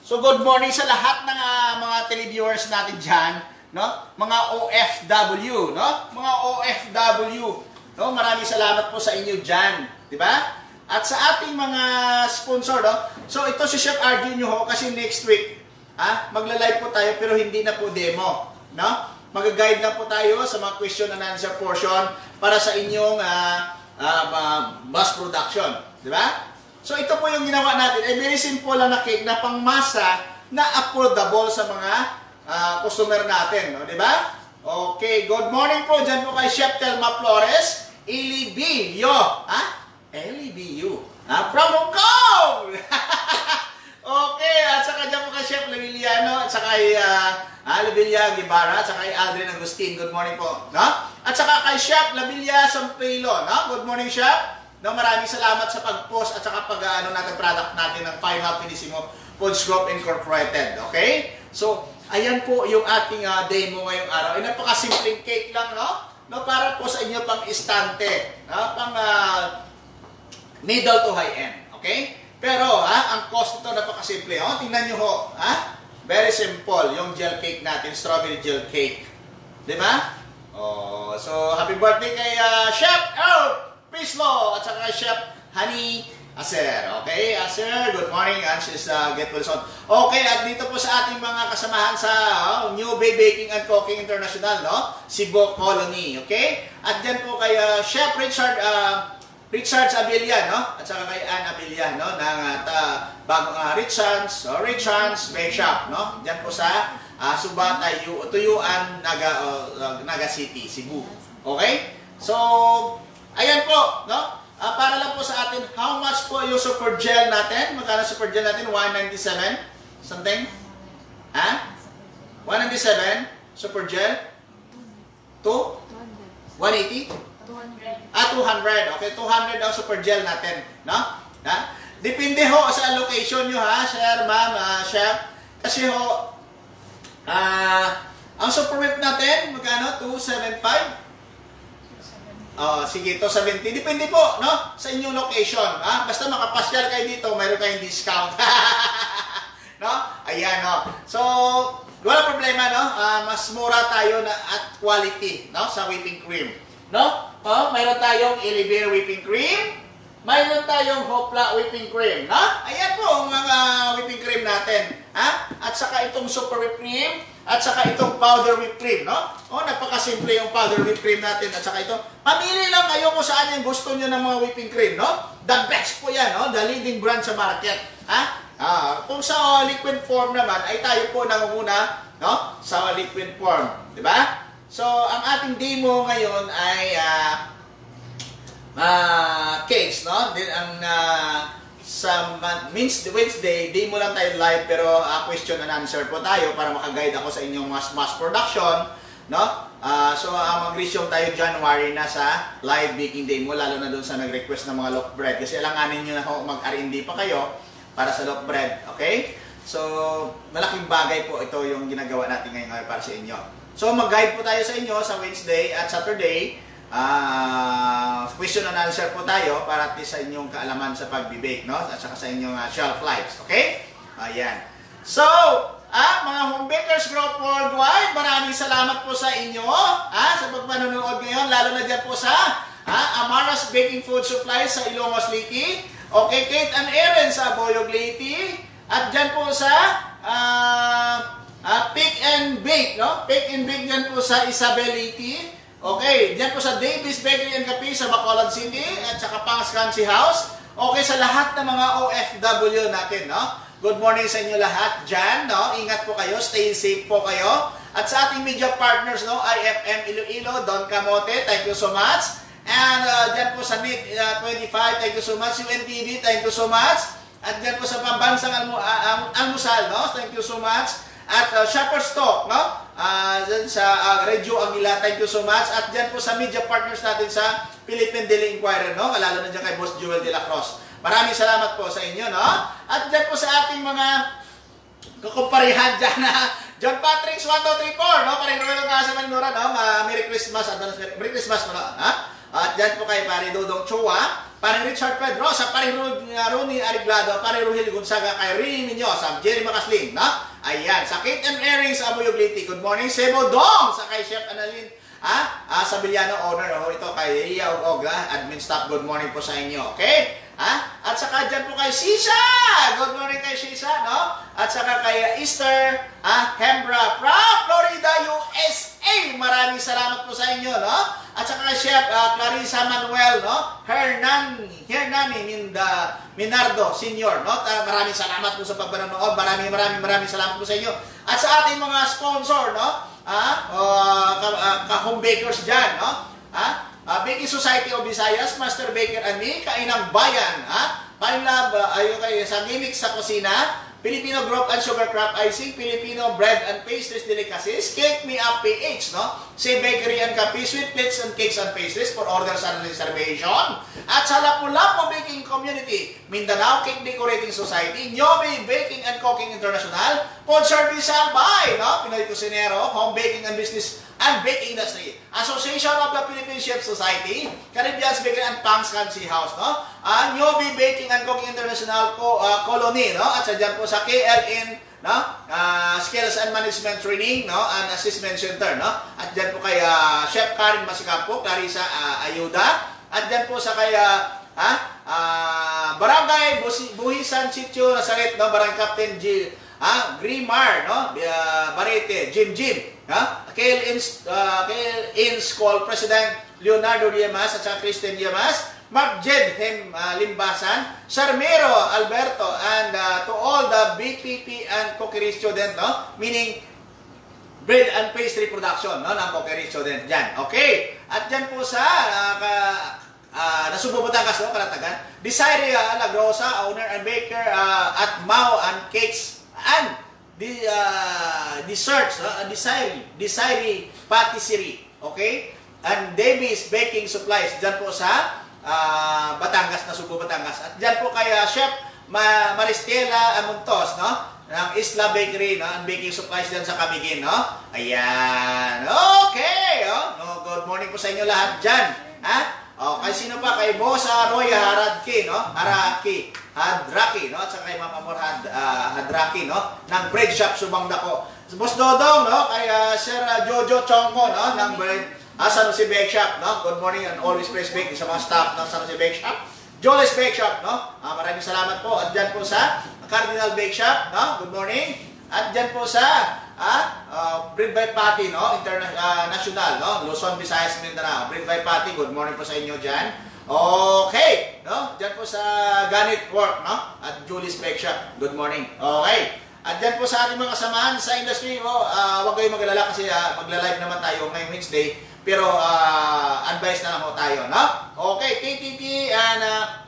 [SPEAKER 2] So good morning sa lahat ng ah, mga televiewers natin dyan, no? Mga OFW, no? Mga OFW, no? Maraming salamat po sa inyo dyan, di ba? At sa ating mga sponsor, no? So ito si Chef RG nyo ho kasi next week, ah, magla-live po tayo pero hindi na po demo, no? Mag-guide lang po tayo sa mga question and answer portion para sa inyong ah, ah, mass production, di ba? So ito po yung ginawa natin. Eh, very simple lang na cake na pangmasa na affordable sa mga ah, customer natin. No? Di ba? Okay, good morning po dyan po kay Chef Telma Flores. Ili B. Yo. Ha? Eli B. U. Ah, from Hong okay, at saka dyan po kay Chef Leviliano, at saka kay ah, ah, Levilla Guevara, at saka kay Aldrin Agustin. Good morning po. No? At saka kay Chef Lavilla Sampilo. No? Good morning, Chef. No, maraming salamat sa pag-post at saka pag ano natin product natin ng Final Finissimo Foods Group Incorporated. Okay? So, ayan po yung ating ah, demo ngayong araw. Ay napakasimpleng cake lang, no? No, para po sa inyo pang istante, no? Pang ah, middle to high end. Okay? Pero, ha, ang cost nito napakasimple. Oh, tingnan nyo ho, ha? Very simple, yung gel cake natin, strawberry gel cake. Di ba? Oh, so happy birthday kay ah, Chef Earl Pislo at saka Chef Honey Aser. Okay, Aser, good morning. She's uh, Get Wilson. Okay, at dito po sa ating mga kasamahan sa oh, New Bay Baking and Cooking International, no? Cebu Colony. Okay? At dyan po kay ah, Chef Richard uh, Richards Abilia, no? At saka kay Ann Abilia, no? Ng uh, bagong uh, Richards, oh, Richards Bake Shop, no? Diyan po sa uh, Subata, Yu- Tuyuan, Naga, uh, Naga City, Cebu. Okay? So, ayan po, no? Ah, para lang po sa atin, how much po yung super gel natin? Magkano super gel natin? 197? Something? Ha? 197? Super gel? 2? 180?
[SPEAKER 4] 200.
[SPEAKER 2] Ah, 200. Okay, 200 ang super gel natin. No? Ha? Depende ho sa location nyo ha, sir, ma'am, ah, chef. Kasi ho, ah, ang super whip natin, magkano? 275? Oh, sige, 270. Depende po, no? Sa inyong location. Ha? Basta makapasyal kayo dito, mayroon kayong discount. no? Ayan, no? So, wala problema, no? Ah, mas mura tayo na at quality, no? Sa whipping cream. No? Oh, mayroon tayong Ilibir whipping cream. Mayroon tayong Hopla whipping cream, no? Ayan po mga natin. Ha? At saka itong super whipped cream, at saka itong powder whipped cream, no? Oh, napakasimple yung powder whipped cream natin. At saka ito, pamili lang kayo kung saan yung gusto nyo ng mga whipping cream, no? The best po yan, no? The leading brand sa market. Ha? Ah, kung sa liquid form naman, ay tayo po nangunguna, no? Sa liquid form. Di ba? So, ang ating demo ngayon ay ah, ah, cakes, no? Din ang ah, sa means Wednesday, di mo lang tayo live pero ah, question and answer po tayo para makaguide ako sa inyong mass mass production, no? Ah, so uh, mag-resume tayo January na sa live baking day mo lalo na doon sa nag-request ng mga loaf bread kasi alanganin niyo na ho mag-R&D pa kayo para sa loaf bread, okay? So, malaking bagay po ito yung ginagawa natin ngayon para sa inyo. So, mag-guide po tayo sa inyo sa Wednesday at Saturday. Ah, question and answer po tayo para at least sa inyong kaalaman sa pagbe-bake, no? At saka sa inyong ah, shelf lives, okay? Ayan. So, ah, mga home bakers group worldwide, maraming salamat po sa inyo, ah, sa pagpanonood ngayon, lalo na dyan po sa ah, Amaras Baking Food Supply sa Ilongos Liti, okay, Kate and Aaron sa Boyog Liti, at dyan po sa ah, ah, Pick and Bake, no? Pick and Bake dyan po sa Isabel Liti, Okay, diyan po sa Davis Bakery and Cafe sa Bacolod City at saka Pangas Country House. Okay, sa lahat ng mga OFW natin, no? Good morning sa inyo lahat dyan, no? Ingat po kayo, stay safe po kayo. At sa ating media partners, no? IFM Iloilo, Don Camote, thank you so much. And uh, dyan po sa NIT uh, 25, thank you so much. UNTV, thank you so much. At dyan po sa Pambansang Almu uh, Almusal, no? Thank you so much. At uh, Shepherd's Talk, no? Ah, dyan sa uh, Radio Aguila, thank you so much. At dyan po sa media partners natin sa Philippine Daily Inquirer, no? Lalo na dyan kay Boss Joel de la Cruz. Maraming salamat po sa inyo, no? At dyan po sa ating mga kakumparihan dyan na John Patrick 1234, no? Paring Ruelo Casa Manura, no? Ma- Merry Christmas, advance Merry Christmas, no? Ha? At dyan po kay Pare Dodong Chua, paring Richard Pedrosa, paring Rooney Ariglado, paring Ruhil Gonzaga, kay Rini Minyosa, Jerry Macasling, no? Ayan, sa Kate and Airings, Abuyogliti, good morning, Sebo Dong, sa kay Chef Annalyn, ha? Ah, sa Bilyano owner, oh, ito kay Ugog, ha? admin staff, good morning po sa inyo, okay? Ha? At saka dyan po kay Sisa, good morning kay Sisa, no? At saka kay Easter, ha? Hembra, from Florida, USA, maraming salamat po sa inyo, no? At saka kay Chef ah, Clarissa Manuel, no? Hernan, Hernani Minda, Minardo Senior, no? Maraming salamat po sa pagpanonood. Maraming maraming maraming salamat po sa inyo. At sa ating mga sponsor, no? Ah, uh, ka, ah, ka-home bakers dyan, no? Ah, ah, Baking Society of Visayas, Master Baker and me, Kainang Bayan, ha? Pine Lab, uh, ayun kayo, sa Gimmick sa Kusina, Filipino Group and Sugar Crop Icing, Filipino Bread and Pastries Delicacies, Cake Me Up PH, no? Si Bakery and Cafe, Sweet Plates and Cakes and Pastries for orders and reservation. At sa Lapu-Lapu Baking Community, Mindanao Cake Decorating Society, Nyobe Baking and Cooking International, Food Service by, no? Pinoy Cusinero, Home Baking and Business and Baking Industry, Association of the Philippine Chef Society, Caribbean's Bakery and Pang's Country House, no? Ang Nyobe Baking and Cooking International Co uh, Colony, no? At sa dyan po sa KLN, no? Ah, Skills and Management Training, no? And Assessment Center, no? At dyan po kay ah, Chef Karen Masicapo, Clarissa ah, Ayuda, at dyan po sa kay ah, ha? Ah, Barangay Buhisan Sitio Nasaret, no? Barangay Captain G ha? Grimar, no? Uh, Barete, Jim Jim, ha? KL Ins, uh, KL Ins Call President Leonardo Diamas at Christian Diamas, Mark Jed Hem uh, Limbasan, Sarmero Alberto, and uh, to all the BPP and cookery student, no? Meaning bread and pastry production, no? Ng cookery student dyan. Okay? At dyan po sa uh, ka, uh, Nasubo Batangas, no? Kalatagan. Desire uh, Lagrosa, owner and baker uh, at Mau and Cakes and the uh, desserts? Uh, Desire, Desire Patisserie. Okay? And Davis Baking Supplies dyan po sa ah, Batangas, Nasubo Batangas. At dyan po kay ah, Chef Ma Maristela Amontos, no? ng Isla Bakery, no? Ang baking supplies dyan sa Camiguin, no? Ayan. Okay, oh. No, good morning po sa inyo lahat dyan. Ha? O, kay sino pa? Kay Bosa Roy Haradki, no? Haraki. Hadraki, no? At saka kay Mama Mor Had, ah, Hadraki, no? Ng bread shop Subang Dako. Boss Dodong, no? Kay ah, Sir Jojo Chongko, no? Ng bread Ah, San Jose Bake Shop, no? Good morning and always praise bake sa mga staff ng San Jose Bake Shop. Jolis Bake Shop, no? Ah, maraming salamat po. At dyan po sa Cardinal Bake Shop, no? Good morning. At dyan po sa ah, uh, Bread by Patty, no? Interna- ah, national, no? Luzon, Visayas, Mindanao. Bread by Patty, good morning po sa inyo dyan. Okay, no? Dyan po sa Ganit Work, no? At Julie's Bake Shop, good morning. Okay. At dyan po sa ating mga kasamahan sa industry, oh, ah, huwag kayong mag-alala kasi ah, magla-live naman tayo ngayong Wednesday. Pero ah, advice na lang po tayo, no? Okay, KTT and ah,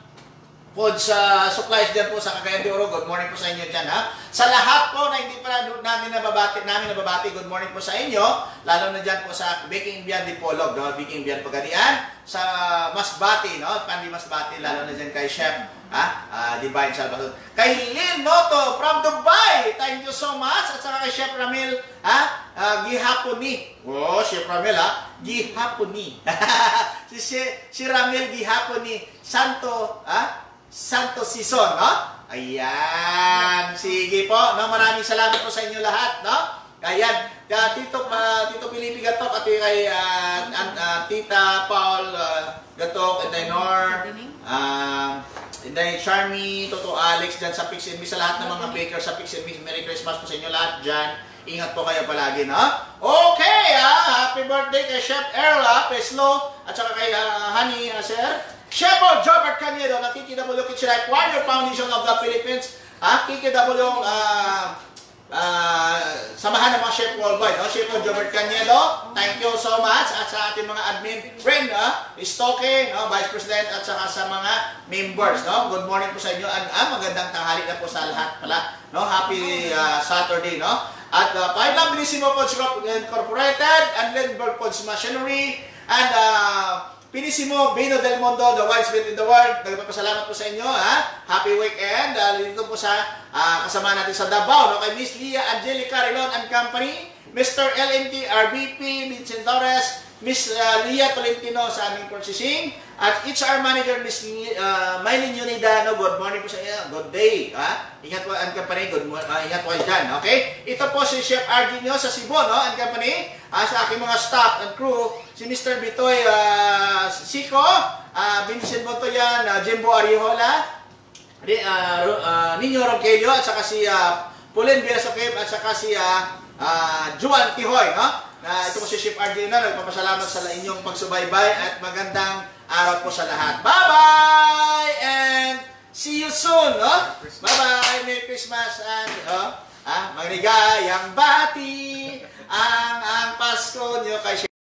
[SPEAKER 2] food sa supplies dyan po sa Cagayan de Oro. Good morning po sa inyo dyan, ha? Sa lahat po na hindi pa na- namin nababati, namin nababati, good morning po sa inyo. Lalo na dyan po sa Baking Bian de Polog, no? Baking Bian Pagadian. Sa Masbati, no? Pandi Masbati, lalo na dyan kay Chef, ha? Ah, Divine Salvador. Kay Lynn Noto from Dubai. Thank you so much. At saka kay Chef Ramil, ha? Ah, Gihaponi. Oh, Chef Ramil, ha? Gihaponi. si, si, si Ramil Gihaponi. Santo, ha? Santo Sison, no? Ayan. Sige po, no? Maraming salamat po sa inyo lahat, no? Ayan. Kaya Tito, pa Tito Pilipi Gatok at kay an- ah, Tita Paul ah, Gatok, and then Nor, um, and then Charmy, Toto Alex dyan sa Pix and Miss, sa lahat ng mga bakers sa Pix and Miss. Merry Christmas po sa inyo lahat dyan. Ingat po kayo palagi, no? Okay, ah, happy birthday kay Chef Earl, ah, Peslo, at saka kay ah, Honey, ah, Sir. Chef Jobert Caniedo ng KKW Kitchen Life Warrior Foundation of the Philippines. Ah, ah, ah, samahan ng mga chef worldwide, no? Chef Jobert Caniedo, thank you so much. At sa ating mga admin friend, ah, Stoke, no? Vice President, at saka sa mga members, no? Good morning po sa inyo. And, ah, magandang tanghali na po sa lahat pala, no? Happy ah, Saturday, no? At uh, Five Lambrisimo Foods Corp- Incorporated, and Lindbergh Foods Machinery, and uh, Pinisimo Vino del Mundo, the wine spirit in the world. Nagpapasalamat po sa inyo, ha? Happy weekend. Uh, dito po sa ah, kasama natin sa Davao, no? kay Miss Lia Angelica Rilon and Company, Mr. LNT RBP, Vincent Torres, Miss uh, Lia Tolentino sa aming purchasing, At HR Manager Miss uh, Mylene Unidano, good morning po sa inyo. Good day. Ha? Ingat po ang company. Good morning. ingat po dyan. Okay? Ito po si Chef RG nyo sa Cebu, no? Ang company. Ah, sa aking mga staff and crew, si Mr. Bitoy uh, Siko, uh, Vincent Montoyan, uh, Jimbo Ariola, Ri- Ro- ah, Nino Rogelio, at saka si uh, Pauline Biasokip, at saka si uh, uh, Juan Tihoy, no? Na ito po si Chef RG na, nagpapasalamat sa inyong pagsubaybay at magandang araw po sa lahat. Bye-bye! And see you soon, no? Bye-bye! Merry Christmas and, oh, ah, maligayang bati ang ang Pasko nyo kay